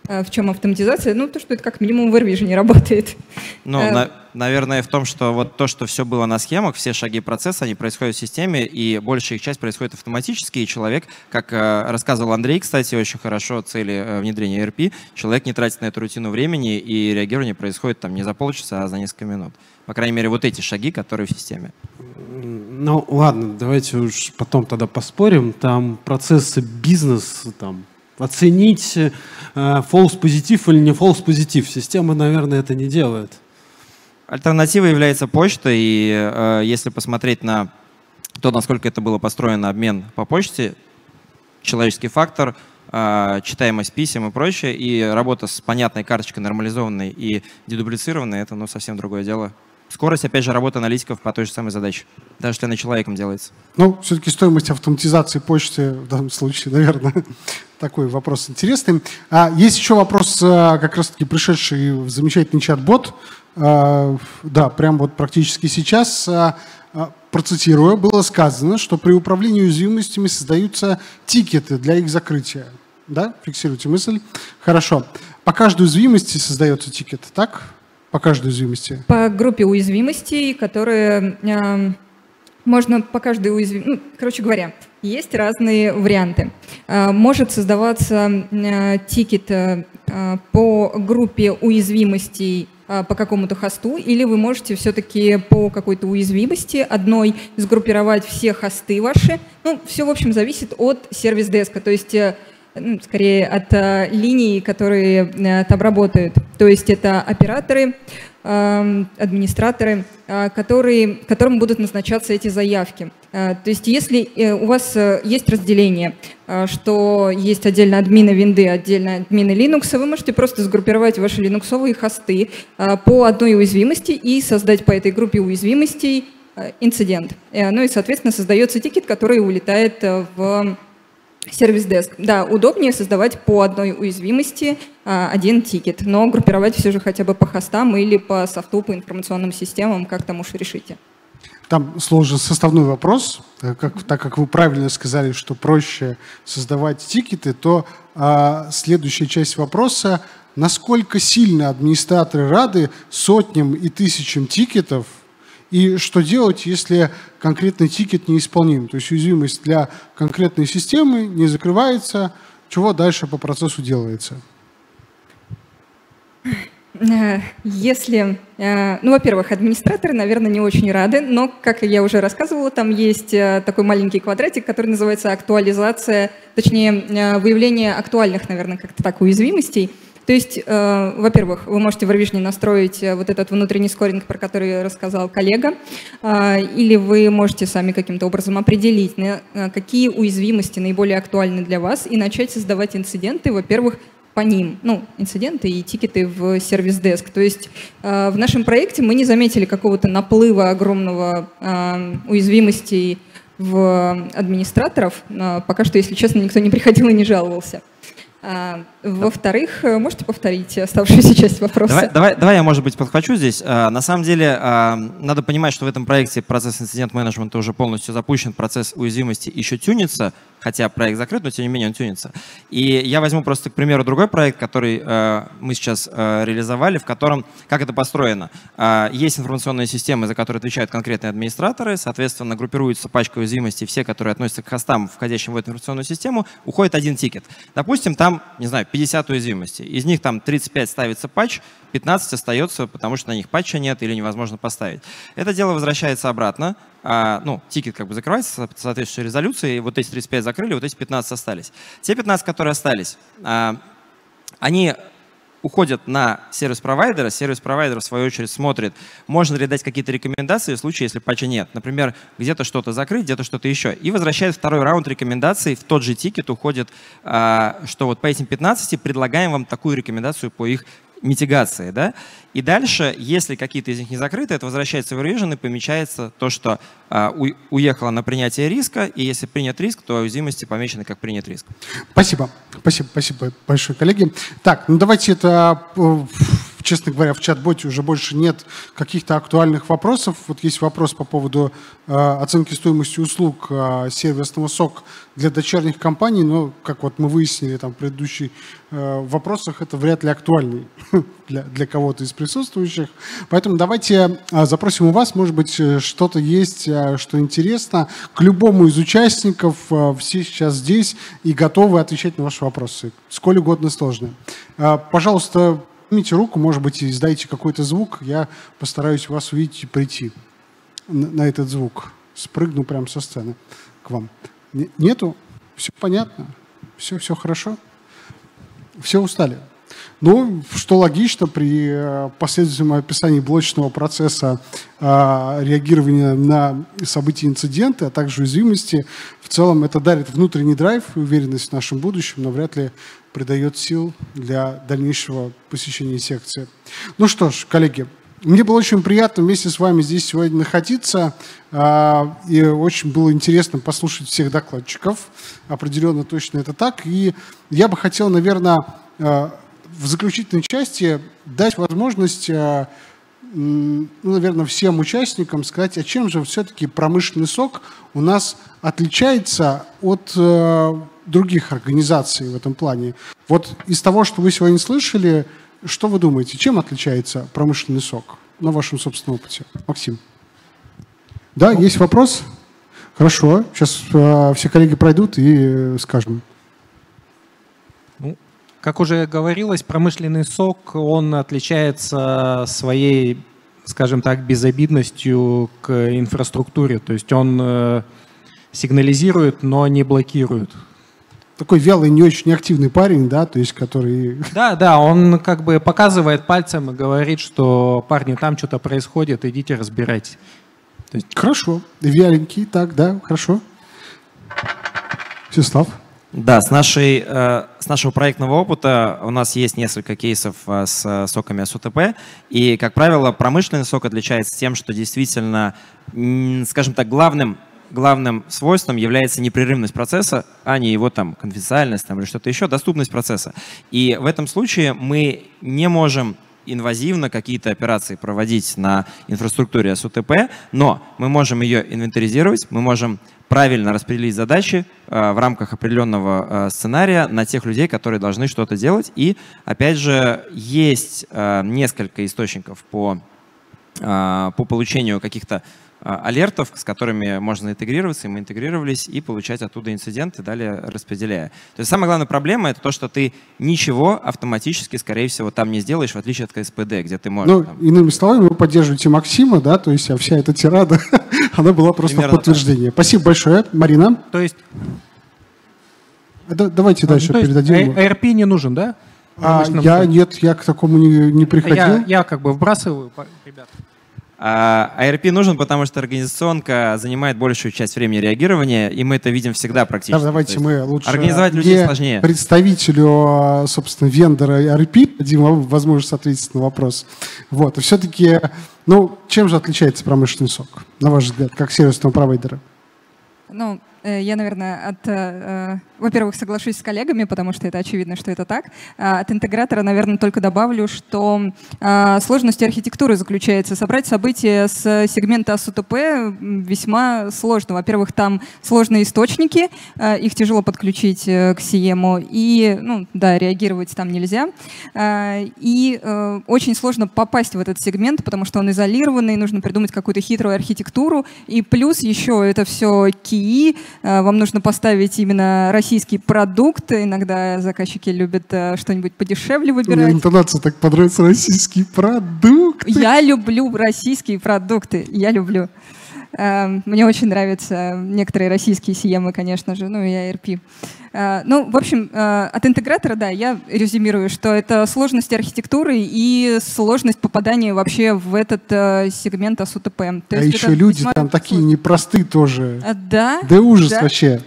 Э, в чем автоматизация? Ну, то, что это как минимум в AirVision не работает. Ну, э, на, наверное, в том, что вот то, что все было на схемах, все шаги процесса, они происходят в системе, и большая их часть происходит автоматически, и человек, как э, рассказывал Андрей, кстати, очень хорошо цели э, внедрения ERP, человек не тратит на эту рутину времени, и реагирование происходит там не за полчаса, а за несколько минут. По крайней мере, вот эти шаги, которые в системе. Ну, ладно, давайте уж потом тогда поспорим. Там процессы бизнес, там, оценить э, false позитив или не false позитив. Система, наверное, это не делает. Альтернатива является почта, и э, если посмотреть на то, насколько это было построено обмен по почте, человеческий фактор, э, читаемость писем и прочее, и работа с понятной карточкой, нормализованной и дедублицированной, это ну, совсем другое дело. Скорость, опять же, работы аналитиков по той же самой задаче, даже если она человеком делается. Ну, все-таки стоимость автоматизации почты в данном случае, наверное, такой вопрос интересный. А есть еще вопрос, а, как раз-таки пришедший в замечательный чат-бот. А, да, прям вот практически сейчас, а, процитирую, было сказано, что при управлении уязвимостями создаются тикеты для их закрытия. Да, фиксируйте мысль. Хорошо. По каждой уязвимости создается тикет, так? По каждой уязвимости? По группе уязвимостей, которые э, можно по каждой уязвимости... Ну, короче говоря, есть разные варианты. Э, может создаваться э, тикет э, по группе уязвимостей по какому-то хосту, или вы можете все-таки по какой-то уязвимости одной сгруппировать все хосты ваши. Ну, все, в общем, зависит от сервис-деска. То есть э, ну, скорее от э, линий, которые э, там работают. То есть это операторы, э, администраторы, э, которые, которым будут назначаться эти заявки. Э, то есть если э, у вас есть разделение, что есть отдельно админы винды, отдельно админы Linux, вы можете просто сгруппировать ваши линуксовые хосты по одной уязвимости и создать по этой группе уязвимостей инцидент. Ну и, соответственно, создается тикет, который улетает в Сервис-деск. Да, удобнее создавать по одной уязвимости а, один тикет, но группировать все же хотя бы по хостам или по софту, по информационным системам, как там уж решите. Там сложен составной вопрос, э, как, так как вы правильно сказали, что проще создавать тикеты, то а, следующая часть вопроса, насколько сильно администраторы рады сотням и тысячам тикетов и что делать, если конкретный тикет неисполним. То есть уязвимость для конкретной системы не закрывается, чего дальше по процессу делается? Э, если, э, ну, во-первых, администраторы, наверное, не очень рады, но, как я уже рассказывала, там есть э, такой маленький квадратик, который называется актуализация, точнее, выявление актуальных, наверное, как-то так, уязвимостей. То есть, э, во-первых, вы можете в Revision настроить э, вот этот внутренний скоринг, про который рассказал коллега, э, или вы можете сами каким-то образом определить, на, э, какие уязвимости наиболее актуальны для вас, и начать создавать инциденты, во-первых, по ним, ну, инциденты и тикеты в сервис-деск. То есть э, в нашем проекте мы не заметили какого-то наплыва огромного э, уязвимостей в администраторов. Э, пока что, если честно, никто не приходил и не жаловался. А, во-вторых, э, можете повторить оставшуюся часть вопроса? Давай, давай, давай я, может быть, подхвачу здесь. А, на самом деле, а, надо понимать, что в этом проекте процесс инцидент-менеджмента уже полностью запущен, процесс уязвимости еще тюнится, хотя проект закрыт, но тем не менее он тюнится. И я возьму просто, к примеру, другой проект, который мы сейчас реализовали, в котором, как это построено, есть информационные системы, за которые отвечают конкретные администраторы, соответственно, группируются пачка уязвимостей, все, которые относятся к хостам, входящим в эту информационную систему, уходит один тикет. Допустим, там, не знаю, 50 уязвимостей. Из них там 35 ставится патч, 15 остается, потому что на них патча нет или невозможно поставить. Это дело возвращается обратно. А, ну, тикет как бы закрывается соответствующей резолюцией. Вот эти 35 закрыли, вот эти 15 остались. Те 15, которые остались, а, они уходят на сервис-провайдера, сервис-провайдер в свою очередь смотрит, можно ли дать какие-то рекомендации в случае, если патча нет. Например, где-то что-то закрыть, где-то что-то еще. И возвращает второй раунд рекомендаций, в тот же тикет уходит, а, что вот по этим 15 предлагаем вам такую рекомендацию по их митигации, да? И дальше, если какие-то из них не закрыты, это возвращается в Revision и помечается то, что а, у, уехало на принятие риска, и если принят риск, то уязвимости помечены как принят риск. Спасибо. Спасибо, спасибо большое, коллеги. Так, ну давайте это э, честно говоря, в чат-боте уже больше нет каких-то актуальных вопросов. Вот есть вопрос по поводу э, оценки стоимости услуг э, сервисного СОК для дочерних компаний, но, как вот мы выяснили там в предыдущих э, вопросах, это вряд ли актуальный для, для кого-то из присутствующих. Поэтому давайте э, запросим у вас, может быть, э, что-то есть, э, что интересно. К любому из участников э, все сейчас здесь и готовы отвечать на ваши вопросы, сколь угодно сложные. Э, пожалуйста, Поднимите руку, может быть, издайте какой-то звук, я постараюсь вас увидеть и прийти на, этот звук. Спрыгну прямо со сцены к вам. Нету? Все понятно? Все, все хорошо? Все устали? Ну, что логично, при э, последовательном описании блочного процесса э, реагирования на события инциденты, а также уязвимости, в целом это дарит внутренний драйв и уверенность в нашем будущем, но вряд ли придает сил для дальнейшего посещения секции. Ну что ж, коллеги, мне было очень приятно вместе с вами здесь сегодня находиться, а, и очень было интересно послушать всех докладчиков. Определенно точно это так. И я бы хотел, наверное, а, в заключительной части дать возможность, а, ну, наверное, всем участникам сказать, а чем же все-таки промышленный сок у нас отличается от других организаций в этом плане. Вот из того, что вы сегодня слышали, что вы думаете, чем отличается промышленный сок на вашем собственном опыте? Максим. Да, есть вопрос? Хорошо, сейчас э, все коллеги пройдут и э, скажем. Ну, как уже говорилось, промышленный сок, он отличается своей, скажем так, безобидностью к инфраструктуре. То есть он э, сигнализирует, но не блокирует. Такой вялый, не очень активный парень, да, то есть который... Да, да, он как бы показывает пальцем и говорит, что парни, там что-то происходит, идите разбирайтесь. То есть... Хорошо, вяленький, так, да, хорошо. Всеслав? Да, с, нашей, э, с нашего проектного опыта у нас есть несколько кейсов э, с соками СУТП. И, как правило, промышленный сок отличается тем, что действительно, скажем так, главным, главным свойством является непрерывность процесса, а не его там конфиденциальность там, или что-то еще, доступность процесса. И в этом случае мы не можем инвазивно какие-то операции проводить на инфраструктуре СУТП, но мы можем ее инвентаризировать, мы можем правильно распределить задачи э, в рамках определенного э, сценария на тех людей, которые должны что-то делать. И, опять же, есть э, несколько источников по, по получению каких-то алертов, с которыми можно интегрироваться, и мы интегрировались, и получать оттуда инциденты, далее распределяя. То есть самая главная проблема — это то, что ты ничего автоматически, скорее всего, там не сделаешь, в отличие от КСПД, где ты можешь... Ну, там... иными словами, вы поддерживаете Максима, да, то есть а вся эта тирада Она была просто Примерно подтверждение. Так. Спасибо большое. Марина? То есть... Да, давайте а, дальше ну, передадим. ARP не нужен, да? А, я нет, я к такому не, не приходил. Я, я как бы вбрасываю, ребят. ARP а, нужен, потому что организационка занимает большую часть времени реагирования, и мы это видим всегда практически. Да, давайте мы лучше организовать людей сложнее. Представителю, собственно, вендора ARP дадим возможность ответить на вопрос. Вот, и все-таки, ну, чем же отличается промышленный сок, на ваш взгляд, как сервисного провайдера? Ну, я, наверное, от, э, во-первых, соглашусь с коллегами, потому что это очевидно, что это так. А от интегратора, наверное, только добавлю, что а, сложность архитектуры заключается. Собрать события с сегмента СУТП весьма сложно. Во-первых, там сложные источники, а, их тяжело подключить э, к Сиему, и, ну, да, реагировать там нельзя. И очень сложно попасть в этот сегмент, потому что он изолированный, нужно придумать какую-то хитрую архитектуру, и плюс еще это все КИИ, Э, вам нужно поставить именно российский продукт. Иногда заказчики любят э, что-нибудь подешевле выбирать. Мне интонация так понравится. Российский продукт. Я люблю российские продукты. Я люблю. Эм, мне очень нравятся некоторые российские сиемы, конечно же, ну и ARP. Э, ну, в общем, э, от интегратора, да, я резюмирую, что это сложность архитектуры и сложность попадания вообще в этот э, сегмент АСУТП. То а еще люди там такие непростые тоже. Да. Да ужас да? вообще.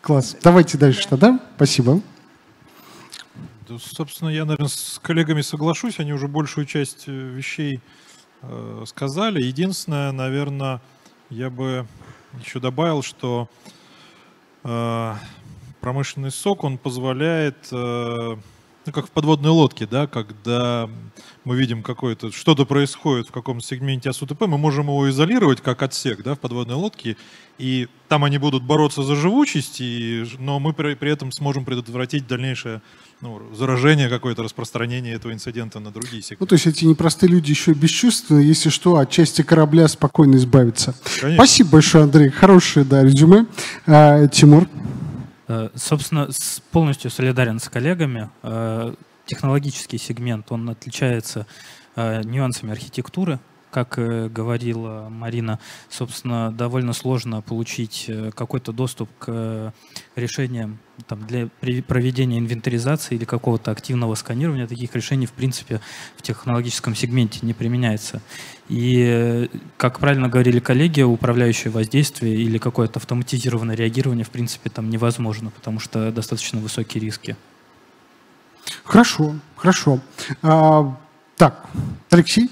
Класс. Давайте дальше тогда. Спасибо. собственно, я, наверное, с коллегами соглашусь. Они уже большую часть вещей сказали. Единственное, наверное, я бы еще добавил, что э, промышленный сок, он позволяет, э, ну, как в подводной лодке, да, когда мы видим какое-то, что-то происходит в каком-то сегменте АСУТП, мы можем его изолировать как отсек, да, в подводной лодке, и там они будут бороться за живучесть, и, но мы при, при этом сможем предотвратить дальнейшее ну, заражение, какое-то распространение этого инцидента на другие секторы. Ну, то есть эти непростые люди еще бесчувственные, если что, от части корабля спокойно избавиться. Конечно. Спасибо большое, Андрей. Хорошее, да, резюме. А, Тимур? Э, собственно, полностью солидарен с коллегами. Э, технологический сегмент, он отличается э, нюансами архитектуры, как говорила Марина, собственно, довольно сложно получить какой-то доступ к решениям там, для проведения инвентаризации или какого-то активного сканирования. Таких решений, в принципе, в технологическом сегменте не применяется. И, как правильно говорили коллеги, управляющее воздействие или какое-то автоматизированное реагирование, в принципе, там невозможно, потому что достаточно высокие риски. Хорошо, хорошо. А, так, Алексей?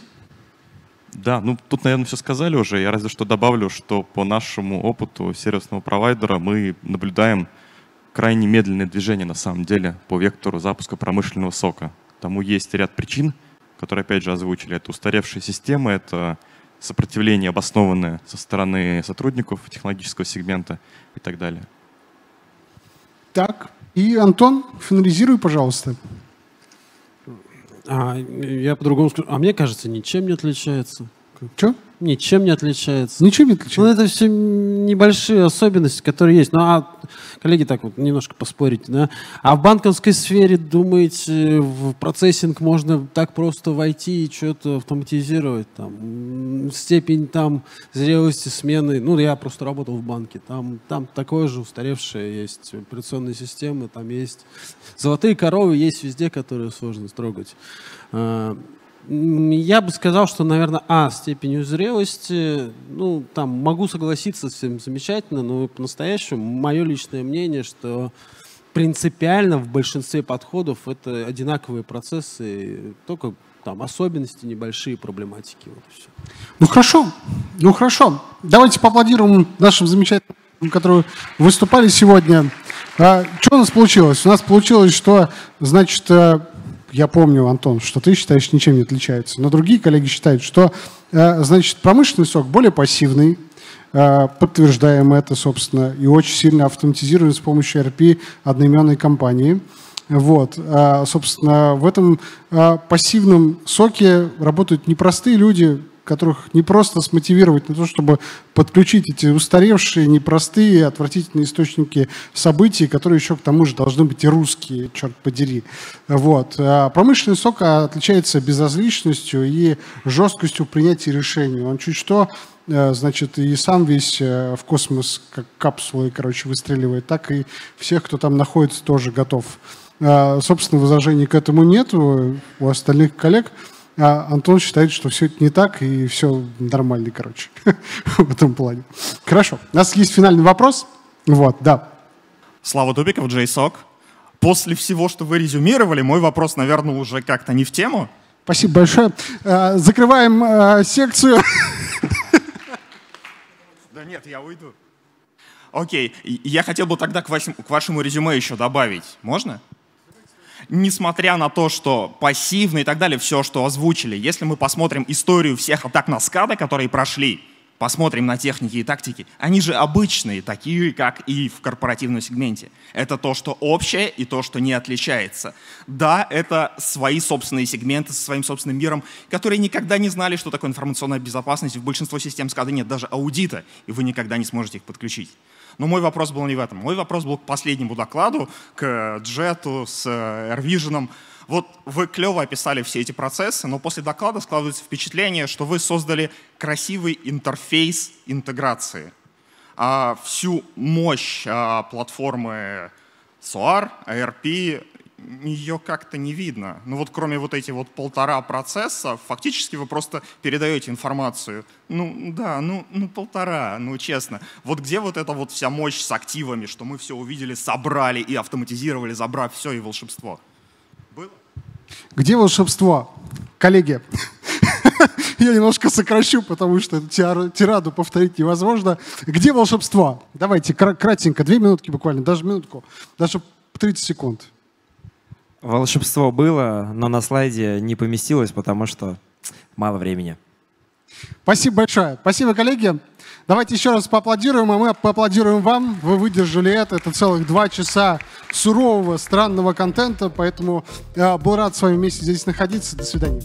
Да, ну тут, наверное, все сказали уже. Я разве что добавлю, что по нашему опыту сервисного провайдера мы наблюдаем крайне медленное движение на самом деле по вектору запуска промышленного сока. Тому есть ряд причин – которые, опять же, озвучили. Это устаревшая система, это сопротивление обоснованное со стороны сотрудников технологического сегмента и так далее. Так, и Антон, финализируй, пожалуйста. А, я по-другому скажу. А мне кажется, ничем не отличается. Что? Ничем не отличается. Ничем не отличается? Ну, это все небольшие особенности, которые есть. Ну, а коллеги, так вот немножко поспорить, да. А в банковской сфере, думаете, в процессинг можно так просто войти и что-то автоматизировать? Там, степень там зрелости смены, ну, я просто работал в банке, там, там такое же устаревшее есть операционные системы, там есть золотые коровы, есть везде, которые сложно строгать. Я бы сказал, что, наверное, а, степенью зрелости, ну, там, могу согласиться с всем замечательно, но по-настоящему мое личное мнение, что принципиально в большинстве подходов это одинаковые процессы, только там особенности небольшие, проблематики. Вот все. Ну хорошо, ну хорошо. Давайте поаплодируем нашим замечательным, которые выступали сегодня. А, что у нас получилось? У нас получилось, что, значит, э, я помню, Антон, что ты считаешь, ничем не отличается. Но другие коллеги считают, что, э, значит, промышленный сок более пассивный, э, подтверждаем это, собственно, и очень сильно автоматизируем с помощью RP одноименной компании. Вот, э, собственно, в этом пассивном соке работают непростые люди, которых не просто смотивировать на то, чтобы подключить эти устаревшие, непростые, отвратительные источники событий, которые еще к тому же должны быть и русские, черт подери. Вот. А промышленный сок отличается безразличностью и жесткостью принятия решений. Он чуть что э, значит, и сам весь э, в космос как капсулой, короче, выстреливает, так и всех, кто там находится, тоже готов. А, собственно, возражений к этому нет у остальных коллег. А Антон считает, что все это не так, и все нормально, короче, в этом плане. Хорошо. У нас есть финальный вопрос. Вот, да. Слава Дубиков, JSOC. После всего, что вы резюмировали, мой вопрос, наверное, уже как-то не в тему. Спасибо большое. А, закрываем а, секцию. Да нет, я уйду. Окей, я хотел бы тогда к вашему резюме еще добавить. Можно? Несмотря на то, что пассивно и так далее, все, что озвучили, если мы посмотрим историю всех атак на скады, которые прошли, посмотрим на техники и тактики, они же обычные, такие, как и в корпоративном сегменте. Это то, что общее и то, что не отличается. Да, это свои собственные сегменты со своим собственным миром, которые никогда не знали, что такое информационная безопасность. В большинстве систем скады нет даже аудита, и вы никогда не сможете их подключить. Но мой вопрос был не в этом. Мой вопрос был к последнему докладу, к Джету с AirVision. Вот вы клево описали все эти процессы, но после доклада складывается впечатление, что вы создали красивый интерфейс интеграции. А всю мощь а, платформы SOAR, ARP ее как-то не видно. Ну вот кроме вот этих вот полтора процесса, фактически вы просто передаете информацию. Ну да, ну, ну полтора, ну честно. Вот где вот эта вот вся мощь с активами, что мы все увидели, собрали и автоматизировали, забрав все и волшебство? Было? Где волшебство? Коллеги, я немножко сокращу, потому что тираду повторить невозможно. Где волшебство? Давайте, кратенько, две минутки буквально, даже минутку, даже 30 секунд. Волшебство было, но на слайде не поместилось, потому что мало времени. Спасибо большое. Спасибо, коллеги. Давайте еще раз поаплодируем, а мы поаплодируем вам. Вы выдержали это. Это целых два часа сурового, странного контента, поэтому я был рад с вами вместе здесь находиться. До свидания.